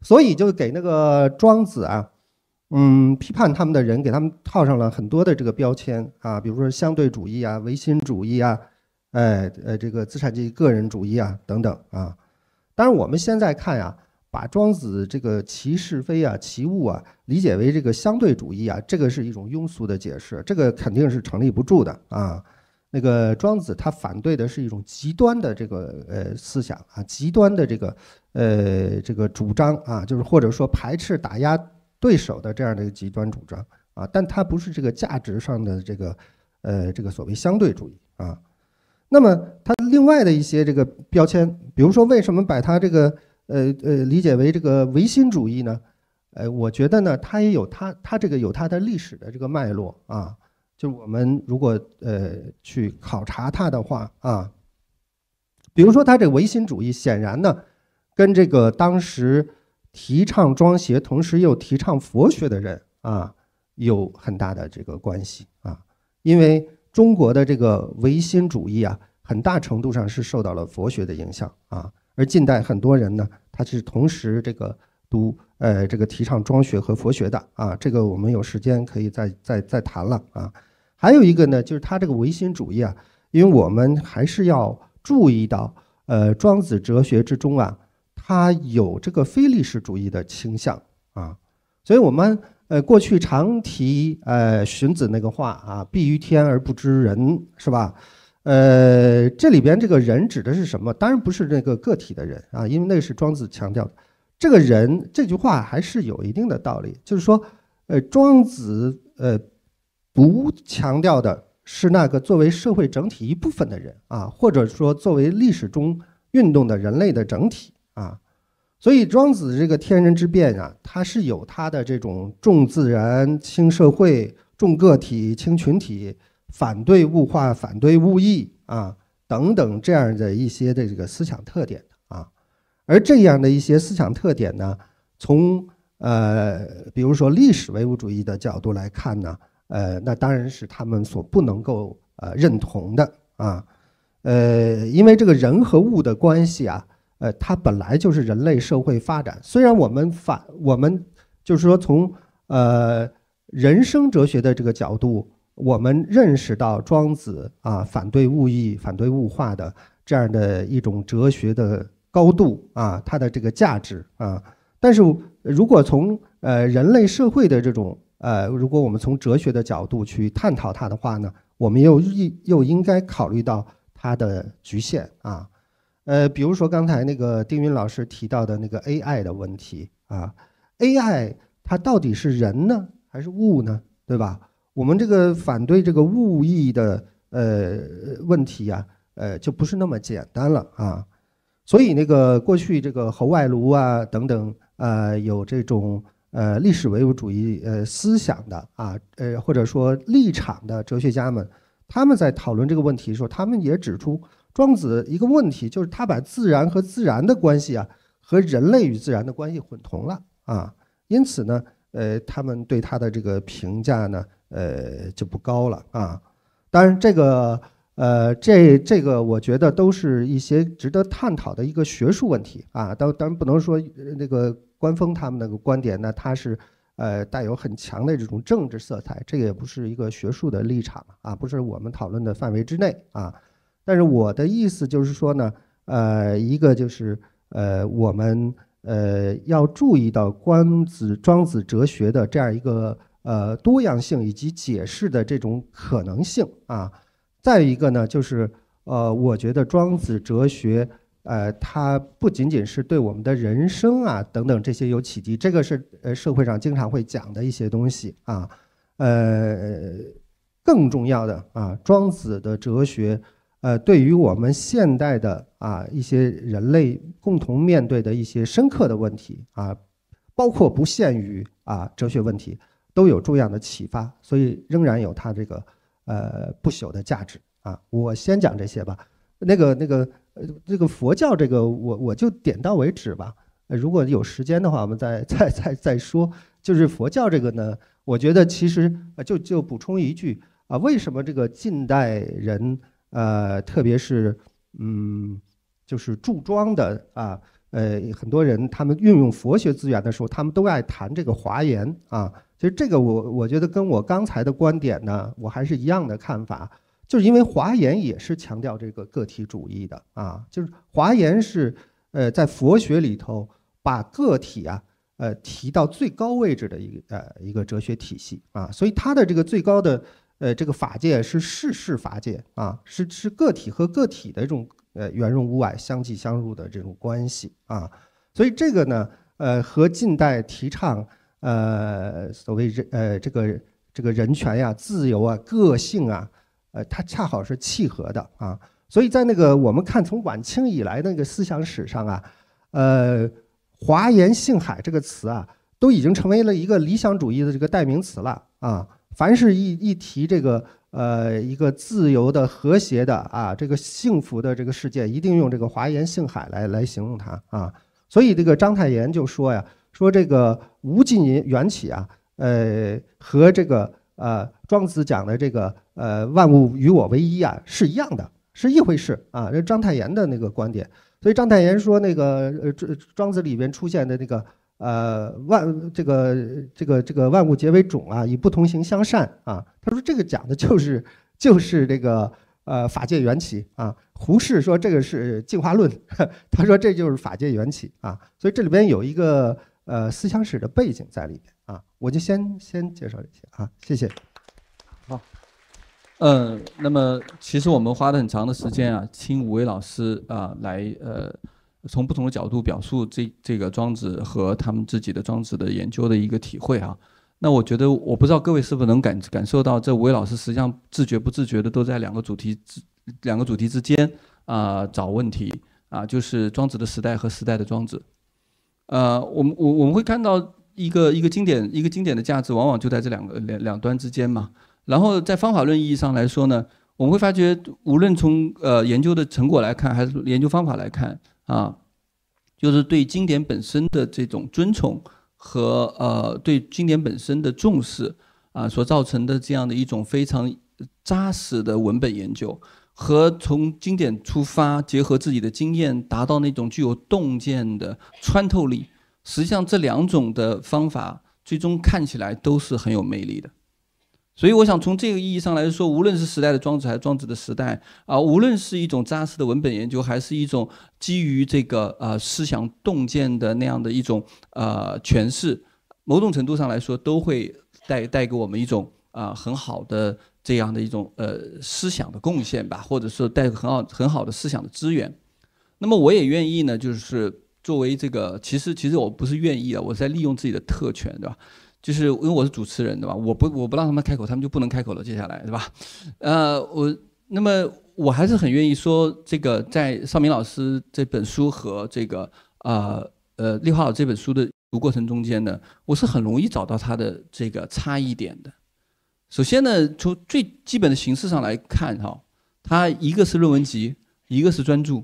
所以就给那个庄子啊。嗯，批判他们的人给他们套上了很多的这个标签啊，比如说相对主义啊、唯心主义啊，哎呃，这个资产阶级个人主义啊等等啊。当然，我们现在看呀，把庄子这个其是非啊、其物啊理解为这个相对主义啊，这个是一种庸俗的解释，这个肯定是成立不住的啊。那个庄子他反对的是一种极端的这个呃思想啊，极端的这个呃这个主张啊，就是或者说排斥打压。对手的这样的一个极端主张啊，但它不是这个价值上的这个，呃，这个所谓相对主义啊。那么它另外的一些这个标签，比如说为什么把它这个呃呃理解为这个唯心主义呢？呃，我觉得呢，它也有它它这个有它的历史的这个脉络啊。就我们如果呃去考察它的话啊，比如说它这个唯心主义，显然呢跟这个当时。提倡庄学，同时又提倡佛学的人啊，有很大的这个关系啊。因为中国的这个唯心主义啊，很大程度上是受到了佛学的影响啊。而近代很多人呢，他是同时这个读呃这个提倡庄学和佛学的啊。这个我们有时间可以再再再谈了啊。还有一个呢，就是他这个唯心主义啊，因为我们还是要注意到，呃，庄子哲学之中啊。他有这个非历史主义的倾向啊，所以我们呃过去常提呃荀子那个话啊，必于天而不知人，是吧？呃，这里边这个人指的是什么？当然不是那个个体的人啊，因为那是庄子强调的。这个人这句话还是有一定的道理，就是说，呃，庄子呃不强调的是那个作为社会整体一部分的人啊，或者说作为历史中运动的人类的整体。啊，所以庄子这个天人之辩啊，它是有它的这种重自然轻社会、重个体轻群体、反对物化、反对物异啊等等这样的一些的这个思想特点啊。而这样的一些思想特点呢，从呃比如说历史唯物主义的角度来看呢，呃，那当然是他们所不能够呃认同的啊。呃，因为这个人和物的关系啊。呃，它本来就是人类社会发展。虽然我们反我们就是说从呃人生哲学的这个角度，我们认识到庄子啊反对物异、反对物化的这样的一种哲学的高度啊，它的这个价值啊。但是如果从呃人类社会的这种呃，如果我们从哲学的角度去探讨它的话呢，我们又又应该考虑到它的局限啊。呃，比如说刚才那个丁云老师提到的那个 AI 的问题啊，AI 它到底是人呢还是物呢？对吧？我们这个反对这个物异的呃问题呀，呃就不是那么简单了啊。所以那个过去这个侯外庐啊等等呃有这种呃历史唯物主义呃思想的啊呃或者说立场的哲学家们，他们在讨论这个问题的时候，他们也指出。庄子一个问题就是他把自然和自然的关系啊和人类与自然的关系混同了啊，因此呢，呃，他们对他的这个评价呢，呃，就不高了啊。当然，这个呃，这这个我觉得都是一些值得探讨的一个学术问题啊。当当然不能说那个官方他们那个观点呢，它是呃带有很强的这种政治色彩，这个也不是一个学术的立场啊，不是我们讨论的范围之内啊。但是我的意思就是说呢，呃，一个就是呃我们呃要注意到关子庄子哲学的这样一个呃多样性以及解释的这种可能性啊。再一个呢，就是呃，我觉得庄子哲学，呃，它不仅仅是对我们的人生啊等等这些有启迪，这个是呃社会上经常会讲的一些东西啊，呃，更重要的啊，庄子的哲学，呃，对于我们现代的啊一些人类共同面对的一些深刻的问题啊，包括不限于啊哲学问题，都有重要的启发，所以仍然有它这个。呃，不朽的价值啊！我先讲这些吧。那个、那个、呃，这个佛教这个，我我就点到为止吧。如果有时间的话，我们再再再再说。就是佛教这个呢，我觉得其实就就补充一句啊，为什么这个近代人呃，特别是嗯，就是注庄的啊，呃，很多人他们运用佛学资源的时候，他们都爱谈这个华严啊。其实这个我我觉得跟我刚才的观点呢，我还是一样的看法，就是因为华严也是强调这个个体主义的啊，就是华严是呃在佛学里头把个体啊呃提到最高位置的一个呃一个哲学体系啊，所以它的这个最高的呃这个法界是世事法界啊，是是个体和个体的这种呃圆融无碍、相继相入的这种关系啊，所以这个呢呃和近代提倡。呃，所谓人呃，这个这个人权呀、自由啊、个性啊，呃，它恰好是契合的啊。所以在那个我们看从晚清以来那个思想史上啊，呃，“华严性海”这个词啊，都已经成为了一个理想主义的这个代名词了啊。凡是一一提这个呃一个自由的、和谐的啊，这个幸福的这个世界，一定用这个“华严性海”来来形容它啊。所以这个章太炎就说呀。说这个无尽缘起啊，呃，和这个呃庄子讲的这个呃万物与我为一啊是一样的，是一回事啊。这章太炎的那个观点，所以章太炎说那个呃庄庄子里边出现的那个呃万这个这个这个万物皆为种啊，以不同形相善啊。他说这个讲的就是就是这个呃法界缘起啊。胡适说这个是进化论，他说这就是法界缘起啊。所以这里边有一个。呃，思想史的背景在里面啊，我就先先介绍这些啊，谢谢。好，嗯，那么其实我们花了很长的时间啊，听五位老师啊来呃，从不同的角度表述这这个庄子和他们自己的庄子的研究的一个体会啊。那我觉得，我不知道各位是否能感感受到，这五位老师实际上自觉不自觉的都在两个主题之两个主题之间啊找问题啊，就是庄子的时代和时代的庄子。呃，我们我我们会看到一个一个经典一个经典的价值，往往就在这两个两两端之间嘛。然后在方法论意义上来说呢，我们会发觉，无论从呃研究的成果来看，还是研究方法来看啊，就是对经典本身的这种尊崇和呃对经典本身的重视啊，所造成的这样的一种非常扎实的文本研究。和从经典出发，结合自己的经验，达到那种具有洞见的穿透力。实际上，这两种的方法最终看起来都是很有魅力的。所以，我想从这个意义上来说，无论是时代的庄子，还是庄子的时代啊，无论是一种扎实的文本研究，还是一种基于这个呃思想洞见的那样的一种呃诠释，某种程度上来说，都会带带给我们一种啊很好的。这样的一种呃思想的贡献吧，或者说带很好很好的思想的资源。那么我也愿意呢，就是作为这个，其实其实我不是愿意啊，我在利用自己的特权，对吧？就是因为我是主持人，对吧？我不我不让他们开口，他们就不能开口了。接下来，对吧？呃，我那么我还是很愿意说，这个在邵明老师这本书和这个啊呃立华老这本书的读过程中间呢，我是很容易找到它的这个差异点的。首先呢，从最基本的形式上来看，哈，它一个是论文集，一个是专著，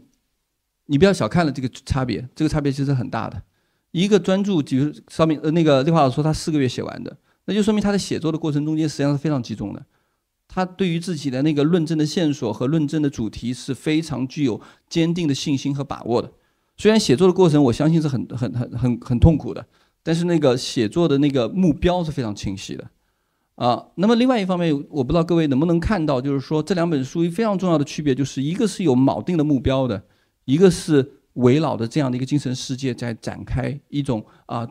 你不要小看了这个差别，这个差别其实很大的。一个专注，比如上面呃那个丽华老师说他四个月写完的，那就说明他在写作的过程中间实际上是非常集中的。他对于自己的那个论证的线索和论证的主题是非常具有坚定的信心和把握的。虽然写作的过程我相信是很很很很很痛苦的，但是那个写作的那个目标是非常清晰的。啊，那么另外一方面，我不知道各位能不能看到，就是说这两本书非常重要的区别，就是一个是有铆定的目标的，一个是围绕着这样的一个精神世界在展开一种啊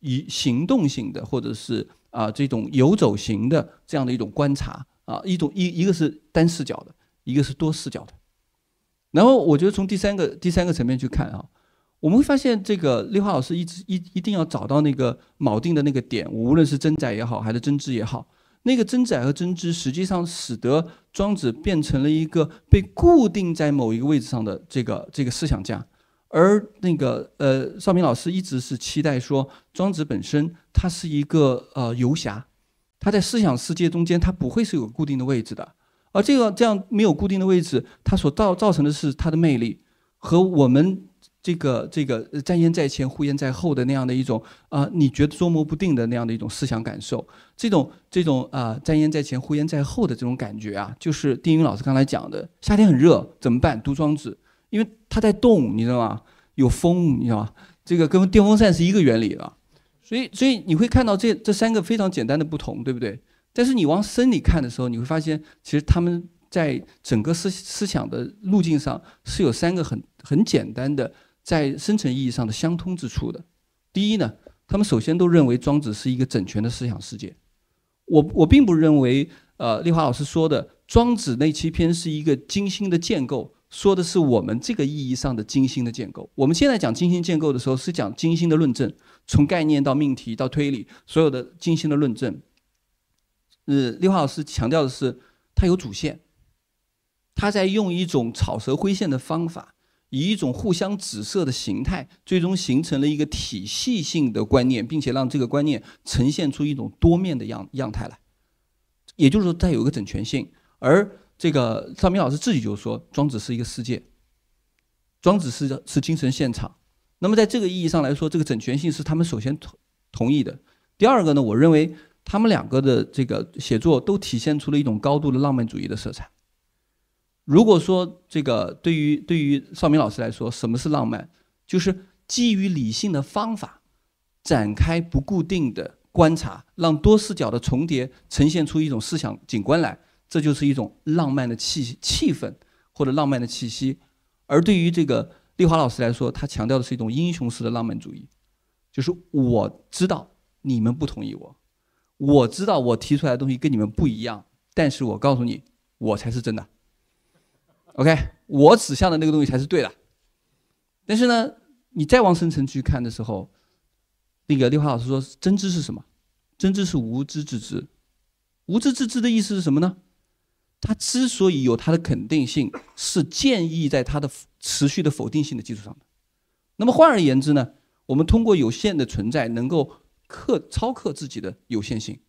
以行动性的或者是啊这种游走型的这样的一种观察。啊，一种一一个是单视角的，一个是多视角的。然后我觉得从第三个第三个层面去看啊，我们会发现这个丽华老师一直一一定要找到那个铆定的那个点，无论是真宰也好，还是真知也好，那个真宰和真知实际上使得庄子变成了一个被固定在某一个位置上的这个这个思想家，而那个呃邵明老师一直是期待说庄子本身他是一个呃游侠。他在思想世界中间，他不会是有固定的位置的，而这个这样没有固定的位置，它所造造成的是它的魅力和我们这个这个瞻焉在前，呼焉在后的那样的一种啊，你觉得捉摸不定的那样的一种思想感受，这种这种啊瞻焉在前，呼焉在后的这种感觉啊，就是丁云老师刚才讲的，夏天很热怎么办？读庄子，因为它在动，你知道吗？有风，你知道吗？这个跟电风扇是一个原理啊。所以，所以你会看到这这三个非常简单的不同，对不对？但是你往深里看的时候，你会发现，其实他们在整个思思想的路径上是有三个很很简单的，在深层意义上的相通之处的。第一呢，他们首先都认为庄子是一个整全的思想世界。我我并不认为，呃，丽华老师说的庄子那七篇是一个精心的建构，说的是我们这个意义上的精心的建构。我们现在讲精心建构的时候，是讲精心的论证。从概念到命题到推理，所有的精心的论证，呃，立华老师强调的是，它有主线，他在用一种草蛇灰线的方法，以一种互相指涉的形态，最终形成了一个体系性的观念，并且让这个观念呈现出一种多面的样样态来。也就是说，它有一个整全性。而这个邵明老师自己就说，庄子是一个世界，庄子是是精神现场。那么在这个意义上来说，这个整全性是他们首先同同意的。第二个呢，我认为他们两个的这个写作都体现出了一种高度的浪漫主义的色彩。如果说这个对于对于邵明老师来说，什么是浪漫？就是基于理性的方法展开不固定的观察，让多视角的重叠呈现出一种思想景观来，这就是一种浪漫的气气氛或者浪漫的气息。而对于这个。丽华老师来说，他强调的是一种英雄式的浪漫主义，就是我知道你们不同意我，我知道我提出来的东西跟你们不一样，但是我告诉你，我才是真的。OK，我指向的那个东西才是对的。但是呢，你再往深层去看的时候，那个丽华老师说，真知是什么？真知是无知之知。无知之知的意思是什么呢？他之所以有他的肯定性，是建议在他的持续的否定性的基础上的。那么换而言之呢，我们通过有限的存在，能够克超克自己的有限性。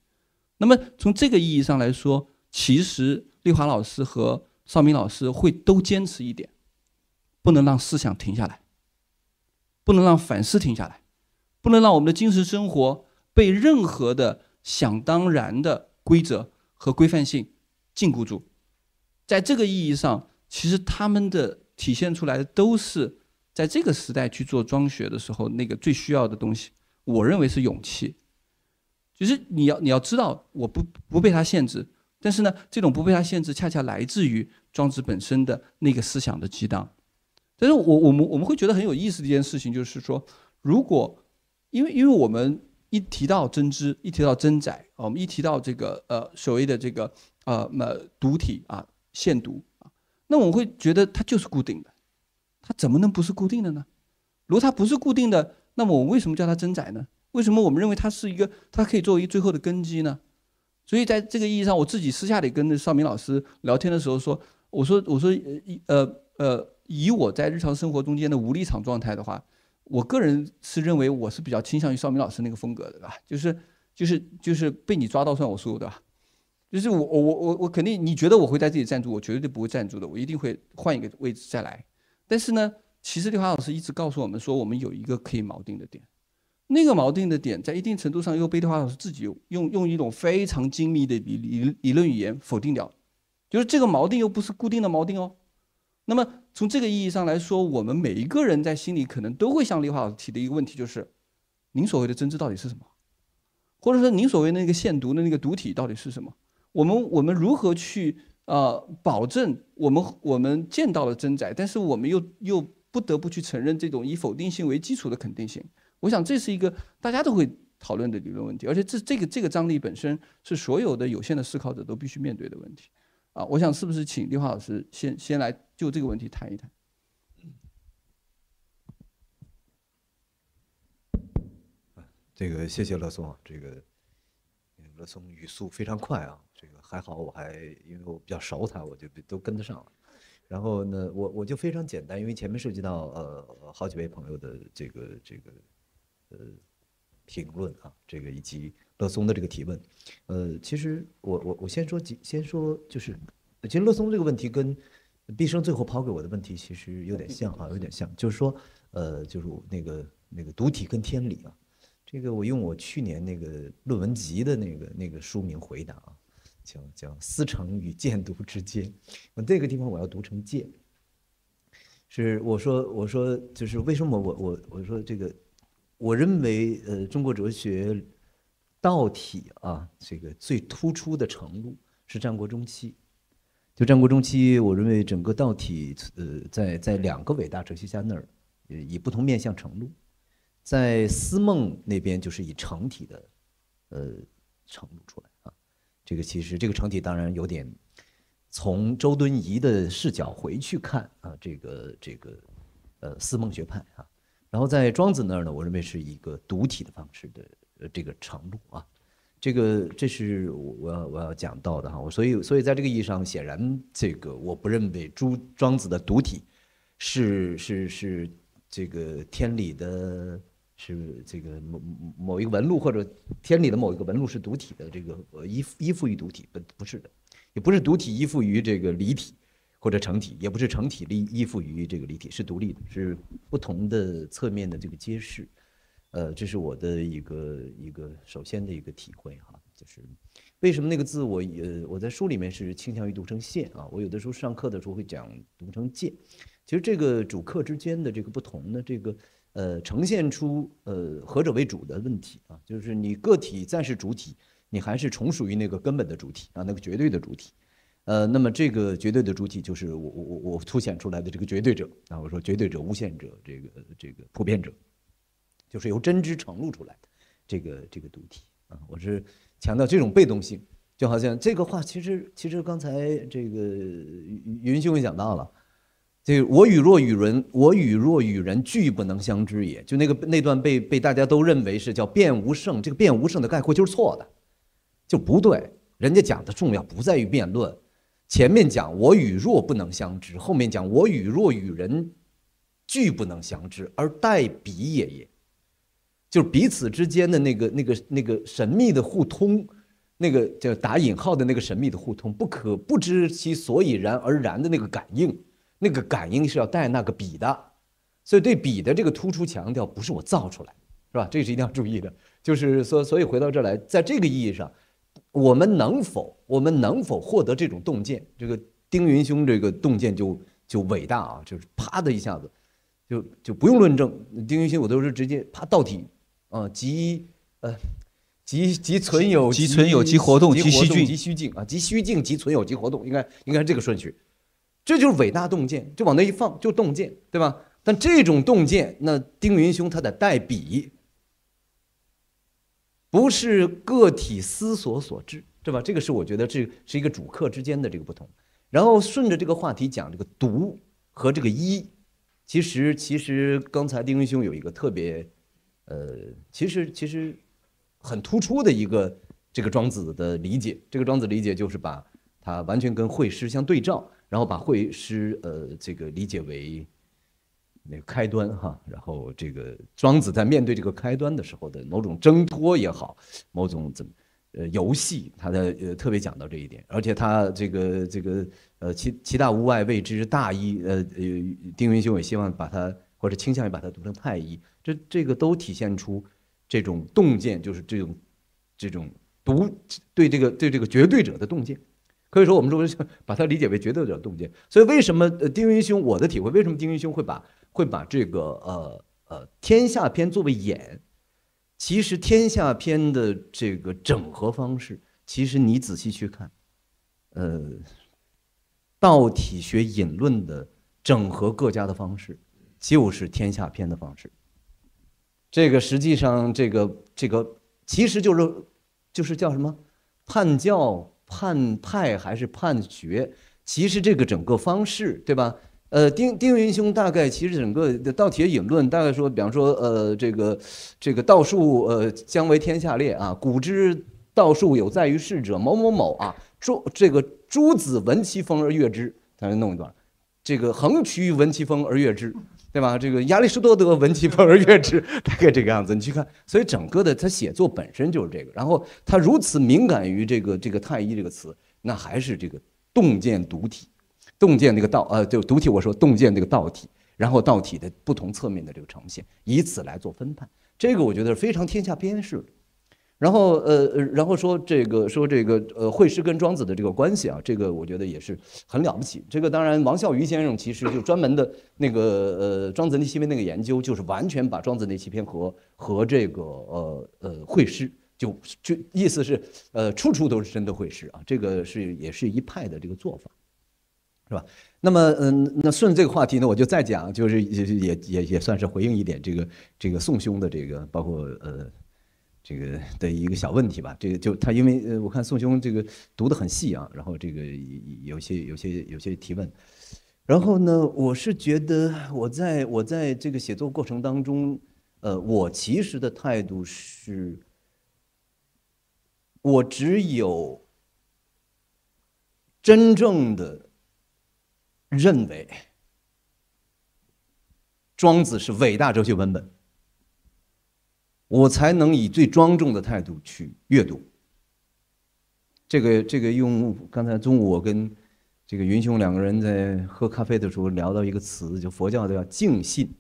那么从这个意义上来说，其实丽华老师和邵明老师会都坚持一点：不能让思想停下来，不能让反思停下来，不能让我们的精神生活被任何的想当然的规则和规范性。禁锢住，在这个意义上，其实他们的体现出来的都是在这个时代去做庄学的时候那个最需要的东西。我认为是勇气，就是你要你要知道我不不被他限制，但是呢，这种不被他限制恰恰来自于庄子本身的那个思想的激荡。但是我我们我们会觉得很有意思的一件事情就是说，如果因为因为我们一提到真知，一提到真宰，我们一提到这个呃所谓的这个。呃，那读体啊，限读啊，那我会觉得它就是固定的，它怎么能不是固定的呢？如果它不是固定的，那么我为什么叫它真载呢？为什么我们认为它是一个，它可以作为最后的根基呢？所以在这个意义上，我自己私下里跟邵明老师聊天的时候说，我说我说呃呃，以我在日常生活中间的无立场状态的话，我个人是认为我是比较倾向于邵明老师那个风格的，吧？就是就是就是被你抓到算我输，对吧？就是我我我我我肯定，你觉得我会在这里站住，我绝对不会站住的，我一定会换一个位置再来。但是呢，其实刘华老师一直告诉我们说，我们有一个可以锚定的点，那个锚定的点在一定程度上又被刘华老师自己用用一种非常精密的理理理论语言否定掉。就是这个锚定又不是固定的锚定哦。那么从这个意义上来说，我们每一个人在心里可能都会向丽华老师提的一个问题就是：您所谓的真知到底是什么？或者说您所谓的那个限读的那个读体到底是什么？我们我们如何去呃保证我们我们见到了真宰，但是我们又又不得不去承认这种以否定性为基础的肯定性？我想这是一个大家都会讨论的理论问题，而且这这个这个张力本身是所有的有限的思考者都必须面对的问题。啊，我想是不是请丽华老师先先来就这个问题谈一谈？这个谢谢乐松啊，这个乐松语速非常快啊，这个还好我还因为我比较熟他，我就都跟得上了。然后呢，我我就非常简单，因为前面涉及到呃好几位朋友的这个这个呃评论啊，这个以及。乐松的这个提问，呃，其实我我我先说几先说就是，其实乐松这个问题跟毕生最后抛给我的问题其实有点像啊，有点像，就是说，呃，就是那个那个独体跟天理啊，这个我用我去年那个论文集的那个那个书名回答啊，叫叫思成与见读之间，我这个地方我要读成见，是我说我说就是为什么我我我说这个，我认为呃中国哲学。道体啊，这个最突出的程度是战国中期。就战国中期，我认为整个道体，呃，在在两个伟大哲学家那儿，以不同面向程度。在思梦那边，就是以成体的，呃，呈露出来啊。这个其实这个成体当然有点从周敦颐的视角回去看啊，这个这个呃思梦学派啊。然后在庄子那儿呢，我认为是一个独体的方式的。呃，这个程度啊，这个这是我要我要讲到的哈。我所以所以在这个意义上，显然这个我不认为朱庄子的独体是是是这个天理的，是这个某某一个纹路或者天理的某一个纹路是独体的这个呃依依附于独体不不是的，也不是独体依附于这个离体或者成体，也不是成体依依附于这个离体，是独立的，是不同的侧面的这个揭示。呃，这是我的一个一个首先的一个体会哈，就是为什么那个字我呃我在书里面是倾向于读成线啊，我有的时候上课的时候会讲读成剑，其实这个主客之间的这个不同呢，这个呃呈现出呃何者为主的问题啊，就是你个体暂是主体，你还是从属于那个根本的主体啊，那个绝对的主体，呃，那么这个绝对的主体就是我我我我凸显出来的这个绝对者啊，我说绝对者、无限者、这个这个普遍者。就是由真知呈露出来的这个这个主体啊，我是强调这种被动性，就好像这个话其实其实刚才这个云兄也讲到了，这我与若与人，我与若与人俱不能相知也，就那个那段被被大家都认为是叫辩无胜，这个辩无胜的概括就是错的，就不对。人家讲的重要不在于辩论，前面讲我与若不能相知，后面讲我与若与人俱不能相知，而待彼也也。就是彼此之间的那个、那个、那个神秘的互通，那个叫打引号的那个神秘的互通，不可不知其所以然而然的那个感应，那个感应是要带那个笔的，所以对笔的这个突出强调不是我造出来，是吧？这是一定要注意的。就是说，所以回到这儿来，在这个意义上，我们能否，我们能否获得这种洞见？这个丁云兄这个洞见就就伟大啊！就是啪的一下子，就就不用论证。丁云兄我都是直接啪到体。啊，即呃，即即存有，即存有，即活动，即虚静，即虚静啊，即虚静，即存有，即活动，应该应该是这个顺序，这就是伟大洞见，就往那一放就洞见，对吧？但这种洞见，那丁云兄他得带笔，不是个体思索所致，对吧？这个是我觉得这是一个主客之间的这个不同。然后顺着这个话题讲这个读和这个一，其实其实刚才丁云兄有一个特别。呃，其实其实很突出的一个这个庄子的理解，这个庄子理解就是把它完全跟会师相对照，然后把会师呃这个理解为那个开端哈，然后这个庄子在面对这个开端的时候的某种挣脱也好，某种怎么呃游戏，他的呃特别讲到这一点，而且他这个这个呃其其大无外谓之大义，呃呃丁云兄也希望把它或者倾向于把它读成太一。这这个都体现出这种洞见，就是这种这种独对这个对这个绝对者的洞见。可以说我们说把它理解为绝对的洞见。所以为什么丁云兄我的体会，为什么丁云兄会把会把这个呃呃天下篇作为眼？其实天下篇的这个整合方式，其实你仔细去看，呃，道体学引论的整合各家的方式，就是天下篇的方式。这个实际上，这个这个其实就是就是叫什么判教、判派还是判决？其实这个整个方式，对吧？呃，丁丁云兄大概其实整个道体学引论，大概说，比方说，呃，这个这个道术，呃，将为天下列啊。古之道术有在于世者某某某啊。诸这个诸子闻其风而悦之，他就弄一段。这个横渠闻其风而悦之，对吧？这个亚里士多德闻其不而悦之，大概这个样子。你去看，所以整个的他写作本身就是这个。然后他如此敏感于这个这个太医这个词，那还是这个洞见独体。洞见那个道，呃，就独体，我说洞见这个道体，然后道体的不同侧面的这个呈现，以此来做分判，这个我觉得是非常天下边式的。然后，呃，然后说这个，说这个，呃，惠施跟庄子的这个关系啊，这个我觉得也是很了不起。这个当然，王孝孺先生其实就专门的那个，呃，庄子内七篇那个研究，就是完全把庄子内七篇和和这个，呃，呃，惠施，就就意思是，呃，处处都是针对惠施啊，这个是也是一派的这个做法。是吧？那么，嗯，那顺着这个话题呢，我就再讲，就是也也也也算是回应一点这个这个宋兄的这个，包括呃这个的一个小问题吧。这个就他因为呃，我看宋兄这个读的很细啊，然后这个有些有些有些提问，然后呢，我是觉得我在我在这个写作过程当中，呃，我其实的态度是，我只有真正的。认为庄子是伟大哲学文本，我才能以最庄重的态度去阅读。这个这个用刚才中午我跟这个云兄两个人在喝咖啡的时候聊到一个词，就佛教的叫敬信。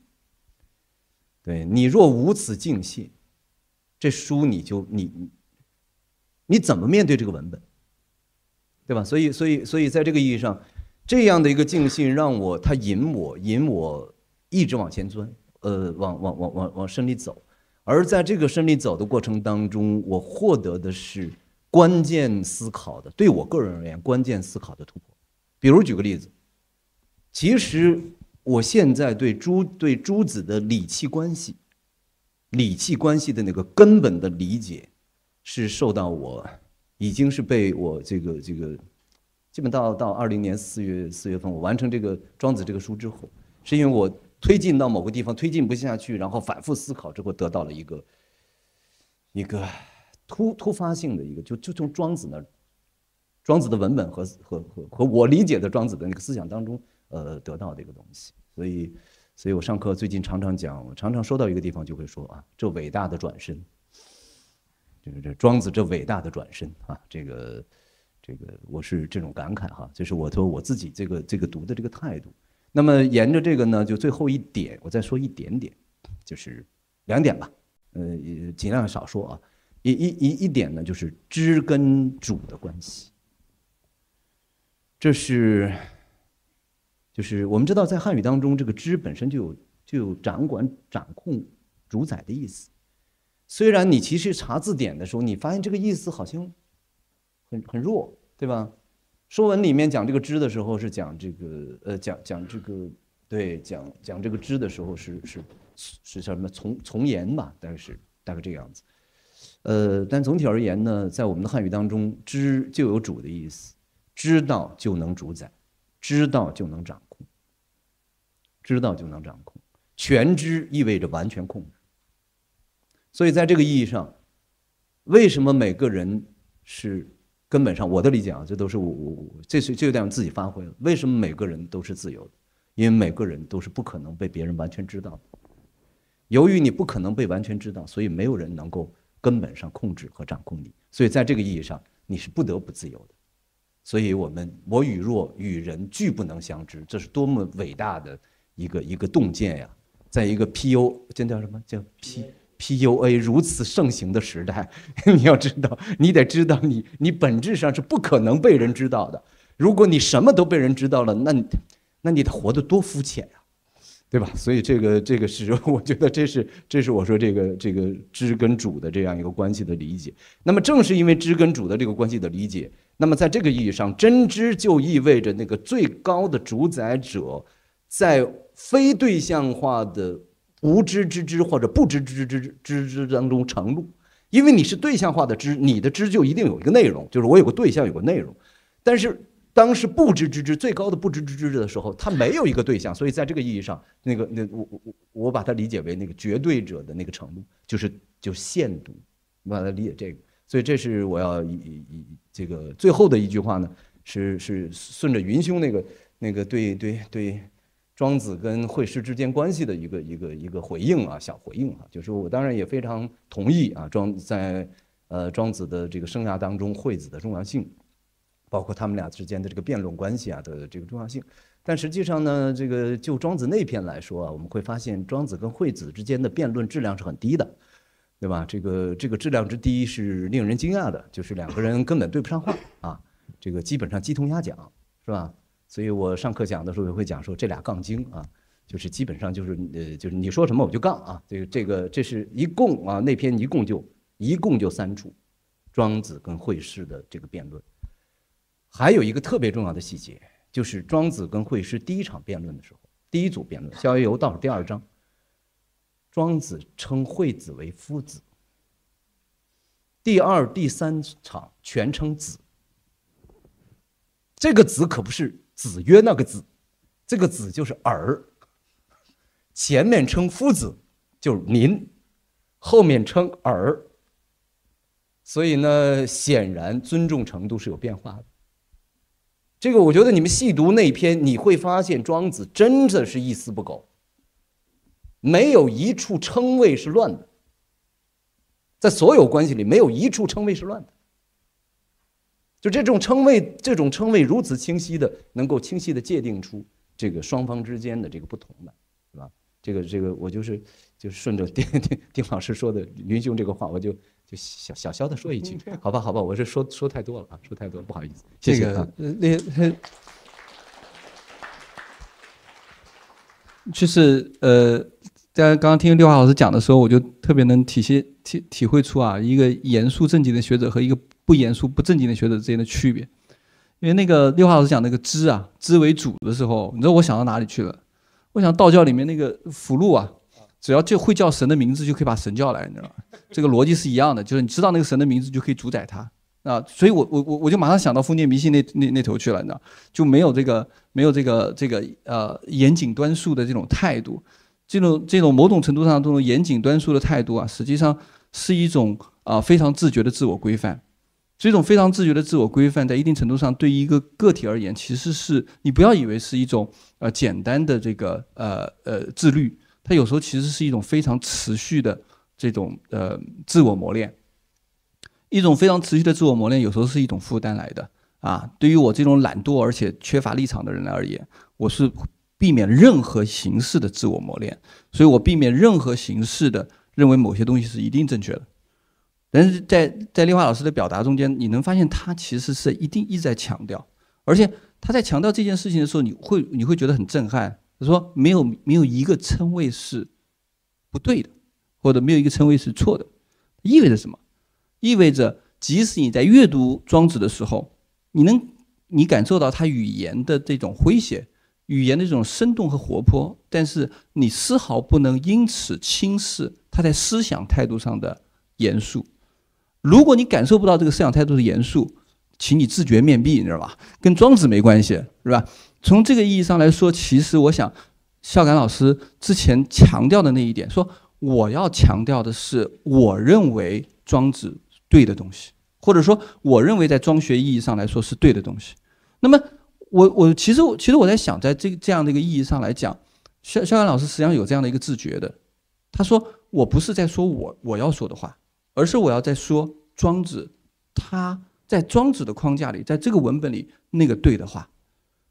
对你若无此敬信，这书你就你你怎么面对这个文本，对吧？所以所以所以在这个意义上。这样的一个静信，让我他引我引我一直往前钻，呃，往往往往往深里走，而在这个深理走的过程当中，我获得的是关键思考的，对我个人而言，关键思考的突破。比如举个例子，其实我现在对诸对诸子的理气关系，理气关系的那个根本的理解，是受到我已经是被我这个这个。基本到到二零年四月四月份，我完成这个庄子这个书之后，是因为我推进到某个地方推进不下去，然后反复思考之后得到了一个一个突突发性的一个，就就从庄子那庄子的文本和和和和我理解的庄子的那个思想当中，呃，得到的一个东西。所以，所以我上课最近常常讲，常常说到一个地方就会说啊，这伟大的转身，就是这庄子这伟大的转身啊，这个。这个我是这种感慨哈，就是我说我自己这个这个读的这个态度。那么沿着这个呢，就最后一点，我再说一点点，就是两点吧，呃，尽量少说啊。一一一一点呢，就是知跟主的关系。这是，就是我们知道，在汉语当中，这个知本身就有就有掌管、掌控、主宰的意思。虽然你其实查字典的时候，你发现这个意思好像。很很弱，对吧？《说文》里面讲这个“知”的时候是讲这个，呃，讲讲这个，对，讲讲这个“知”的时候是是是叫什么？从从言吧，大概是大概这个样子。呃，但总体而言呢，在我们的汉语当中，“知”就有主的意思，知道就能主宰，知道就能掌控，知道就能掌控，全知意味着完全控制。所以在这个意义上，为什么每个人是？根本上，我的理解啊，这都是我我我，这是这有点自己发挥了。为什么每个人都是自由的？因为每个人都是不可能被别人完全知道的。由于你不可能被完全知道，所以没有人能够根本上控制和掌控你。所以在这个意义上，你是不得不自由的。所以我们我与若与人俱不能相知，这是多么伟大的一个一个洞见呀！在一个 P U，这叫什么叫 P PUA 如此盛行的时代，你要知道，你得知道你你本质上是不可能被人知道的。如果你什么都被人知道了，那你那你得活得多肤浅呀，对吧？所以这个这个是 我觉得这是这是我说这个这个知跟主的这样一个关系的理解。那么正是因为知跟主的这个关系的理解，那么在这个意义上，真知就意味着那个最高的主宰者，在非对象化的。无知之知或者不知之知之知当中成路，因为你是对象化的知，你的知就一定有一个内容，就是我有个对象，有个内容。但是当是不知之知最高的不知之知的时候，它没有一个对象，所以在这个意义上，那个那我我我把它理解为那个绝对者的那个程度，就是就限度，我把它理解这个。所以这是我要以以这个最后的一句话呢，是是顺着云兄那个那个对对对。庄子跟惠施之间关系的一个一个一个回应啊，小回应啊，就是我当然也非常同意啊，庄在呃庄子的这个生涯当中，惠子的重要性，包括他们俩之间的这个辩论关系啊的这个重要性。但实际上呢，这个就庄子那篇来说啊，我们会发现庄子跟惠子之间的辩论质量是很低的，对吧？这个这个质量之低是令人惊讶的，就是两个人根本对不上话啊，这个基本上鸡同鸭讲，是吧？所以我上课讲的时候也会讲说这俩杠精啊，就是基本上就是呃就是你说什么我就杠啊，这个这个这是一共啊那篇一共就一共就三处，庄子跟惠施的这个辩论，还有一个特别重要的细节，就是庄子跟惠施第一场辩论的时候，第一组辩论《逍遥游》倒数第二章，庄子称惠子为夫子，第二第三场全称子，这个子可不是。子曰：“那个子，这个子就是儿。前面称夫子，就是您；后面称儿。所以呢，显然尊重程度是有变化的。这个，我觉得你们细读那篇，你会发现庄子真的是一丝不苟，没有一处称谓是乱的，在所有关系里，没有一处称谓是乱的。”就这种称谓，这种称谓如此清晰的，能够清晰的界定出这个双方之间的这个不同的，是吧？这个这个，我就是就顺着丁丁丁老师说的云兄这个话，我就就小小小的说一句，好吧好吧，我是说说太多了啊，说太多，不好意思，谢谢啊。那那，就是呃，在刚刚听六华老师讲的时候，我就特别能体现体体会出啊，一个严肃正经的学者和一个。不严肃、不正经的学者之间的区别，因为那个六华老师讲那个知啊，知为主的时候，你知道我想到哪里去了？我想道教里面那个符箓啊，只要就会叫神的名字，就可以把神叫来，你知道吗？这个逻辑是一样的，就是你知道那个神的名字，就可以主宰他啊。所以我我我我就马上想到封建迷信那那那头去了，你知道，就没有这个没有这个这个呃严谨端肃的这种态度，这种这种某种程度上这种严谨端肃的态度啊，实际上是一种啊非常自觉的自我规范。这种非常自觉的自我规范，在一定程度上，对于一个个体而言，其实是你不要以为是一种呃简单的这个呃呃自律，它有时候其实是一种非常持续的这种呃自我磨练，一种非常持续的自我磨练，有时候是一种负担来的啊。对于我这种懒惰而且缺乏立场的人来而言，我是避免任何形式的自我磨练，所以我避免任何形式的认为某些东西是一定正确的。但是在在丽华老师的表达中间，你能发现他其实是一定一直在强调，而且他在强调这件事情的时候，你会你会觉得很震撼。他说没有没有一个称谓是不对的，或者没有一个称谓是错的，意味着什么？意味着即使你在阅读庄子的时候，你能你感受到他语言的这种诙谐，语言的这种生动和活泼，但是你丝毫不能因此轻视他在思想态度上的严肃。如果你感受不到这个思想态度的严肃，请你自觉面壁，你知道吧？跟庄子没关系，是吧？从这个意义上来说，其实我想，孝感老师之前强调的那一点，说我要强调的是，我认为庄子对的东西，或者说我认为在庄学意义上来说是对的东西。那么，我我其实我其实我在想，在这这样的一个意义上来讲，孝孝感老师实际上有这样的一个自觉的，他说我不是在说我我要说的话。而是我要在说庄子，他在庄子的框架里，在这个文本里那个对的话。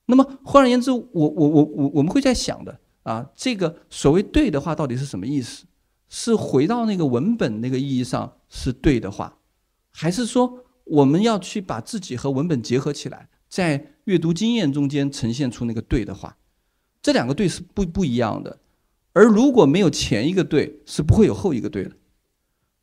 那么换而言之，我我我我我们会在想的啊，这个所谓对的话到底是什么意思？是回到那个文本那个意义上是对的话，还是说我们要去把自己和文本结合起来，在阅读经验中间呈现出那个对的话？这两个对是不不一样的。而如果没有前一个对，是不会有后一个对的。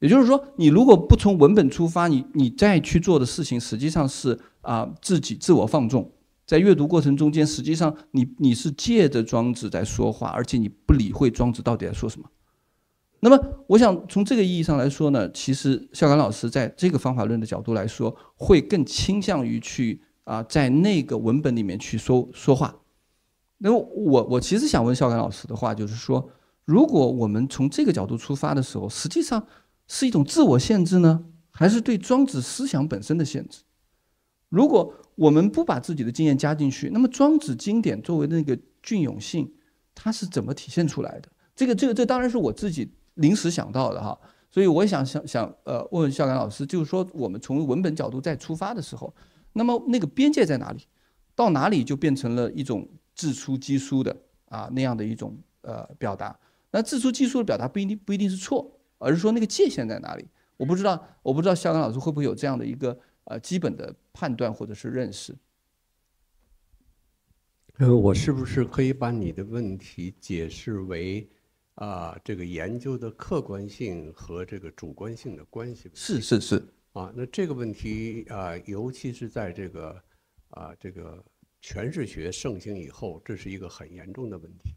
也就是说，你如果不从文本出发，你你再去做的事情，实际上是啊自己自我放纵。在阅读过程中间，实际上你你是借着庄子在说话，而且你不理会庄子到底在说什么。那么，我想从这个意义上来说呢，其实孝感老师在这个方法论的角度来说，会更倾向于去啊，在那个文本里面去说说话。那，我我其实想问孝感老师的话，就是说，如果我们从这个角度出发的时候，实际上是一种自我限制呢，还是对庄子思想本身的限制？如果我们不把自己的经验加进去，那么庄子经典作为那个隽永性，它是怎么体现出来的？这个这个这当然是我自己。临时想到的哈，所以我想想想呃问问孝感老师，就是说我们从文本角度再出发的时候，那么那个边界在哪里？到哪里就变成了一种自出机书的啊那样的一种呃表达？那自出机书的表达不一定不一定是错，而是说那个界限在哪里？我不知道，我不知道肖刚老师会不会有这样的一个呃基本的判断或者是认识？呃，我是不是可以把你的问题解释为？啊，这个研究的客观性和这个主观性的关系是是是啊，那这个问题啊，尤其是在这个啊这个诠释学盛行以后，这是一个很严重的问题。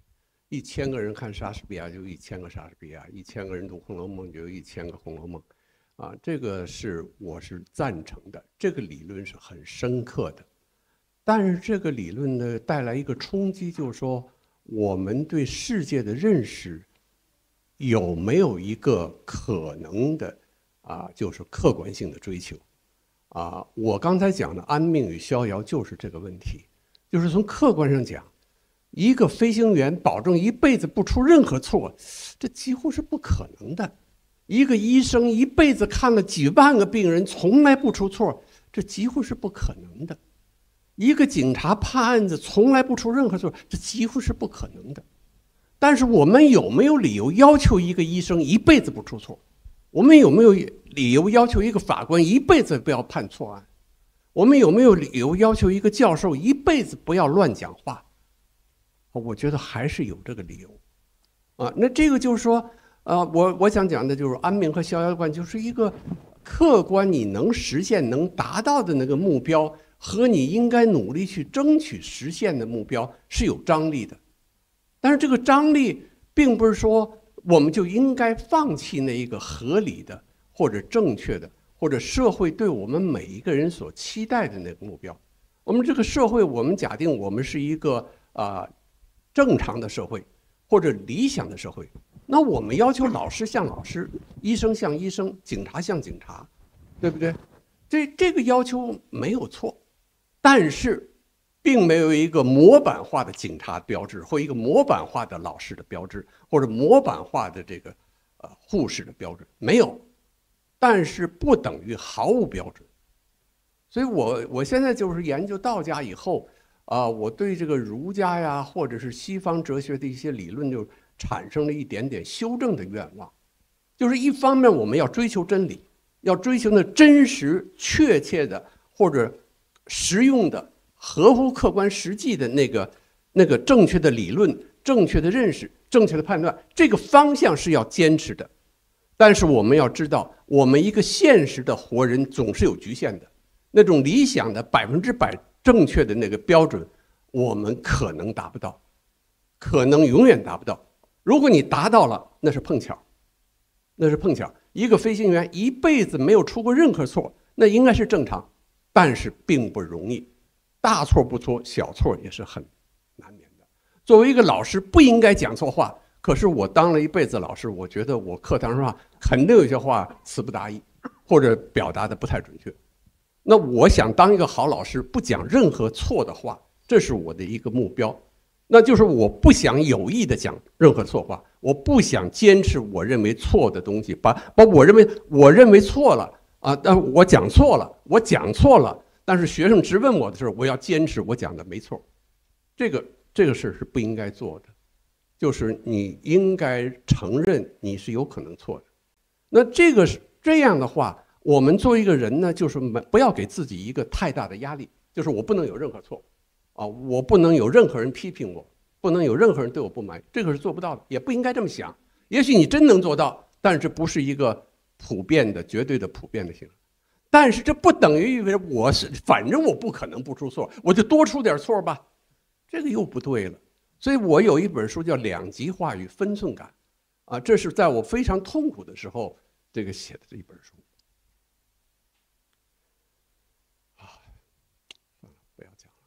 一千个人看莎士比亚就一千个莎士比亚，一千个人读《红楼梦》就一千个《红楼梦》，啊，这个是我是赞成的，这个理论是很深刻的。但是这个理论呢，带来一个冲击，就是说。我们对世界的认识有没有一个可能的啊，就是客观性的追求啊？我刚才讲的安命与逍遥就是这个问题，就是从客观上讲，一个飞行员保证一辈子不出任何错，这几乎是不可能的；一个医生一辈子看了几万个病人，从来不出错，这几乎是不可能的。一个警察判案子从来不出任何错，这几乎是不可能的。但是我们有没有理由要求一个医生一辈子不出错？我们有没有理由要求一个法官一辈子不要判错案？我们有没有理由要求一个教授一辈子不要乱讲话？我觉得还是有这个理由。啊，那这个就是说，呃，我我想讲的就是安民和逍遥观，就是一个客观你能实现、能达到的那个目标。和你应该努力去争取实现的目标是有张力的，但是这个张力并不是说我们就应该放弃那一个合理的或者正确的或者社会对我们每一个人所期待的那个目标。我们这个社会，我们假定我们是一个啊正常的社会或者理想的社会，那我们要求老师像老师，医生像医生，警察像警察，对不对？这这个要求没有错。但是，并没有一个模板化的警察标志，或一个模板化的老师的标志，或者模板化的这个呃护士的标准，没有。但是不等于毫无标准。所以我我现在就是研究道家以后啊，我对这个儒家呀，或者是西方哲学的一些理论，就产生了一点点修正的愿望。就是一方面我们要追求真理，要追求那真实确切的或者。实用的、合乎客观实际的那个、那个正确的理论、正确的认识、正确的判断，这个方向是要坚持的。但是我们要知道，我们一个现实的活人总是有局限的。那种理想的百分之百正确的那个标准，我们可能达不到，可能永远达不到。如果你达到了，那是碰巧，那是碰巧。一个飞行员一辈子没有出过任何错，那应该是正常。但是并不容易，大错不错，小错也是很难免的。作为一个老师，不应该讲错话。可是我当了一辈子老师，我觉得我课堂上肯定有些话词不达意，或者表达的不太准确。那我想当一个好老师，不讲任何错的话，这是我的一个目标。那就是我不想有意的讲任何错话，我不想坚持我认为错的东西，把把我认为我认为错了。啊，但我讲错了，我讲错了。但是学生直问我的时候，我要坚持我讲的没错。这个这个事儿是不应该做的。就是你应该承认你是有可能错的。那这个是这样的话，我们作为一个人呢，就是没不要给自己一个太大的压力，就是我不能有任何错误，啊，我不能有任何人批评我，不能有任何人对我不满，这个是做不到的，也不应该这么想。也许你真能做到，但是不是一个普遍的、绝对的普遍的性。但是这不等于意味着我是，反正我不可能不出错，我就多出点错吧，这个又不对了。所以我有一本书叫《两极化与分寸感》，啊，这是在我非常痛苦的时候这个写的这一本书。啊，算了，不要讲了。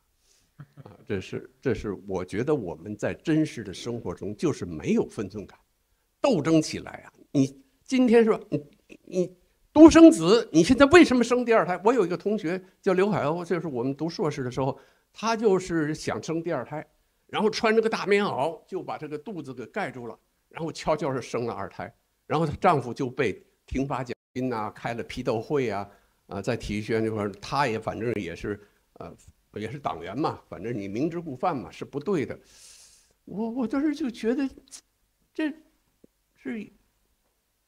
啊，这是这是我觉得我们在真实的生活中就是没有分寸感，斗争起来啊！你今天说你你独生子，你现在为什么生第二胎？我有一个同学叫刘海鸥，就是我们读硕士的时候，他就是想生第二胎。然后穿着个大棉袄，就把这个肚子给盖住了，然后悄悄地生了二胎，然后她丈夫就被停发奖金呐，开了批斗会啊，啊，在体育学院那块儿，他也反正也是，呃，也是党员嘛，反正你明知故犯嘛，是不对的。我我当时就觉得，这是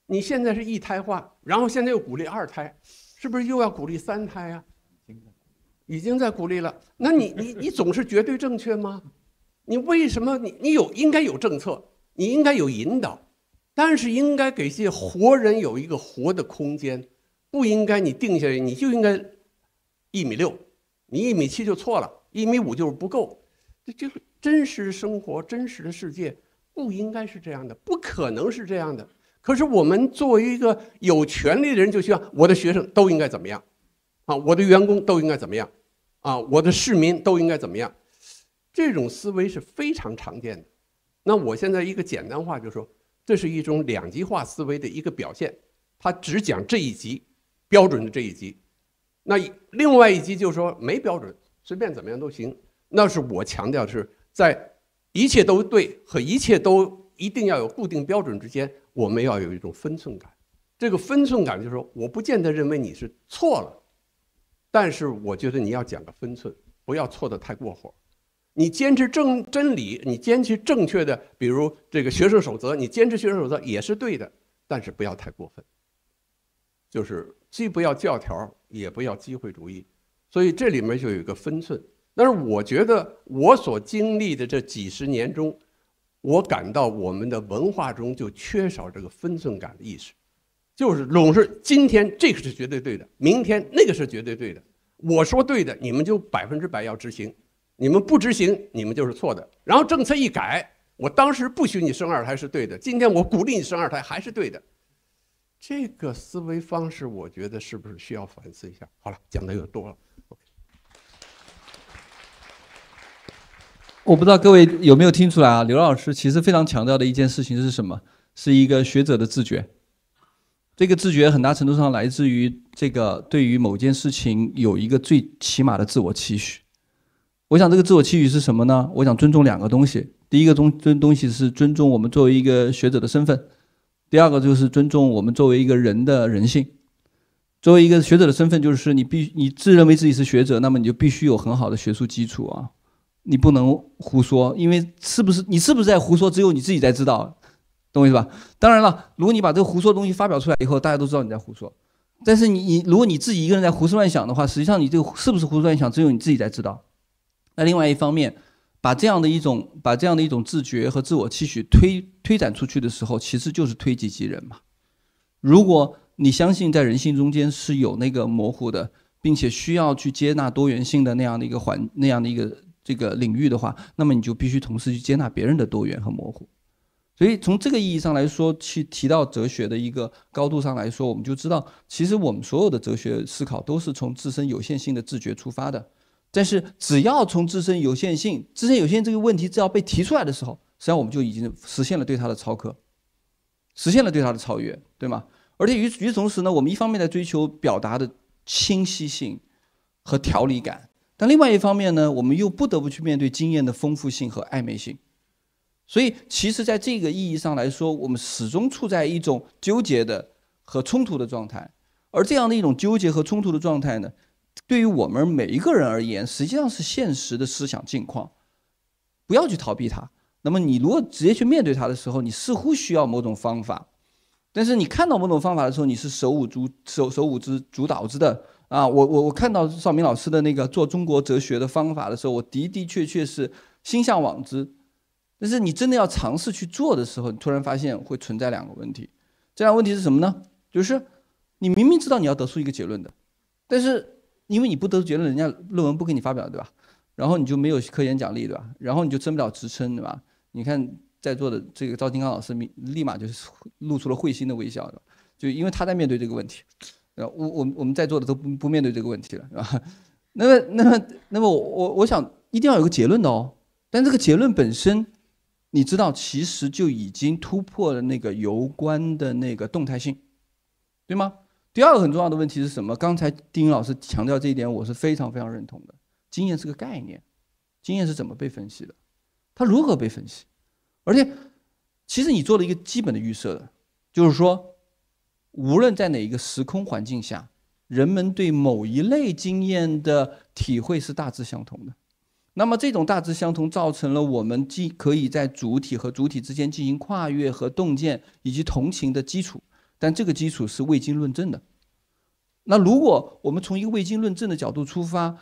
你现在是一胎化，然后现在又鼓励二胎，是不是又要鼓励三胎呀？已经在鼓励了。那你你你总是绝对正确吗？你为什么你你有应该有政策，你应该有引导，但是应该给些活人有一个活的空间，不应该你定下来你就应该一米六，你一米七就错了，一米五就是不够。这这个真实生活、真实的世界不应该是这样的，不可能是这样的。可是我们作为一个有权利的人，就希望我的学生都应该怎么样，啊，我的员工都应该怎么样，啊，我的市民都应该怎么样。这种思维是非常常见的。那我现在一个简单化就说，这是一种两极化思维的一个表现。他只讲这一级标准的这一级，那另外一级就是说没标准，随便怎么样都行。那是我强调的是，在一切都对和一切都一定要有固定标准之间，我们要有一种分寸感。这个分寸感就是说，我不见得认为你是错了，但是我觉得你要讲个分寸，不要错得太过火。你坚持正真理，你坚持正确的，比如这个学生守则，你坚持学生守则也是对的，但是不要太过分。就是既不要教条，也不要机会主义，所以这里面就有一个分寸。但是我觉得我所经历的这几十年中，我感到我们的文化中就缺少这个分寸感的意识，就是总是今天这个是绝对对的，明天那个是绝对对的。我说对的，你们就百分之百要执行。你们不执行，你们就是错的。然后政策一改，我当时不许你生二胎是对的，今天我鼓励你生二胎还是对的。这个思维方式，我觉得是不是需要反思一下？好了，讲的有多了。我不知道各位有没有听出来啊？刘老师其实非常强调的一件事情是什么？是一个学者的自觉。这个自觉很大程度上来自于这个对于某件事情有一个最起码的自我期许。我想这个自我期许是什么呢？我想尊重两个东西。第一个尊尊东西是尊重我们作为一个学者的身份，第二个就是尊重我们作为一个人的人性。作为一个学者的身份，就是你必你自认为自己是学者，那么你就必须有很好的学术基础啊，你不能胡说，因为是不是你是不是在胡说，只有你自己才知道，懂我意思吧？当然了，如果你把这个胡说的东西发表出来以后，大家都知道你在胡说。但是你你如果你自己一个人在胡思乱想的话，实际上你这个是不是胡思乱想，只有你自己才知道。那另外一方面，把这样的一种把这样的一种自觉和自我期许推推展出去的时候，其实就是推己及人嘛。如果你相信在人性中间是有那个模糊的，并且需要去接纳多元性的那样的一个环那样的一个这个领域的话，那么你就必须同时去接纳别人的多元和模糊。所以从这个意义上来说，去提到哲学的一个高度上来说，我们就知道，其实我们所有的哲学思考都是从自身有限性的自觉出发的。但是，只要从自身有限性、自身有限这个问题只要被提出来的时候，实际上我们就已经实现了对它的超课，实现了对它的超越，对吗？而且与与此同时呢，我们一方面在追求表达的清晰性和条理感，但另外一方面呢，我们又不得不去面对经验的丰富性和暧昧性。所以，其实在这个意义上来说，我们始终处在一种纠结的和冲突的状态。而这样的一种纠结和冲突的状态呢？对于我们每一个人而言，实际上是现实的思想境况，不要去逃避它，那么你如果直接去面对它的时候，你似乎需要某种方法，但是你看到某种方法的时候，你是手舞足手手舞之足蹈之的啊！我我我看到邵明老师的那个做中国哲学的方法的时候，我的的确确是心向往之。但是你真的要尝试去做的时候，你突然发现会存在两个问题。这两个问题是什么呢？就是你明明知道你要得出一个结论的，但是因为你不得出结论，人家论文不给你发表，对吧？然后你就没有科研奖励，对吧？然后你就升不了职称，对吧？你看在座的这个赵金刚老师，立立马就是露出了会心的微笑，就因为他在面对这个问题，呃，我我我们在座的都不不面对这个问题了，是吧？那么那么那么我我我想一定要有个结论的哦，但这个结论本身，你知道其实就已经突破了那个攸关的那个动态性，对吗？第二个很重要的问题是什么？刚才丁老师强调这一点，我是非常非常认同的。经验是个概念，经验是怎么被分析的？它如何被分析？而且，其实你做了一个基本的预设的，就是说，无论在哪一个时空环境下，人们对某一类经验的体会是大致相同的。那么，这种大致相同造成了我们既可以在主体和主体之间进行跨越和洞见以及同情的基础，但这个基础是未经论证的。那如果我们从一个未经论证的角度出发，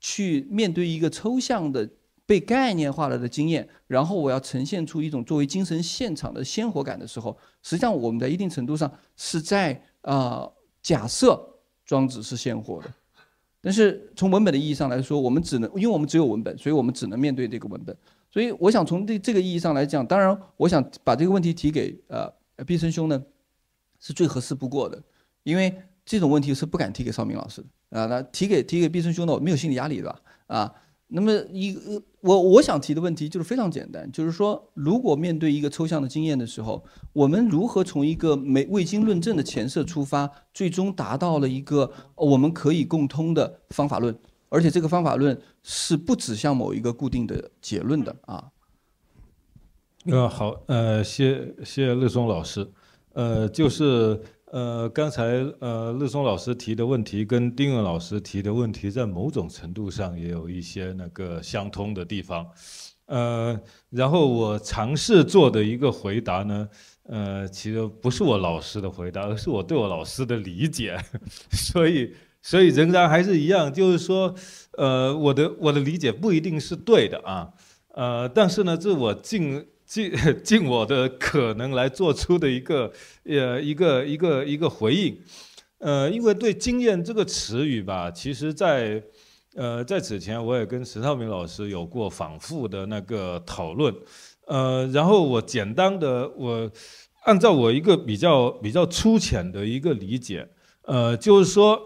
去面对一个抽象的、被概念化了的经验，然后我要呈现出一种作为精神现场的鲜活感的时候，实际上我们在一定程度上是在啊假设庄子是鲜活的，但是从文本的意义上来说，我们只能因为我们只有文本，所以我们只能面对这个文本。所以我想从这这个意义上来讲，当然我想把这个问题提给呃毕生兄呢，是最合适不过的，因为这种问题是不敢提给邵明老师的。啊，那提给提给毕生兄的，我没有心理压力，对吧？啊，那么一个我我想提的问题就是非常简单，就是说，如果面对一个抽象的经验的时候，我们如何从一个没未经论证的前设出发，最终达到了一个我们可以共通的方法论，而且这个方法论是不指向某一个固定的结论的啊。呃，好，呃，谢谢乐松老师，呃，就是。呃，刚才呃，乐松老师提的问题跟丁文老师提的问题，在某种程度上也有一些那个相通的地方。呃，然后我尝试做的一个回答呢，呃，其实不是我老师的回答，而是我对我老师的理解。所以，所以仍然还是一样，就是说，呃，我的我的理解不一定是对的啊。呃，但是呢，这我尽。尽 尽我的可能来做出的一个呃一个一个一个回应，呃，因为对“经验”这个词语吧，其实在呃在此前我也跟石涛明老师有过反复的那个讨论，呃，然后我简单的我按照我一个比较比较粗浅的一个理解，呃，就是说，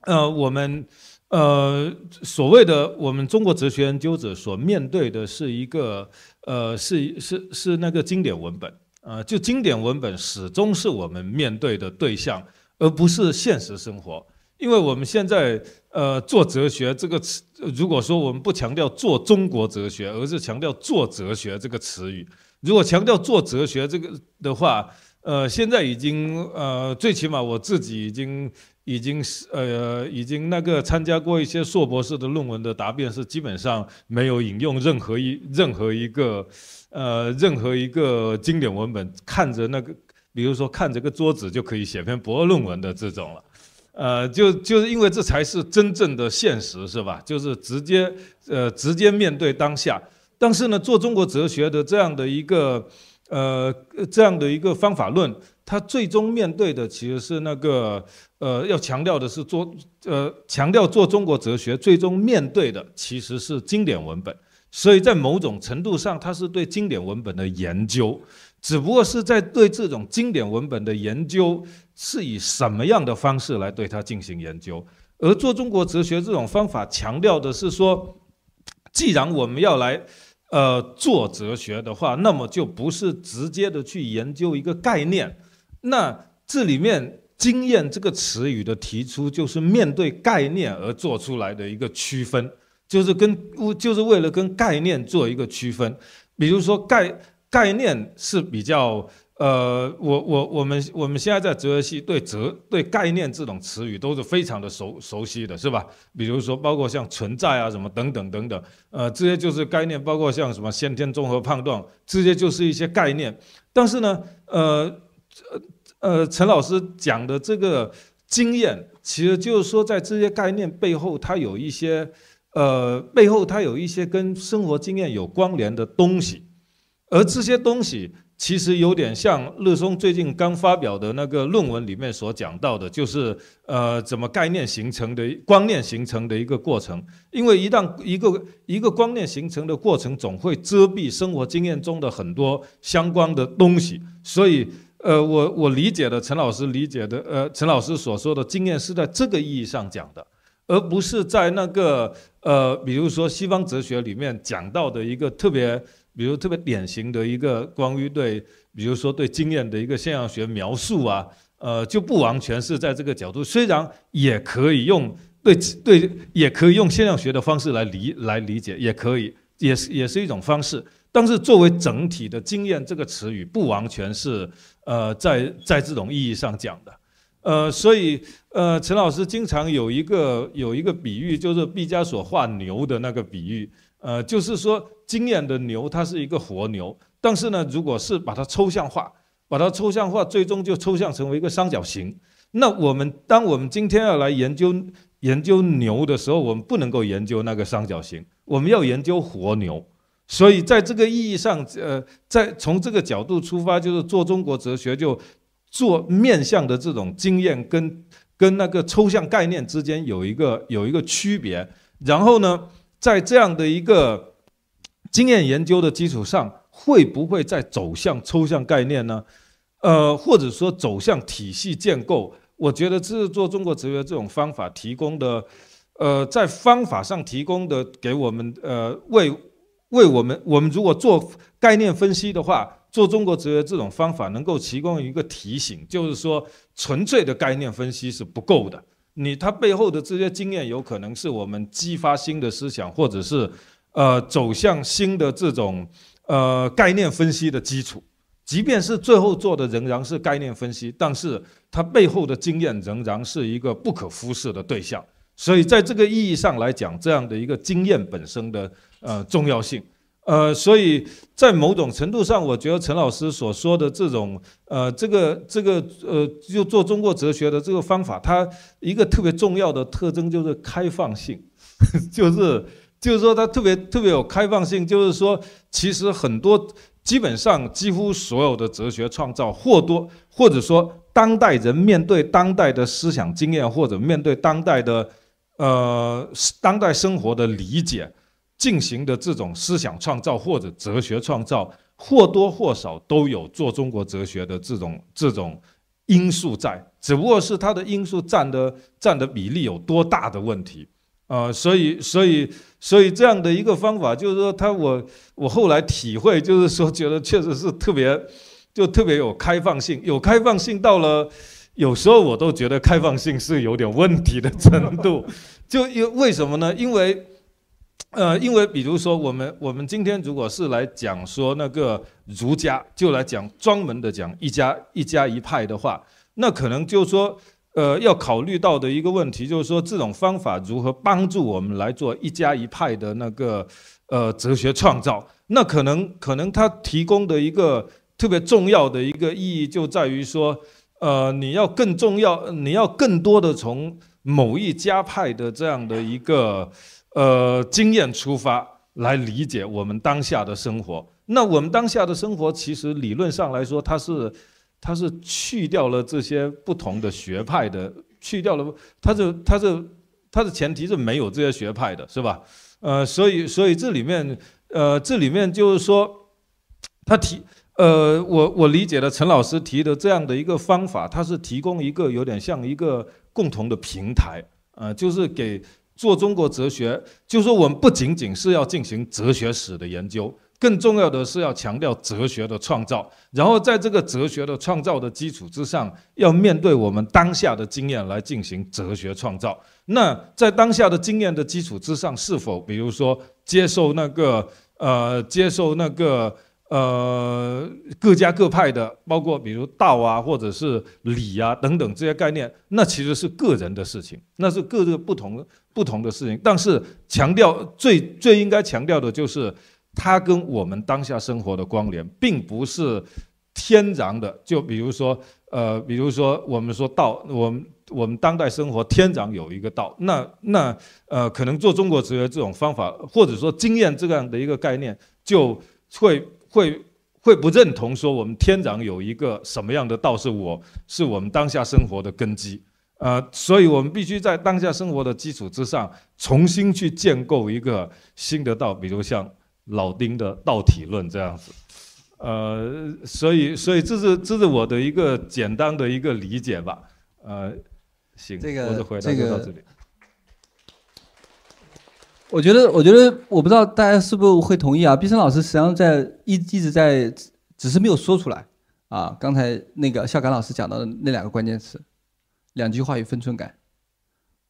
呃，我们。呃，所谓的我们中国哲学研究者所面对的是一个，呃，是是是那个经典文本，呃，就经典文本始终是我们面对的对象，而不是现实生活。因为我们现在，呃，做哲学这个词，如果说我们不强调做中国哲学，而是强调做哲学这个词语，如果强调做哲学这个的话，呃，现在已经，呃，最起码我自己已经。已经是呃，已经那个参加过一些硕博士的论文的答辩是基本上没有引用任何一任何一个呃任何一个经典文本，看着那个比如说看着个桌子就可以写篇博论文的这种了，呃，就就是因为这才是真正的现实是吧？就是直接呃直接面对当下。但是呢，做中国哲学的这样的一个呃这样的一个方法论，他最终面对的其实是那个。呃，要强调的是做，呃，强调做中国哲学，最终面对的其实是经典文本，所以在某种程度上，它是对经典文本的研究，只不过是在对这种经典文本的研究是以什么样的方式来对它进行研究，而做中国哲学这种方法强调的是说，既然我们要来，呃，做哲学的话，那么就不是直接的去研究一个概念，那这里面。经验这个词语的提出，就是面对概念而做出来的一个区分，就是跟就是为了跟概念做一个区分。比如说概概念是比较呃，我我我们我们现在在哲学系对哲对概念这种词语都是非常的熟熟悉的，是吧？比如说包括像存在啊什么等等等等，呃，这些就是概念，包括像什么先天综合判断，这些就是一些概念。但是呢，呃呃，陈老师讲的这个经验，其实就是说在这些概念背后，它有一些呃背后它有一些跟生活经验有关联的东西，而这些东西。其实有点像乐松最近刚发表的那个论文里面所讲到的，就是呃怎么概念形成的观念形成的一个过程。因为一旦一个一个观念形成的过程，总会遮蔽生活经验中的很多相关的东西。所以呃我我理解的陈老师理解的呃陈老师所说的经验是在这个意义上讲的，而不是在那个呃比如说西方哲学里面讲到的一个特别。比如特别典型的一个关于对，比如说对经验的一个现象学描述啊，呃，就不完全是在这个角度，虽然也可以用对对，也可以用现象学的方式来理来理解，也可以，也是也是一种方式。但是作为整体的经验这个词语，不完全是呃在在这种意义上讲的，呃，所以呃，陈老师经常有一个有一个比喻，就是毕加索画牛的那个比喻。呃，就是说，经验的牛它是一个活牛，但是呢，如果是把它抽象化，把它抽象化，最终就抽象成为一个三角形。那我们当我们今天要来研究研究牛的时候，我们不能够研究那个三角形，我们要研究活牛。所以在这个意义上，呃，在从这个角度出发，就是做中国哲学，就做面向的这种经验跟跟那个抽象概念之间有一个有一个区别。然后呢？在这样的一个经验研究的基础上，会不会再走向抽象概念呢？呃，或者说走向体系建构？我觉得这是做中国哲学这种方法提供的，呃，在方法上提供的给我们，呃，为为我们，我们如果做概念分析的话，做中国哲学这种方法能够提供一个提醒，就是说纯粹的概念分析是不够的。你它背后的这些经验，有可能是我们激发新的思想，或者是，呃，走向新的这种呃概念分析的基础。即便是最后做的仍然是概念分析，但是它背后的经验仍然是一个不可忽视的对象。所以在这个意义上来讲，这样的一个经验本身的呃重要性。呃，所以在某种程度上，我觉得陈老师所说的这种，呃，这个这个呃，就做中国哲学的这个方法，它一个特别重要的特征就是开放性，就是就是说它特别特别有开放性，就是说其实很多基本上几乎所有的哲学创造，或多或者说当代人面对当代的思想经验，或者面对当代的呃当代生活的理解。进行的这种思想创造或者哲学创造，或多或少都有做中国哲学的这种这种因素在，只不过是它的因素占的占的比例有多大的问题，呃，所以所以所以这样的一个方法，就是说，他我我后来体会，就是说，觉得确实是特别就特别有开放性，有开放性到了有时候我都觉得开放性是有点问题的程度，就因为什么呢？因为呃，因为比如说，我们我们今天如果是来讲说那个儒家，就来讲专门的讲一家一家一派的话，那可能就是说，呃，要考虑到的一个问题就是说，这种方法如何帮助我们来做一家一派的那个呃哲学创造？那可能可能它提供的一个特别重要的一个意义就在于说，呃，你要更重要，你要更多的从某一家派的这样的一个。呃，经验出发来理解我们当下的生活。那我们当下的生活，其实理论上来说，它是它是去掉了这些不同的学派的，去掉了，它是它是它的前提是没有这些学派的，是吧？呃，所以所以这里面呃这里面就是说，他提呃我我理解的陈老师提的这样的一个方法，它是提供一个有点像一个共同的平台，呃，就是给。做中国哲学，就是说我们不仅仅是要进行哲学史的研究，更重要的是要强调哲学的创造。然后在这个哲学的创造的基础之上，要面对我们当下的经验来进行哲学创造。那在当下的经验的基础之上，是否比如说接受那个呃接受那个呃各家各派的，包括比如道啊，或者是礼啊等等这些概念，那其实是个人的事情，那是各个不同不同的事情。但是强调最最应该强调的就是它跟我们当下生活的关联，并不是天然的。就比如说呃，比如说我们说道，我们。我们当代生活天然有一个道，那那呃，可能做中国哲学这种方法，或者说经验这样的一个概念，就会会会不认同说我们天然有一个什么样的道是我是我们当下生活的根基，呃，所以我们必须在当下生活的基础之上，重新去建构一个新的道，比如像老丁的道体论这样子，呃，所以所以这是这是我的一个简单的一个理解吧，呃。行，这个我的回答就到这里。我觉得，我觉得，我不知道大家是不是会同意啊？毕生老师实际上在一一直在，只是没有说出来啊。刚才那个孝感老师讲到的那两个关键词，两句话与分寸感，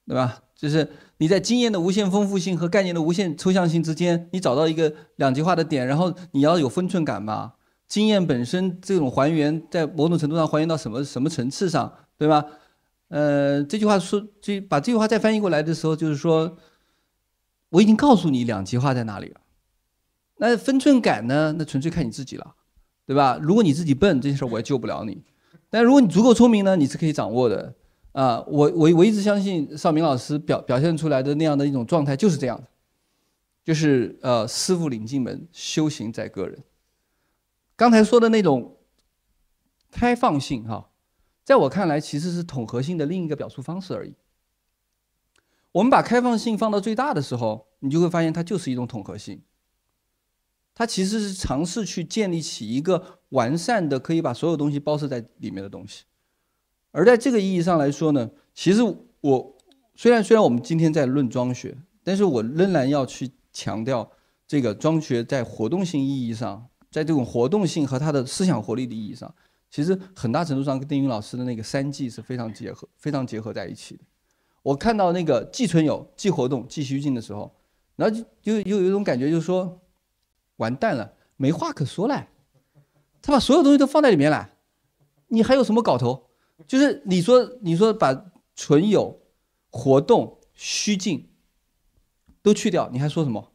对吧？就是你在经验的无限丰富性和概念的无限抽象性之间，你找到一个两极化的点，然后你要有分寸感嘛。经验本身这种还原，在某种程度上还原到什么什么层次上，对吧？呃，这句话说，这把这句话再翻译过来的时候，就是说，我已经告诉你两极化在哪里了。那分寸感呢？那纯粹看你自己了，对吧？如果你自己笨，这件事我也救不了你。但如果你足够聪明呢，你是可以掌握的。啊，我我我一直相信邵明老师表表现出来的那样的一种状态就是这样的，就是呃，师傅领进门，修行在个人。刚才说的那种开放性，哈。在我看来，其实是统合性的另一个表述方式而已。我们把开放性放到最大的时候，你就会发现它就是一种统合性。它其实是尝试去建立起一个完善的、可以把所有东西包摄在里面的东西。而在这个意义上来说呢，其实我虽然虽然我们今天在论庄学，但是我仍然要去强调这个庄学在活动性意义上，在这种活动性和它的思想活力的意义上。其实很大程度上跟丁云老师的那个三季是非常结合、非常结合在一起的。我看到那个既存有、既活动、既虚静的时候，然后就就又有一种感觉，就是说，完蛋了，没话可说了。他把所有东西都放在里面了，你还有什么搞头？就是你说你说把存有、活动、虚静都去掉，你还说什么？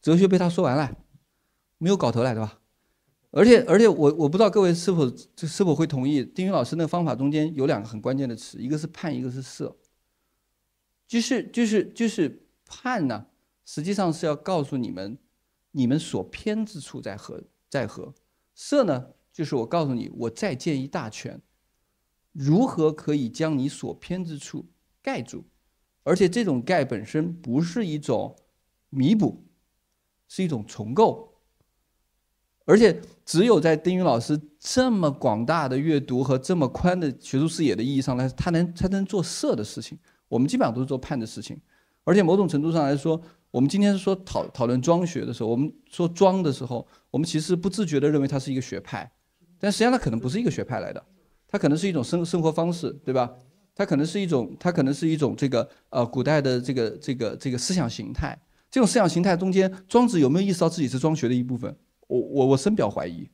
哲学被他说完了，没有搞头了，对吧？而且而且我我不知道各位是否是否会同意丁云老师那个方法中间有两个很关键的词，一个是判，一个是摄。就是就是就是判呢，实际上是要告诉你们，你们所偏之处在何在何；摄呢，就是我告诉你，我再建一大圈，如何可以将你所偏之处盖住，而且这种盖本身不是一种弥补，是一种重构。而且只有在丁云老师这么广大的阅读和这么宽的学术视野的意义上来，他能他能做色的事情。我们基本上都是做判的事情。而且某种程度上来说，我们今天说讨讨论庄学的时候，我们说庄的时候，我们其实不自觉地认为它是一个学派，但实际上它可能不是一个学派来的，它可能是一种生生活方式，对吧？它可能是一种它可能是一种这个呃古代的这个这个这个思想形态。这种思想形态中间，庄子有没有意识到自己是庄学的一部分？我我我深表怀疑，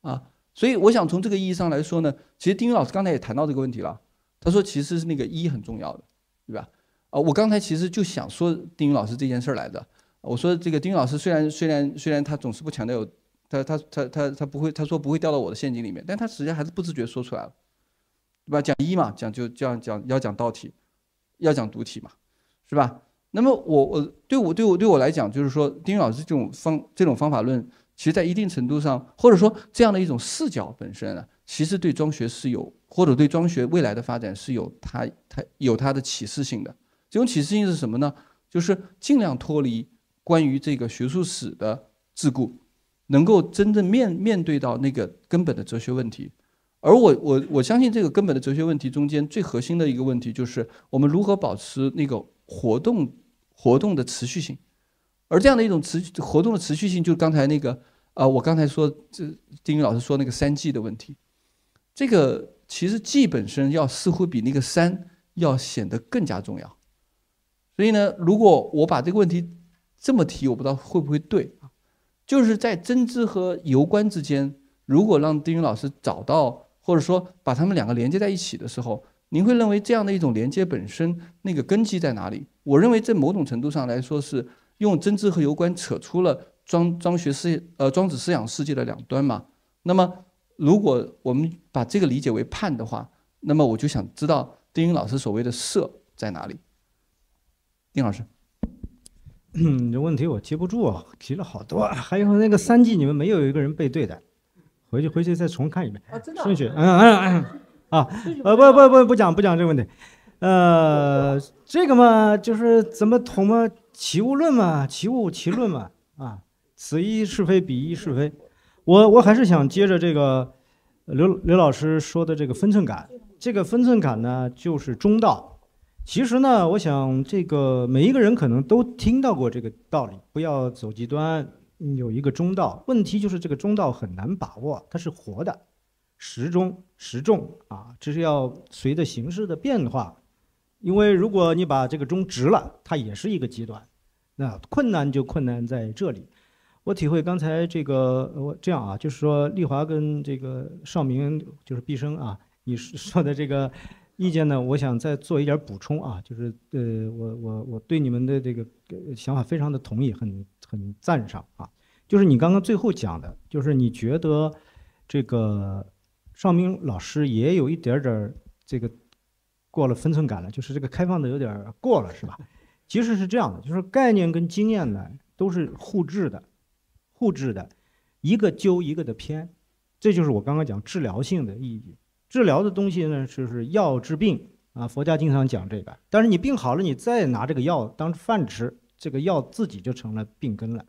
啊，所以我想从这个意义上来说呢，其实丁云老师刚才也谈到这个问题了，他说其实是那个一很重要的，对吧？啊，我刚才其实就想说丁云老师这件事儿来的，我说这个丁云老师虽然虽然虽然他总是不强调，他他他他他不会他说不会掉到我的陷阱里面，但他实际上还是不自觉说出来了，对吧？讲一嘛，讲就这样讲要讲道体，要讲独体嘛，是吧？那么我我对我对我对我来讲就是说丁老师这种方这种方法论。其实，在一定程度上，或者说这样的一种视角本身呢，其实对庄学是有，或者对庄学未来的发展是有它它有它的启示性的。这种启示性是什么呢？就是尽量脱离关于这个学术史的桎梏，能够真正面面对到那个根本的哲学问题。而我我我相信这个根本的哲学问题中间最核心的一个问题，就是我们如何保持那个活动活动的持续性。而这样的一种持续活动的持续性，就是刚才那个，呃，我刚才说这丁云老师说那个三 G 的问题，这个其实 G 本身要似乎比那个三要显得更加重要。所以呢，如果我把这个问题这么提，我不知道会不会对？就是在真知和游观之间，如果让丁云老师找到，或者说把他们两个连接在一起的时候，您会认为这样的一种连接本身那个根基在哪里？我认为在某种程度上来说是用真知和游观扯出了庄庄学思呃庄子思想世界的两端嘛。那么如果我们把这个理解为判的话，那么我就想知道丁云老师所谓的色在哪里？丁老师。嗯，这问题我记不住啊，提了好多。还有那个三季，你们没有一个人背对的，回去回去再重看一遍顺序。嗯嗯嗯，啊，呃不不不不讲不讲这个问题，呃，这个嘛就是怎么统嘛，齐物论嘛，齐物齐论嘛，啊，此一是非彼一是非。我我还是想接着这个刘刘老师说的这个分寸感，这个分寸感呢就是中道。其实呢，我想这个每一个人可能都听到过这个道理，不要走极端，有一个中道。问题就是这个中道很难把握，它是活的，时中时重啊，这是要随着形势的变化。因为如果你把这个中直了，它也是一个极端。那困难就困难在这里。我体会刚才这个，我这样啊，就是说丽华跟这个邵明就是毕生啊，你说的这个。意见呢？我想再做一点补充啊，就是呃，我我我对你们的这个想法非常的同意，很很赞赏啊。就是你刚刚最后讲的，就是你觉得这个邵明老师也有一点点这个过了分寸感了，就是这个开放的有点过了，是吧？其实是这样的，就是概念跟经验呢都是互质的，互质的，一个纠一个的偏，这就是我刚刚讲治疗性的意义。治疗的东西呢，就是药治病啊，佛家经常讲这个。但是你病好了，你再拿这个药当饭吃，这个药自己就成了病根了，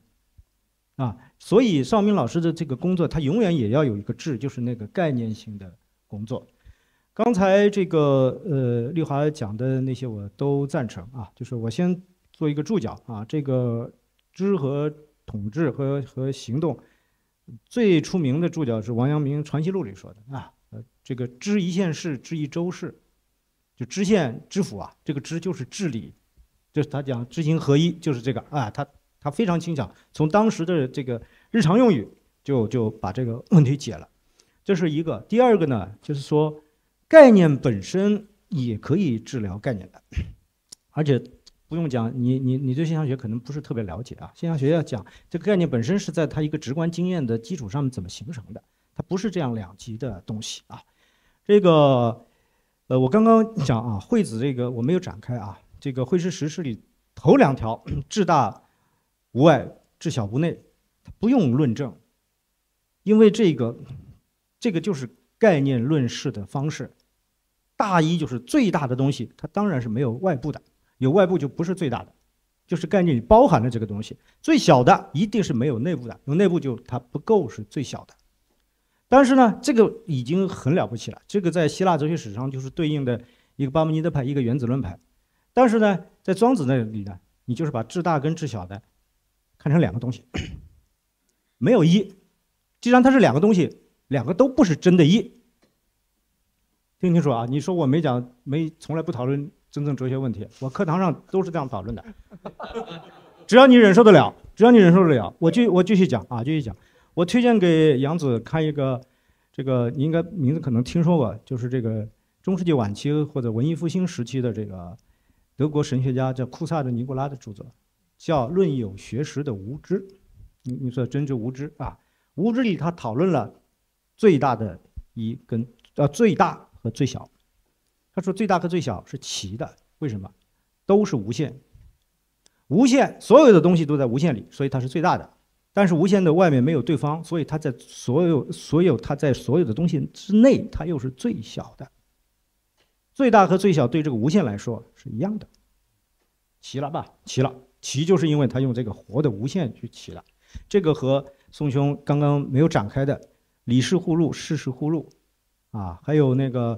啊。所以邵明老师的这个工作，他永远也要有一个治，就是那个概念性的工作。刚才这个呃，丽华讲的那些我都赞成啊，就是我先做一个注脚啊，这个知和统治和和行动，最出名的注脚是王阳明《传习录》里说的啊。这个知一县事，知一州事，就知县知府啊，这个知就是治理，就是他讲知行合一，就是这个啊，他他非常轻巧，从当时的这个日常用语就就把这个问题解了，这是一个。第二个呢，就是说概念本身也可以治疗概念的，而且不用讲，你你你对现象学可能不是特别了解啊，现象学要讲这个概念本身是在它一个直观经验的基础上面怎么形成的，它不是这样两极的东西啊。这个，呃，我刚刚讲啊，惠子这个我没有展开啊。这个惠施实事里头两条，至大无外，至小无内，不用论证，因为这个，这个就是概念论事的方式。大一就是最大的东西，它当然是没有外部的，有外部就不是最大的，就是概念里包含了这个东西。最小的一定是没有内部的，有内部就它不够是最小的。但是呢，这个已经很了不起了。这个在希腊哲学史上就是对应的一个巴门尼德派，一个原子论派。但是呢，在庄子那里呢，你就是把至大跟至小的看成两个东西，没有一。既然它是两个东西，两个都不是真的一。听清楚啊！你说我没讲，没从来不讨论真正哲学问题，我课堂上都是这样讨论的。只要你忍受得了，只要你忍受得了，我继我继续讲啊，继续讲。我推荐给杨子看一个，这个你应该名字可能听说过，就是这个中世纪晚期或者文艺复兴时期的这个德国神学家叫库萨的尼古拉的著作，叫《论有学识的无知》。你你说真知无知啊？无知里他讨论了最大的一跟呃最大和最小。他说最大和最小是齐的，为什么？都是无限，无限所有的东西都在无限里，所以它是最大的。但是无限的外面没有对方，所以它在所有所有它在所有的东西之内，它又是最小的。最大和最小对这个无限来说是一样的，齐了吧？齐了，齐就是因为它用这个活的无限去齐了。这个和宋兄刚刚没有展开的“理事互入，事事互入”，啊，还有那个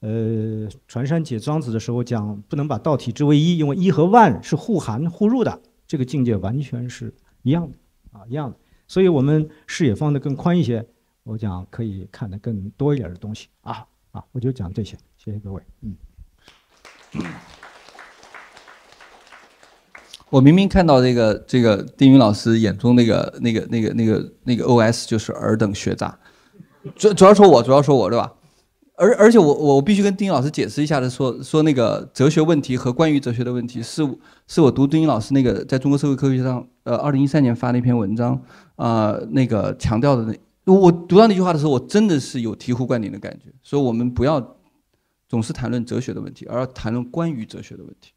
呃，传山解庄子的时候讲不能把道体之为一，因为一和万是互含互入的，这个境界完全是一样的。啊，一样的，所以我们视野放得更宽一些，我讲可以看得更多一点的东西啊啊，我就讲这些，谢谢各位，嗯。我明明看到这个这个丁云老师眼中那个那个那个那个那个 OS 就是尔等学渣，主主要说我主要说我对吧？而而且我我必须跟丁老师解释一下的说说那个哲学问题和关于哲学的问题是是我读丁老师那个在中国社会科学上呃二零一三年发那篇文章啊、那个强调的那我读到那句话的时候我真的是有醍醐灌顶的感觉，所以我们不要总是谈论哲学的问题，而要谈论关于哲学的问题。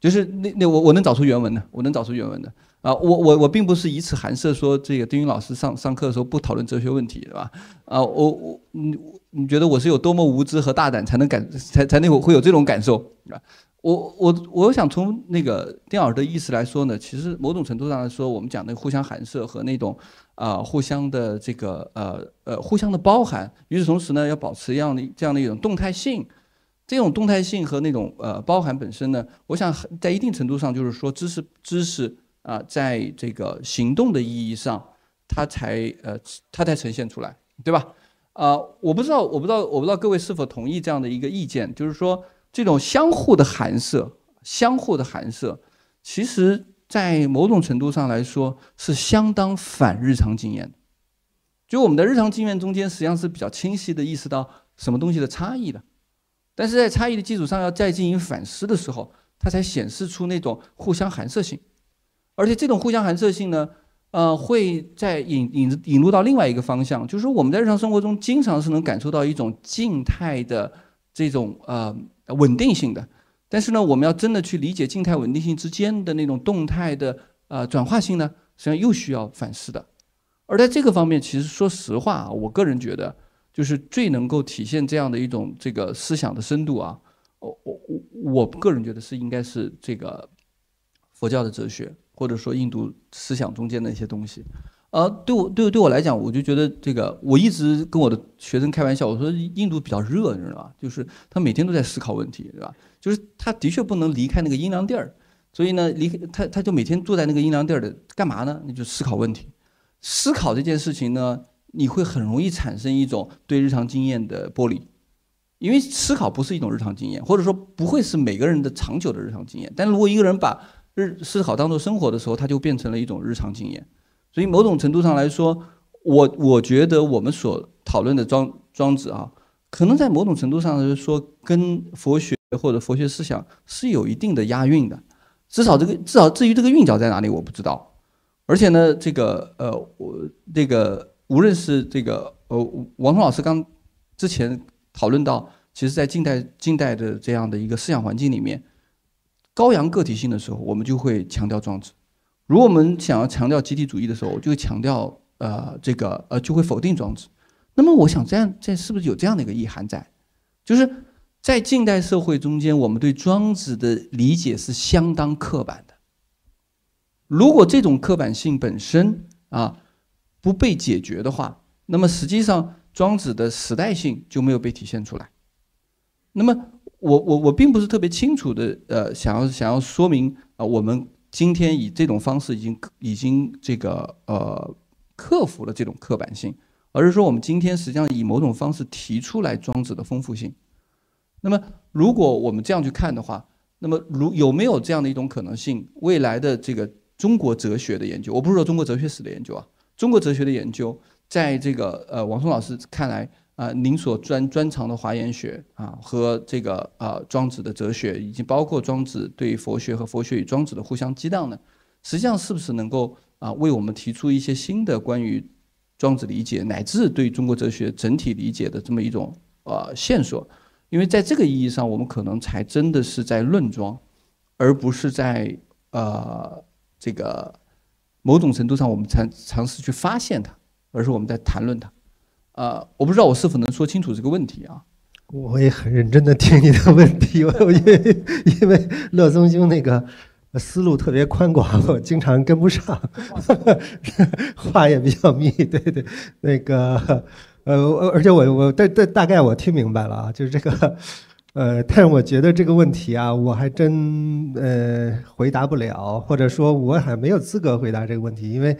就是那那我我能找出原文的，我能找出原文的啊，我我我并不是以此寒舍说这个丁云老师上上课的时候不讨论哲学问题，对吧？啊，我我你你觉得我是有多么无知和大胆才能感才才能会有这种感受啊？我我我想从那个丁老师的意思来说呢，其实某种程度上来说，我们讲的互相寒舍和那种啊、互相的这个呃呃互相的包含，与此同时呢，要保持一样的这样的一种动态性。这种动态性和那种呃包含本身呢，我想在一定程度上就是说知识知识啊、在这个行动的意义上，它才呃它才呈现出来，对吧？啊、我不知道我不知道我不知道各位是否同意这样的一个意见，就是说这种相互的寒舍，相互的寒舍，其实在某种程度上来说是相当反日常经验的。就我们的日常经验中间，实际上是比较清晰的意识到什么东西的差异的。但是在差异的基础上要再进行反思的时候，它才显示出那种互相寒舍性，而且这种互相寒舍性呢，呃，会在引引引入到另外一个方向，就是说我们在日常生活中经常是能感受到一种静态的这种呃稳定性的，但是呢，我们要真的去理解静态稳定性之间的那种动态的呃转化性呢，实际上又需要反思的。而在这个方面，其实说实话啊，我个人觉得。就是最能够体现这样的一种这个思想的深度啊，我我我个人觉得是应该是这个佛教的哲学，或者说印度思想中间的一些东西。呃，对我对对我来讲，我就觉得这个，我一直跟我的学生开玩笑，我说印度比较热，你知道吧？就是他每天都在思考问题，对吧？就是他的确不能离开那个阴凉地儿，所以呢，离开他他就每天坐在那个阴凉地儿的干嘛呢？那就思考问题。思考这件事情呢，你会很容易产生一种对日常经验的剥离，因为思考不是一种日常经验，或者说不会是每个人的长久的日常经验。但如果一个人把日思考当做生活的时候，它就变成了一种日常经验。所以某种程度上来说，我我觉得我们所讨论的庄庄子啊，可能在某种程度上来说，跟佛学或者佛学思想是有一定的押韵的。至少这个至少至于这个韵脚在哪里，我不知道。而且呢，这个呃，我这个无论是这个呃，王彤老师刚之前讨论到，其实在近代近代的这样的一个思想环境里面，高扬个体性的时候，我们就会强调庄子；如果我们想要强调集体主义的时候，我就会强调呃这个呃就会否定庄子。那么我想这样这是不是有这样的一个意涵在？就是在近代社会中间，我们对庄子的理解是相当刻板的。如果这种刻板性本身啊不被解决的话，那么实际上庄子的时代性就没有被体现出来。那么我我我并不是特别清楚的呃想要想要说明啊、我们今天以这种方式已经已经这个呃克服了这种刻板性，而是说我们今天实际上以某种方式提出来庄子的丰富性。那么如果我们这样去看的话，那么如有没有这样的一种可能性，未来的这个中国哲学的研究，我不是说中国哲学史的研究啊，中国哲学的研究，在这个呃王松老师看来啊、您所专专长的华严学啊和这个啊庄子的哲学，以及包括庄子对佛学和佛学与庄子的互相激荡呢，实际上是不是能够啊为我们提出一些新的关于庄子理解乃至对中国哲学整体理解的这么一种呃线索？因为在这个意义上，我们可能才真的是在论庄，而不是在呃这个某种程度上我们才尝试去发现它，而是我们在谈论它。呃，我不知道我是否能说清楚这个问题啊？我也很认真的听你的问题，我因为因为乐宗兄那个思路特别宽广，我经常跟不上，话也比较密，对对，那个呃，而且我我大大大概我听明白了啊，就是这个呃，但是我觉得这个问题啊，我还真呃回答不了，或者说我还没有资格回答这个问题，因为。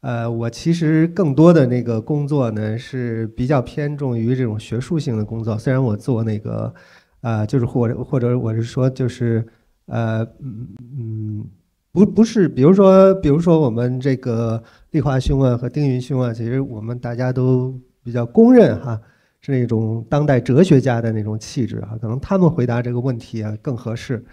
呃，我其实更多的那个工作呢是比较偏重于这种学术性的工作，虽然我做那个，呃，就是或者或者我是说就是，呃，嗯嗯，不不是，比如说比如说我们这个立华兄啊和丁云兄啊，其实我们大家都比较公认哈，是那种当代哲学家的那种气质啊，可能他们回答这个问题啊更合适。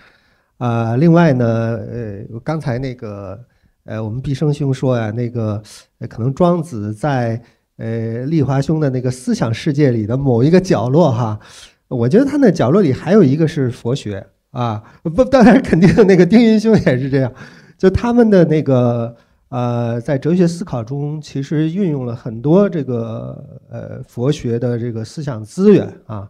啊，另外呢，呃，刚才那个呃，我们毕生兄说呀，那个可能庄子在呃立华兄的那个思想世界里的某一个角落哈。我觉得他那角落里还有一个是佛学啊，不，当然肯定那个丁云兄也是这样，就他们的那个呃，在哲学思考中，其实运用了很多这个呃佛学的这个思想资源啊，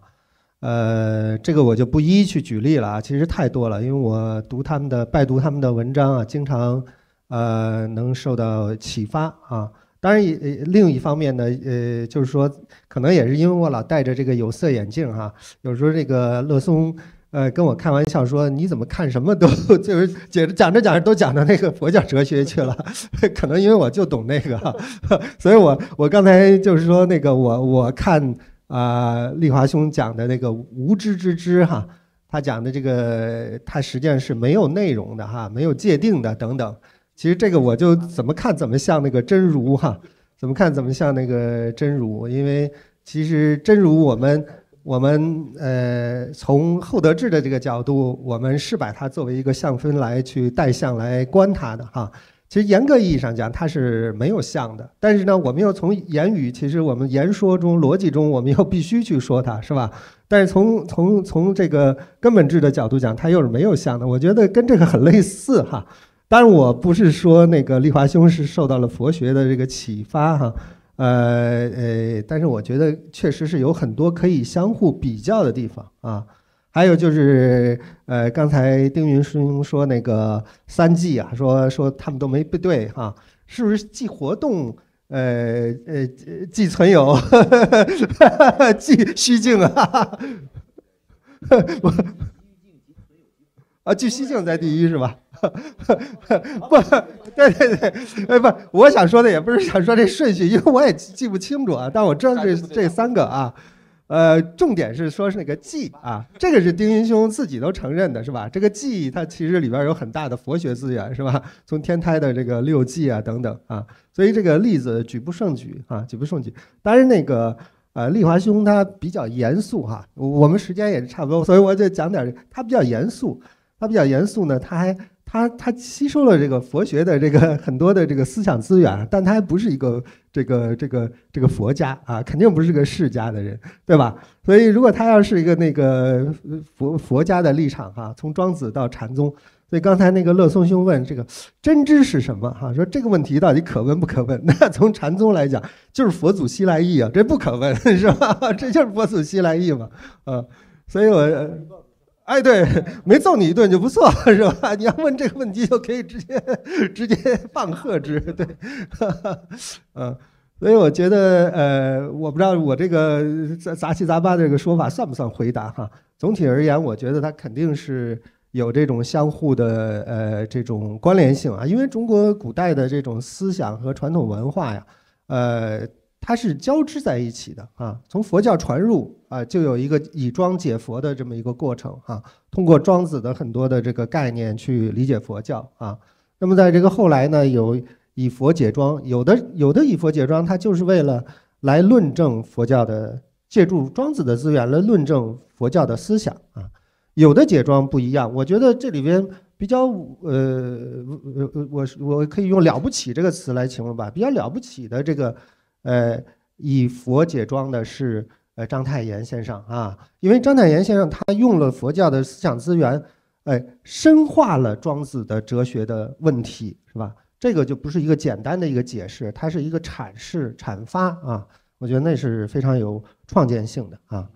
呃，这个我就不一一去举例了啊，其实太多了，因为我读他们的拜读他们的文章啊，经常呃能受到启发啊。当然，也另一方面呢，呃，就是说，可能也是因为我老戴着这个有色眼镜哈，有时候这个乐松，呃，跟我开玩笑说，你怎么看什么都 就是讲讲着讲着都讲到那个佛教哲学去了，可能因为我就懂那个，所以我我刚才就是说那个我我看啊，丽华兄讲的那个无知之知哈，他讲的这个他实际上是没有内容的哈，没有界定的等等。其实这个我就怎么看怎么像那个真如哈，怎么看怎么像那个真如，因为其实真如我们我们呃从厚德智的这个角度，我们是把它作为一个相分来去带相来观它的哈。其实严格意义上讲，它是没有相的，但是呢，我们又从言语，其实我们言说中逻辑中，我们又必须去说它是吧？但是从从从这个根本质的角度讲，它又是没有相的。我觉得跟这个很类似哈。当然，我不是说那个立华兄是受到了佛学的这个启发哈，呃呃，但是我觉得确实是有很多可以相互比较的地方啊。还有就是，呃，刚才丁云师兄说那个三季啊，说说他们都没不对哈，是不是既活动，呃呃，既存有，既虚静啊？我啊，既虚静在第一是吧？不，对对对，哎不，我想说的也不是想说这顺序，因为我也记不清楚啊。但我知道这这三个啊，呃，重点是说是那个记啊，这个是丁云兄自己都承认的是吧？这个记它其实里边有很大的佛学资源是吧？从天台的这个六记啊等等啊，所以这个例子举不胜举啊，举不胜举。当然那个呃，丽华兄他比较严肃哈，我们时间也是差不多，所以我就讲点他比较严肃，他比较严肃呢，他还。他他吸收了这个佛学的这个 很多的这个思想资源，但他还不是一个这个这个这个佛家啊，肯定不是个释家的人，对吧？所以如果他要是一个那个佛佛家的立场哈，从庄子到禅宗，所以刚才那个乐松兄问这个真知是什么哈，说这个问题到底可问不可问？那从禅宗来讲，就是佛祖西来意啊，这不可问 是吧？这就是佛祖西来意嘛，啊，所以我。哎，对，没揍你一顿就不错，是吧？你要问这个问题，就可以直接 直接放贺之，对，嗯，所以我觉得，呃，我不知道我这个杂杂七杂八的这个说法算不算回答哈？总体而言，我觉得它肯定是有这种相互的呃这种关联性啊，因为中国古代的这种思想和传统文化呀，呃。它是交织在一起的啊，从佛教传入啊，就有一个以庄解佛的这么一个过程啊，通过庄子的很多的这个概念去理解佛教啊。那么在这个后来呢，有以佛解庄，有的有的以佛解庄，它就是为了来论证佛教的，借助庄子的资源来论证佛教的思想啊。有的解庄不一样，我觉得这里边比较呃，我我可以用了不起这个词来形容吧，比较了不起的这个。呃，以佛解庄的是呃章太炎先生啊，因为章太炎先生他用了佛教的思想资源，哎，深化了庄子的哲学的问题，是吧？这个就不是一个简单的一个解释，它是一个阐释、阐发啊。我觉得那是非常有创建性的啊。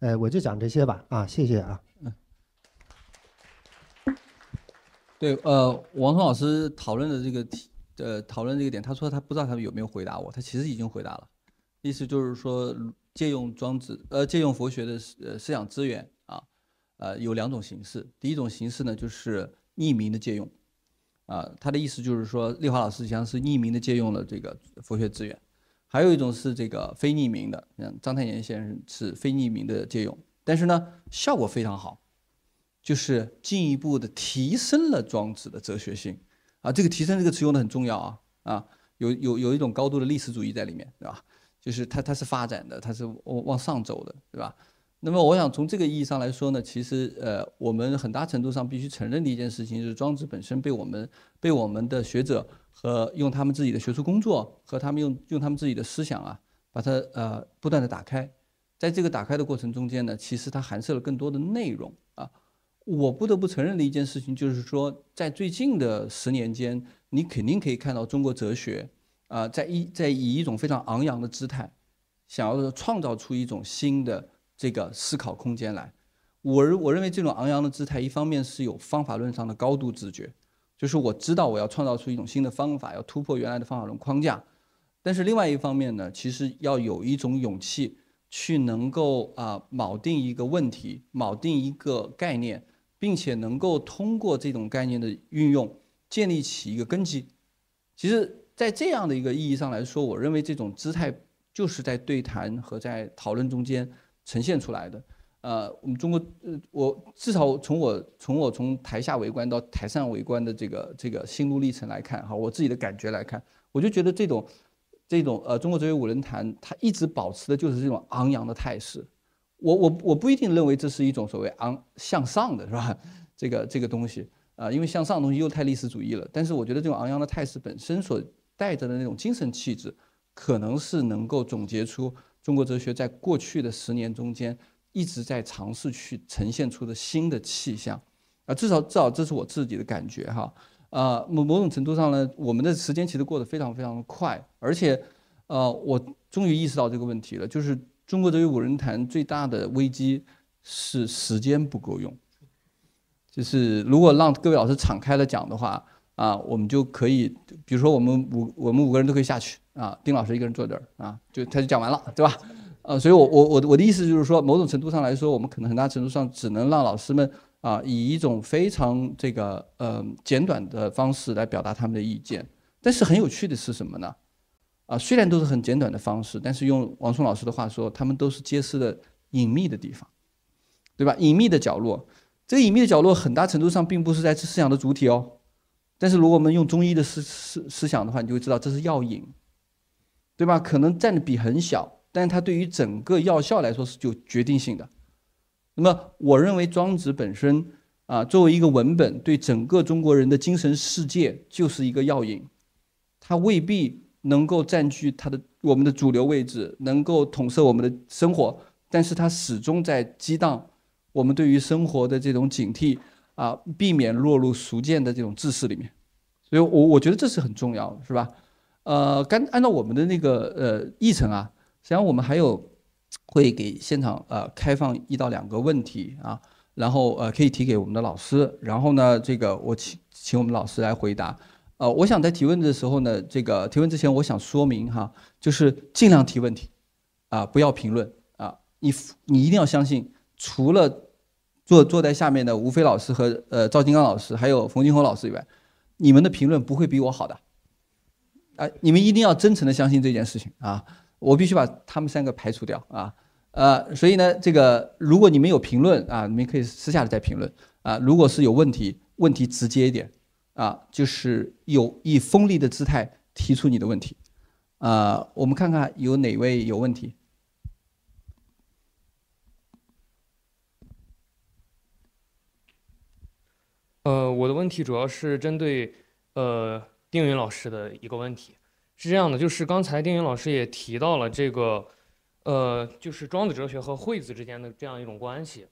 哎，我就讲这些吧啊，谢谢啊。对，呃，王松老师讨论的这个题。呃，讨论这个点，他说他不知道他们有没有回答我，他其实已经回答了，意思就是说借用庄子，呃，借用佛学的呃思想资源啊，呃，有两种形式，第一种形式呢就是匿名的借用，啊，他的意思就是说丽华老师实际上是匿名的借用了这个佛学资源，还有一种是这个非匿名的，像张太炎先生是非匿名的借用，但是呢效果非常好，就是进一步的提升了庄子的哲学性。啊，这个提升这个词用的很重要啊啊，有有有一种高度的历史主义在里面，对吧？就是它它是发展的，它是往往上走的，对吧？那么我想从这个意义上来说呢，其实呃，我们很大程度上必须承认的一件事情是，庄子本身被我们被我们的学者和用他们自己的学术工作和他们用用他们自己的思想啊，把它呃不断的打开，在这个打开的过程中间呢，其实它含摄了更多的内容。我不得不承认的一件事情就是说，在最近的十年间，你肯定可以看到中国哲学啊，在一在以一种非常昂扬的姿态，想要创造出一种新的。这个思考空间来，我我认为这种昂扬的姿态，一方面是有方法论上的高度自觉，就是我知道我要创造出一种新的方法，要突破原来的方法论框架。但是另外一方面呢，其实要有一种勇气，去能够啊铆定一个问题，铆定一个概念，并且能够通过这种概念的运用，建立起一个根基。其实，在这样的一个意义上来说，我认为这种姿态就是在对谈和在讨论中间。呈现出来的，呃，我们中国，呃，我至少从我从我从台下围观到台上围观的这个这个心路历程来看，哈，我自己的感觉来看，我就觉得这种这种呃中国哲学五人谈，它一直保持的就是这种昂扬的态势。我我我不一定认为这是一种所谓昂向上的是吧？这个这个东西啊，因为向上的东西又太历史主义了。但是我觉得这种昂扬的态势本身所带着的那种精神气质，可能是能够总结出。中国哲学在过去的十年中间一直在尝试去呈现出的新的气象，啊，至少至少这是我自己的感觉哈，啊，某某种程度上呢，我们的时间其实过得非常非常的快，而且，呃，我终于意识到这个问题了，就是中国哲学五人谈最大的危机是时间不够用，就是如果让各位老师敞开了讲的话，啊，我们就可以，比如说我们五我们五个人都可以下去。啊，丁老师一个人坐这儿啊，就他就讲完了，对吧？呃，所以，我我我我的意思就是说，某种程度上来说，我们可能很大程度上只能让老师们啊，以一种非常这个呃简短的方式来表达他们的意见。但是很有趣的是什么呢？啊，虽然都是很简短的方式，但是用王松老师的话说，他们都是揭示了隐秘的地方，对吧？隐秘的角落，这个隐秘的角落很大程度上并不是在思想的主体哦。但是如果我们用中医的思思思想的话，你就会知道这是药引。对吧？可能占的比很小，但是它对于整个药效来说是就决定性的。那么，我认为庄子本身啊，作为一个文本，对整个中国人的精神世界就是一个药引，它未必能够占据它的我们的主流位置，能够统摄我们的生活，但是它始终在激荡我们对于生活的这种警惕啊，避免落入俗见的这种知识里面。所以，我我觉得这是很重要的，是吧？呃，干按照我们的那个呃议程啊，实际上我们还有会给现场呃开放一到两个问题啊，然后呃可以提给我们的老师，然后呢这个我请请我们老师来回答。呃，我想在提问的时候呢，这个提问之前我想说明哈，就是尽量提问题啊，不要评论啊，你你一定要相信，除了坐坐在下面的吴飞老师和呃赵金刚老师还有冯金红老师以外，你们的评论不会比我好的。啊，你们一定要真诚的相信这件事情啊！我必须把他们三个排除掉啊，呃，所以呢，这个如果你们有评论啊，你们可以私下的再评论啊。如果是有问题，问题直接一点啊，就是有以锋利的姿态提出你的问题啊。我们看看有哪位有问题？呃，我的问题主要是针对呃。丁云老师的一个问题是这样的，就是刚才丁云老师也提到了这个，呃，就是庄子哲学和惠子之间的这样一种关系。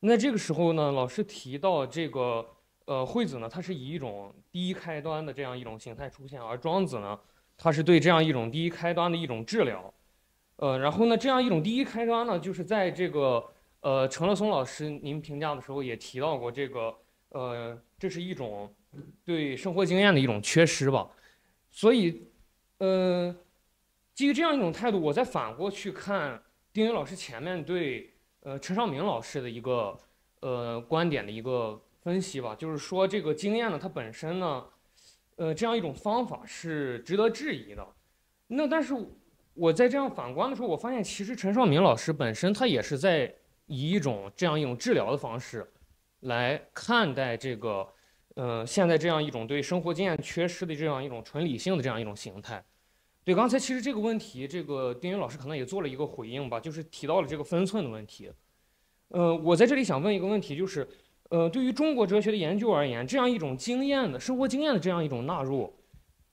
那这个时候呢，老师提到这个，呃，惠子呢，它是以一种第一开端的这样一种形态出现，而庄子呢，它是对这样一种第一开端的一种治疗。呃，然后呢，这样一种第一开端呢，就是在这个，呃，陈乐松老师您评价的时候也提到过这个，呃，这是一种。对生活经验的一种缺失吧，所以，呃，基于这样一种态度，我再反过去看丁云老师前面对呃陈尚明老师的一个呃观点的一个分析吧，就是说这个经验呢，它本身呢，呃，这样一种方法是值得质疑的。那但是我在这样反观的时候，我发现其实陈少明老师本身他也是在以一种这样一种治疗的方式来看待这个。呃现在这样一种对生活经验缺失的这样一种纯理性的这样一种形态。对，刚才其实这个问题，这个丁云老师可能也做了一个回应吧，就是提到了这个分寸的问题。呃，我在这里想问一个问题，就是，呃，对于中国哲学的研究而言，这样一种经验的生活经验的这样一种纳入，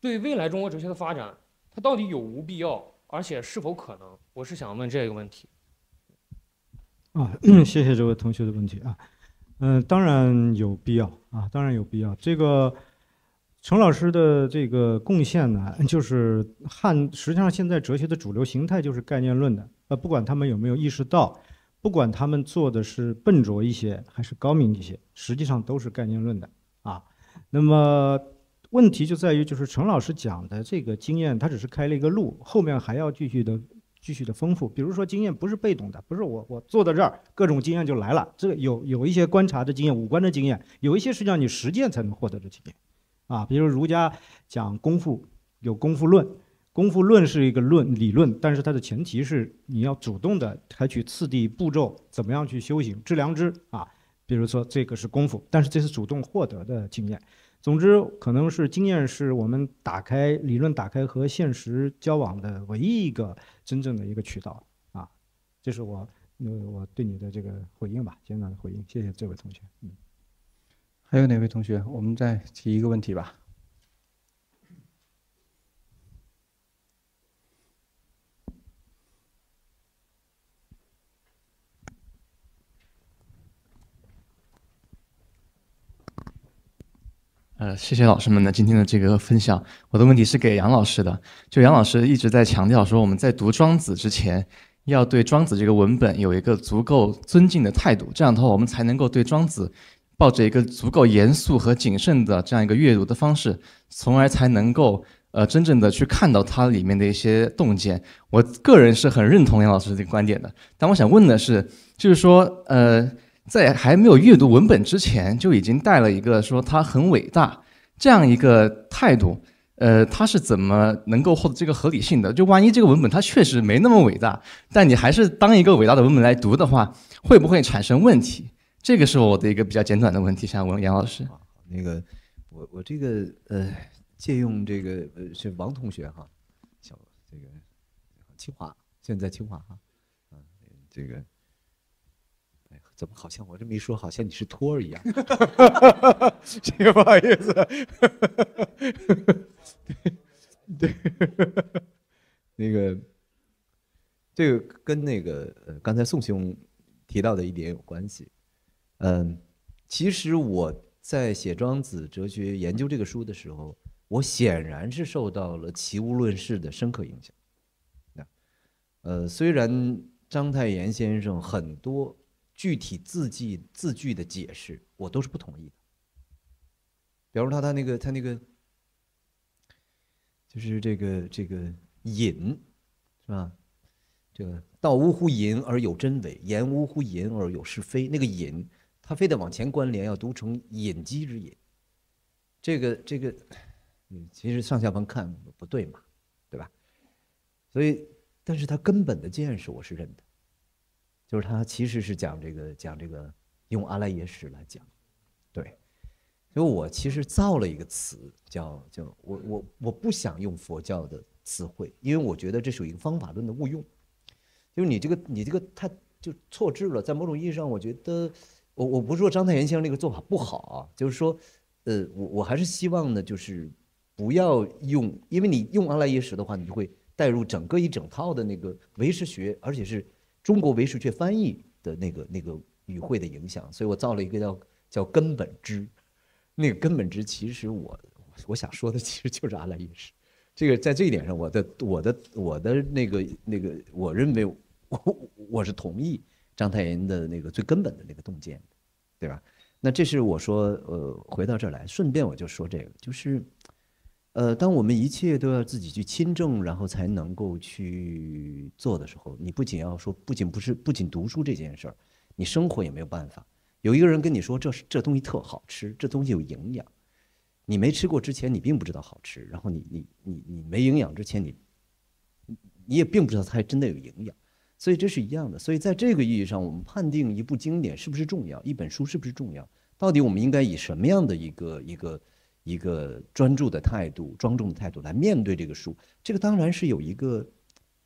对未来中国哲学的发展，它到底有无必要，而且是否可能？我是想问这个问题。啊，谢谢这位同学的问题啊，嗯，当然有必要啊，当然有必要。这个程老师的这个贡献呢，就是汉，实际上现在哲学的主流形态就是概念论的，呃，不管他们有没有意识到，不管他们做的是笨拙一些还是高明一些，实际上都是概念论的啊。那么问题就在于，就是陈老师讲的这个经验，他只是开了一个路，后面还要继续的。继续的丰富，比如说经验不是被动的，不是我我坐在这儿，各种经验就来了。这个有有一些观察的经验、五官的经验，有一些实际上你实践才能获得的经验，啊，比如儒家讲功夫，有功夫论，功夫论是一个论理论，但是它的前提是你要主动的采取次第步骤，怎么样去修行致良知啊，比如说这个是功夫，但是这是主动获得的经验。总之，可能是经验是我们打开理论、打开和现实交往的唯一一个真正的一个渠道啊！这是我呃我对你的这个回应吧，简短的回应。谢谢这位同学。嗯，还有哪位同学？我们再提一个问题吧。呃，谢谢老师们的今天的这个分享。我的问题是给杨老师的，就杨老师一直在强调说，我们在读庄子之前，要对庄子这个文本有一个足够尊敬的态度，这样的话，我们才能够对庄子抱着一个足够严肃和谨慎的这样一个阅读的方式，从而才能够呃真正的去看到它里面的一些洞见。我个人是很认同杨老师这个观点的，但我想问的是，就是说呃。在还没有阅读文本之前，就已经带了一个说他很伟大这样一个态度。呃，他是怎么能够获得这个合理性的？就万一这个文本它确实没那么伟大，但你还是当一个伟大的文本来读的话，会不会产生问题？这个是我的一个比较简短的问题，想问杨老师。那个，我我这个呃，借用这个呃是王同学哈，小这个清华，现在清华哈，嗯，这个。怎么好像我这么一说，好像你是托儿一样？这个不好意思。对，那个，这个跟那个呃，刚才宋兄提到的一点有关系。嗯，其实我在写《庄子哲学研究》这个书的时候，我显然是受到了齐物论式的深刻影响。呃，虽然章太炎先生很多。具体字迹字句的解释，我都是不同意的。比如他他那个他那个，就是这个这个隐，是吧？这个道无乎隐而有真伪，言无乎隐而有是非。那个隐，他非得往前关联，要读成隐机之隐。这个这个，嗯，其实上下文看不对嘛，对吧？所以，但是他根本的见识，我是认的。就是他其实是讲这个讲这个用阿赖耶识来讲，对，所以我其实造了一个词叫叫我我我不想用佛教的词汇，因为我觉得这属于一个方法论的误用，就是你这个你这个他就错置了，在某种意义上，我觉得我我不是说章太炎先生那个做法不好啊，就是说，呃，我我还是希望呢，就是不要用，因为你用阿赖耶识的话，你就会带入整个一整套的那个唯识学，而且是。中国唯识学翻译的那个那个语汇的影响，所以我造了一个叫叫根本知，那个根本知其实我我想说的其实就是阿赖耶识，这个在这一点上，我的我的我的那个那个，我认为我我是同意章太炎的那个最根本的那个洞见，对吧？那这是我说呃回到这儿来，顺便我就说这个就是。呃，当我们一切都要自己去亲证，然后才能够去做的时候，你不仅要说，不仅不是不仅读书这件事儿，你生活也没有办法。有一个人跟你说，这是这东西特好吃，这东西有营养，你没吃过之前，你并不知道好吃。然后你你你你没营养之前，你你也并不知道它还真的有营养。所以这是一样的。所以在这个意义上，我们判定一部经典是不是重要，一本书是不是重要，到底我们应该以什么样的一个一个一个专注的态度、庄重的态度来面对这个书？这个当然是有一个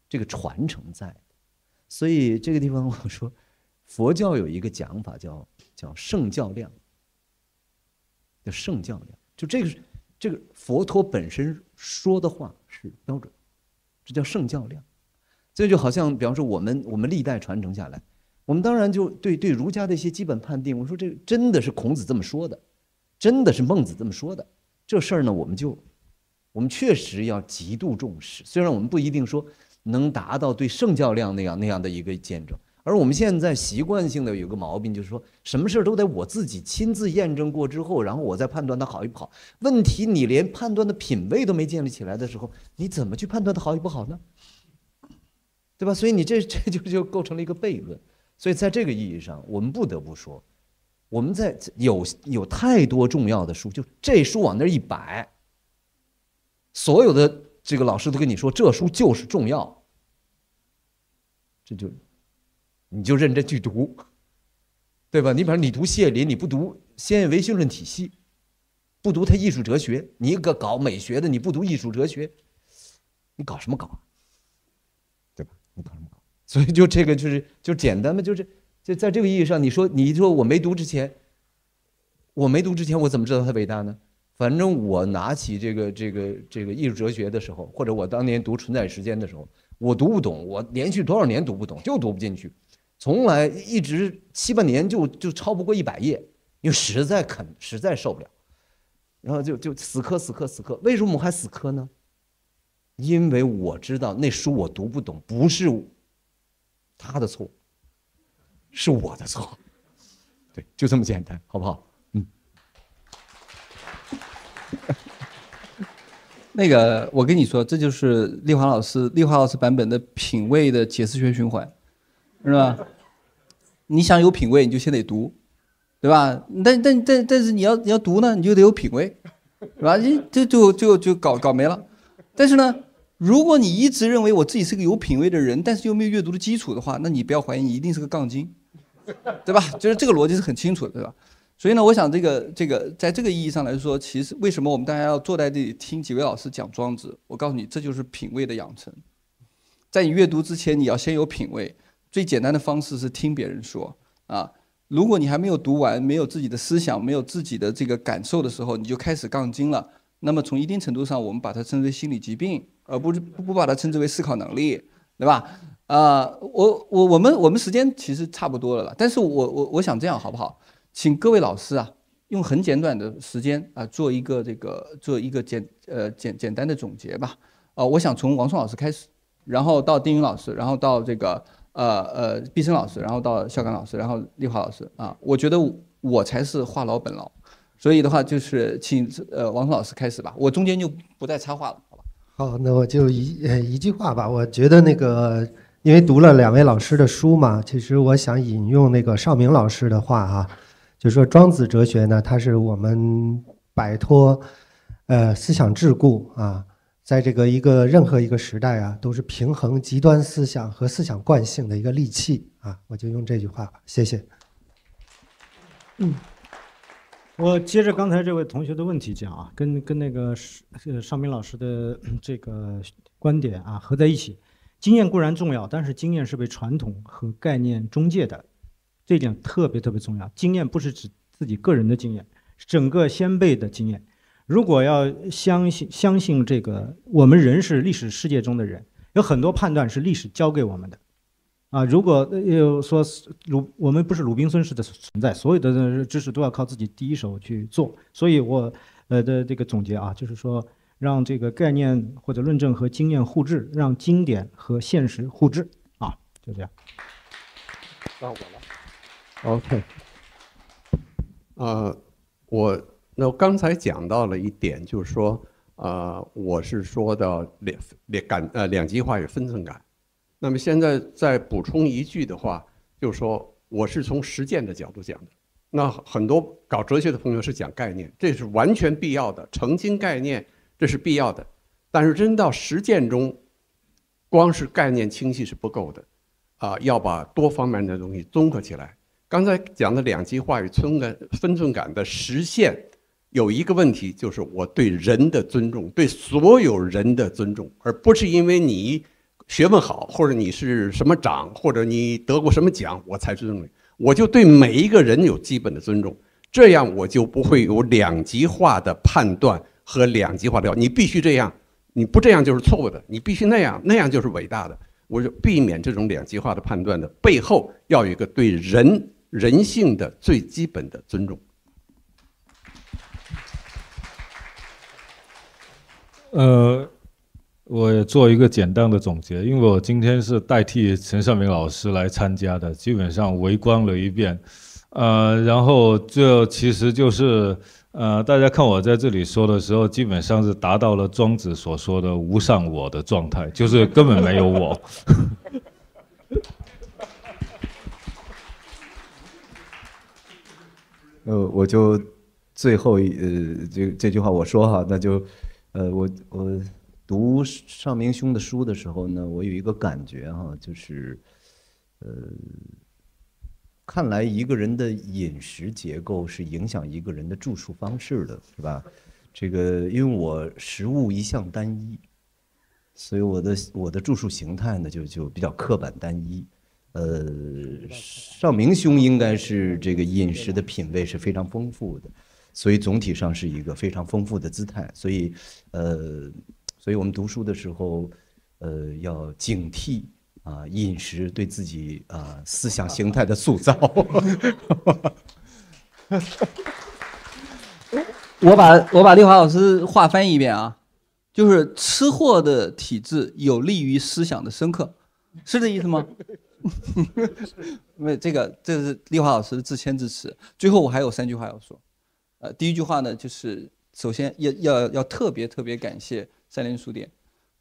这个传承在。所以这个地方我说，佛教有一个讲法叫叫圣教量，叫圣教量，就这个这个佛陀本身说的话是标准，这叫圣教量。这就好像，比方说我们我们历代传承下来，我们当然就对对儒家的一些基本判定，我说这真的是孔子这么说的，真的是孟子这么说的，这事儿呢，我们就我们确实要极度重视。虽然我们不一定说能达到对圣教量那样那样的一个见证，而我们现在习惯性的有个毛病，就是说什么事儿都得我自己亲自验证过之后，然后我再判断它好与不好。问题你连判断的品位都没建立起来的时候，你怎么去判断它好与不好呢？对吧？所以你这这就就构成了一个悖论。所以在这个意义上，我们不得不说，我们在有有太多重要的书，就这书往那儿一摆，所有的这个老师都跟你说这书就是重要，这就你就认真去读，对吧？你比方你读谢林，你不读先验唯心论体系，不读他艺术哲学，你一个搞美学的，你不读艺术哲学，你搞什么搞？对吧你搞什么搞？所以就这个就是就简单嘛，就是就在这个意义上，你说你说我没读之前，我没读之前，我怎么知道它伟大呢？反正我拿起这个这个这个艺术哲学的时候，或者我当年读存在时间的时候，我读不懂，我连续多少年读不懂，就读不进去，从来一直七八年就就超不过一百页，因为实在肯实在受不了，然后就就死磕死磕死磕。为什么我还死磕呢？因为我知道那书我读不懂，不是他的错，是我的错，对，就这么简单，好不好？嗯。那个，我跟你说，这就是丽华老师丽华老师版本的品味的解释学循环，是吧？你想有品味，你就先得读，对吧？但但但但是你要你要读呢，你就得有品味，是吧？这就就就就搞搞没了。但是呢，如果你一直认为我自己是个有品位的人，但是又没有阅读的基础的话，那你不要怀疑，你一定是个杠精，对吧？就是这个逻辑是很清楚的，对吧？所以呢，我想这个这个，在这个意义上来说，其实为什么我们大家要坐在这里听几位老师讲庄子？我告诉你，这就是品味的养成。在你阅读之前，你要先有品味。最简单的方式是听别人说啊。如果你还没有读完，没有自己的思想，没有自己的这个感受的时候，你就开始杠精了。那么从一定程度上，我们把它称之为心理疾病，而不是不不把它称之为思考能力，对吧？啊，我我我们我们时间其实差不多了了，但是我我我想这样好不好？请各位老师啊，用很简短的时间啊，做一个这个做一个简呃简简单的总结吧。啊，我想从王松老师开始，然后到丁云老师，然后到这个呃呃毕生老师，然后到肖刚老师，然后丽华老师啊，我觉得我才是话痨本痨。所以的话，就是请呃王松老师开始吧，我中间就不再插话了，好吧？好，那我就一呃一句话吧。我觉得那个，因为读了两位老师的书嘛，其实我想引用那个邵明老师的话啊，就说庄子哲学呢，它是我们摆脱呃思想桎梏啊，在这个一个任何一个时代啊，都是平衡极端思想和思想惯性的一个利器啊。我就用这句话吧，谢谢。嗯。我接着刚才这位同学的问题讲啊，跟跟那个呃邵明老师的这个观点啊合在一起，经验固然重要，但是经验是被传统和概念中介的，这一点特别特别重要。经验不是指自己个人的经验，是整个先辈的经验。如果要相信相信这个，我们人是历史世界中的人，有很多判断是历史教给我们的。啊，如果又说鲁，我们不是鲁滨孙式的存在，所有的知识都要靠自己第一手去做。所以我呃的这个总结啊，就是说让这个概念或者论证和经验互质，让经典和现实互质啊，就这样。到我了，OK。呃，我那我刚才讲到了一点，就是说，呃，我是说的两两感呃两极化与分寸感。那么现在再补充一句的话，就是说我是从实践的角度讲的。那很多搞哲学的朋友是讲概念，这是完全必要的，澄清概念这是必要的。但是真到实践中，光是概念清晰是不够的，啊，要把多方面的东西综合起来，刚才讲的两极化与村感分寸感的实现，有一个问题，就是我对人的尊重，对所有人的尊重，而不是因为你学问好，或者你是什么长，或者你得过什么奖，我才尊重你。我就对每一个人有基本的尊重，这样我就不会有两极化的判断和两极化的。你必须这样，你不这样就是错误的，你必须那样，那样就是伟大的。我就避免这种两极化的判断的背后，要有一个对人人性的最基本的尊重。呃，我做一个简单的总结，因为我今天是代替陈尚明老师来参加的，基本上围观了一遍，呃，然后这其实就是呃，大家看我在这里说的时候，基本上是达到了庄子所说的无上我的状态，就是根本没有我。呃，我就最后一呃，这这句话我说哈，那就。呃，我我读尚明兄的书的时候呢，我有一个感觉哈，就是，呃，看来一个人的饮食结构是影响一个人的著述方式的，是吧？这个因为我食物一向单一，所以我的我的著述形态呢就就比较刻板单一。呃，尚明兄应该是这个饮食的品味是非常丰富的。所以总体上是一个非常丰富的姿态，所以，呃，所以我们读书的时候，呃，要警惕啊饮食对自己啊思想形态的塑造。我把我把丽华老师话翻译一遍啊，就是吃货的体质有利于思想的深刻，是这意思吗？没这个，这是丽华老师的自谦之词。最后我还有三句话要说。呃，第一句话呢，就是首先要要要特别特别感谢三联书店，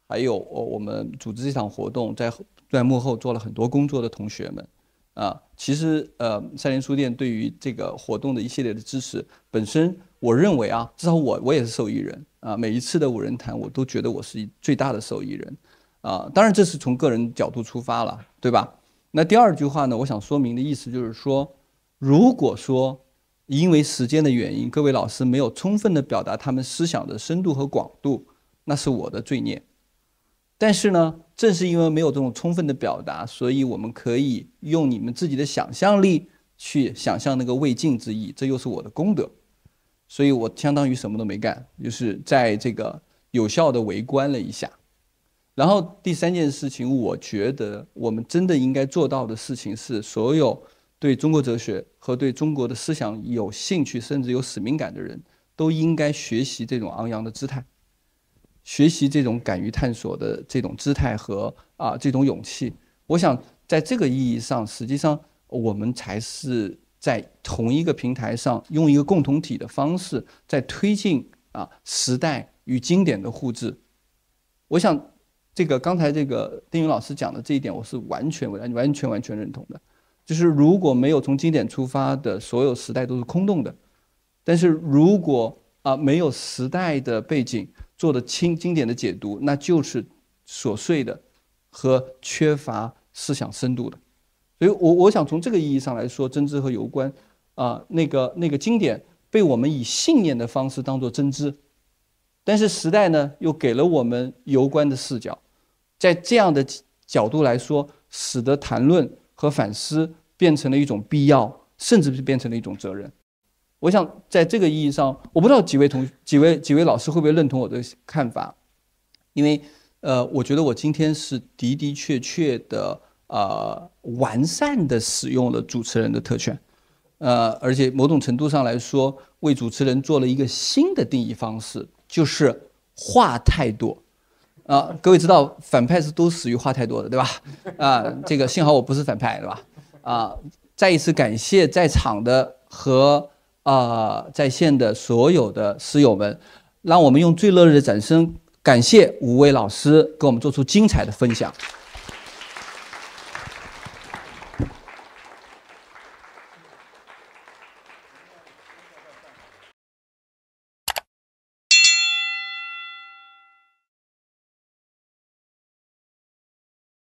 还有我我们组织这场活动在在幕后做了很多工作的同学们，啊，其实呃三联书店对于这个活动的一系列的支持，本身我认为啊，至少我我也是受益人啊，每一次的五人谈我都觉得我是最大的受益人，啊，当然这是从个人角度出发了，对吧？那第二句话呢，我想说明的意思就是说，如果说。因为时间的原因，各位老师没有充分的表达他们思想的深度和广度，那是我的罪孽。但是呢，正是因为没有这种充分的表达，所以我们可以用你们自己的想象力去想象那个未尽之意，这又是我的功德。所以我相当于什么都没干，就是在这个有效的围观了一下。然后第三件事情，我觉得我们真的应该做到的事情是所有。对中国哲学和对中国的思想有兴趣，甚至有使命感的人，都应该学习这种昂扬的姿态，学习这种敢于探索的这种姿态和啊这种勇气。我想，在这个意义上，实际上我们才是在同一个平台上，用一个共同体的方式，在推进啊时代与经典的互治。我想，这个刚才这个丁云老师讲的这一点，我是完全完完全完全认同的。就是如果没有从经典出发的所有时代都是空洞的，但是如果啊没有时代的背景做的清经典的解读，那就是琐碎的和缺乏思想深度的。所以我我想从这个意义上来说，真知和游观啊那个那个经典被我们以信念的方式当做真知，但是时代呢又给了我们游观的视角，在这样的角度来说，使得谈论。和反思变成了一种必要，甚至是变成了一种责任。我想在这个意义上，我不知道几位同几位几位老师会不会认同我的看法，因为呃，我觉得我今天是的的确确的呃完善的使用了主持人的特权，呃，而且某种程度上来说，为主持人做了一个新的定义方式，就是话太多。啊，各位知道反派是都死于话太多的，对吧？啊，这个幸好我不是反派，对吧？啊，再一次感谢在场的和啊在线的所有的师友们，让我们用最热烈的掌声感谢五位老师给我们做出精彩的分享。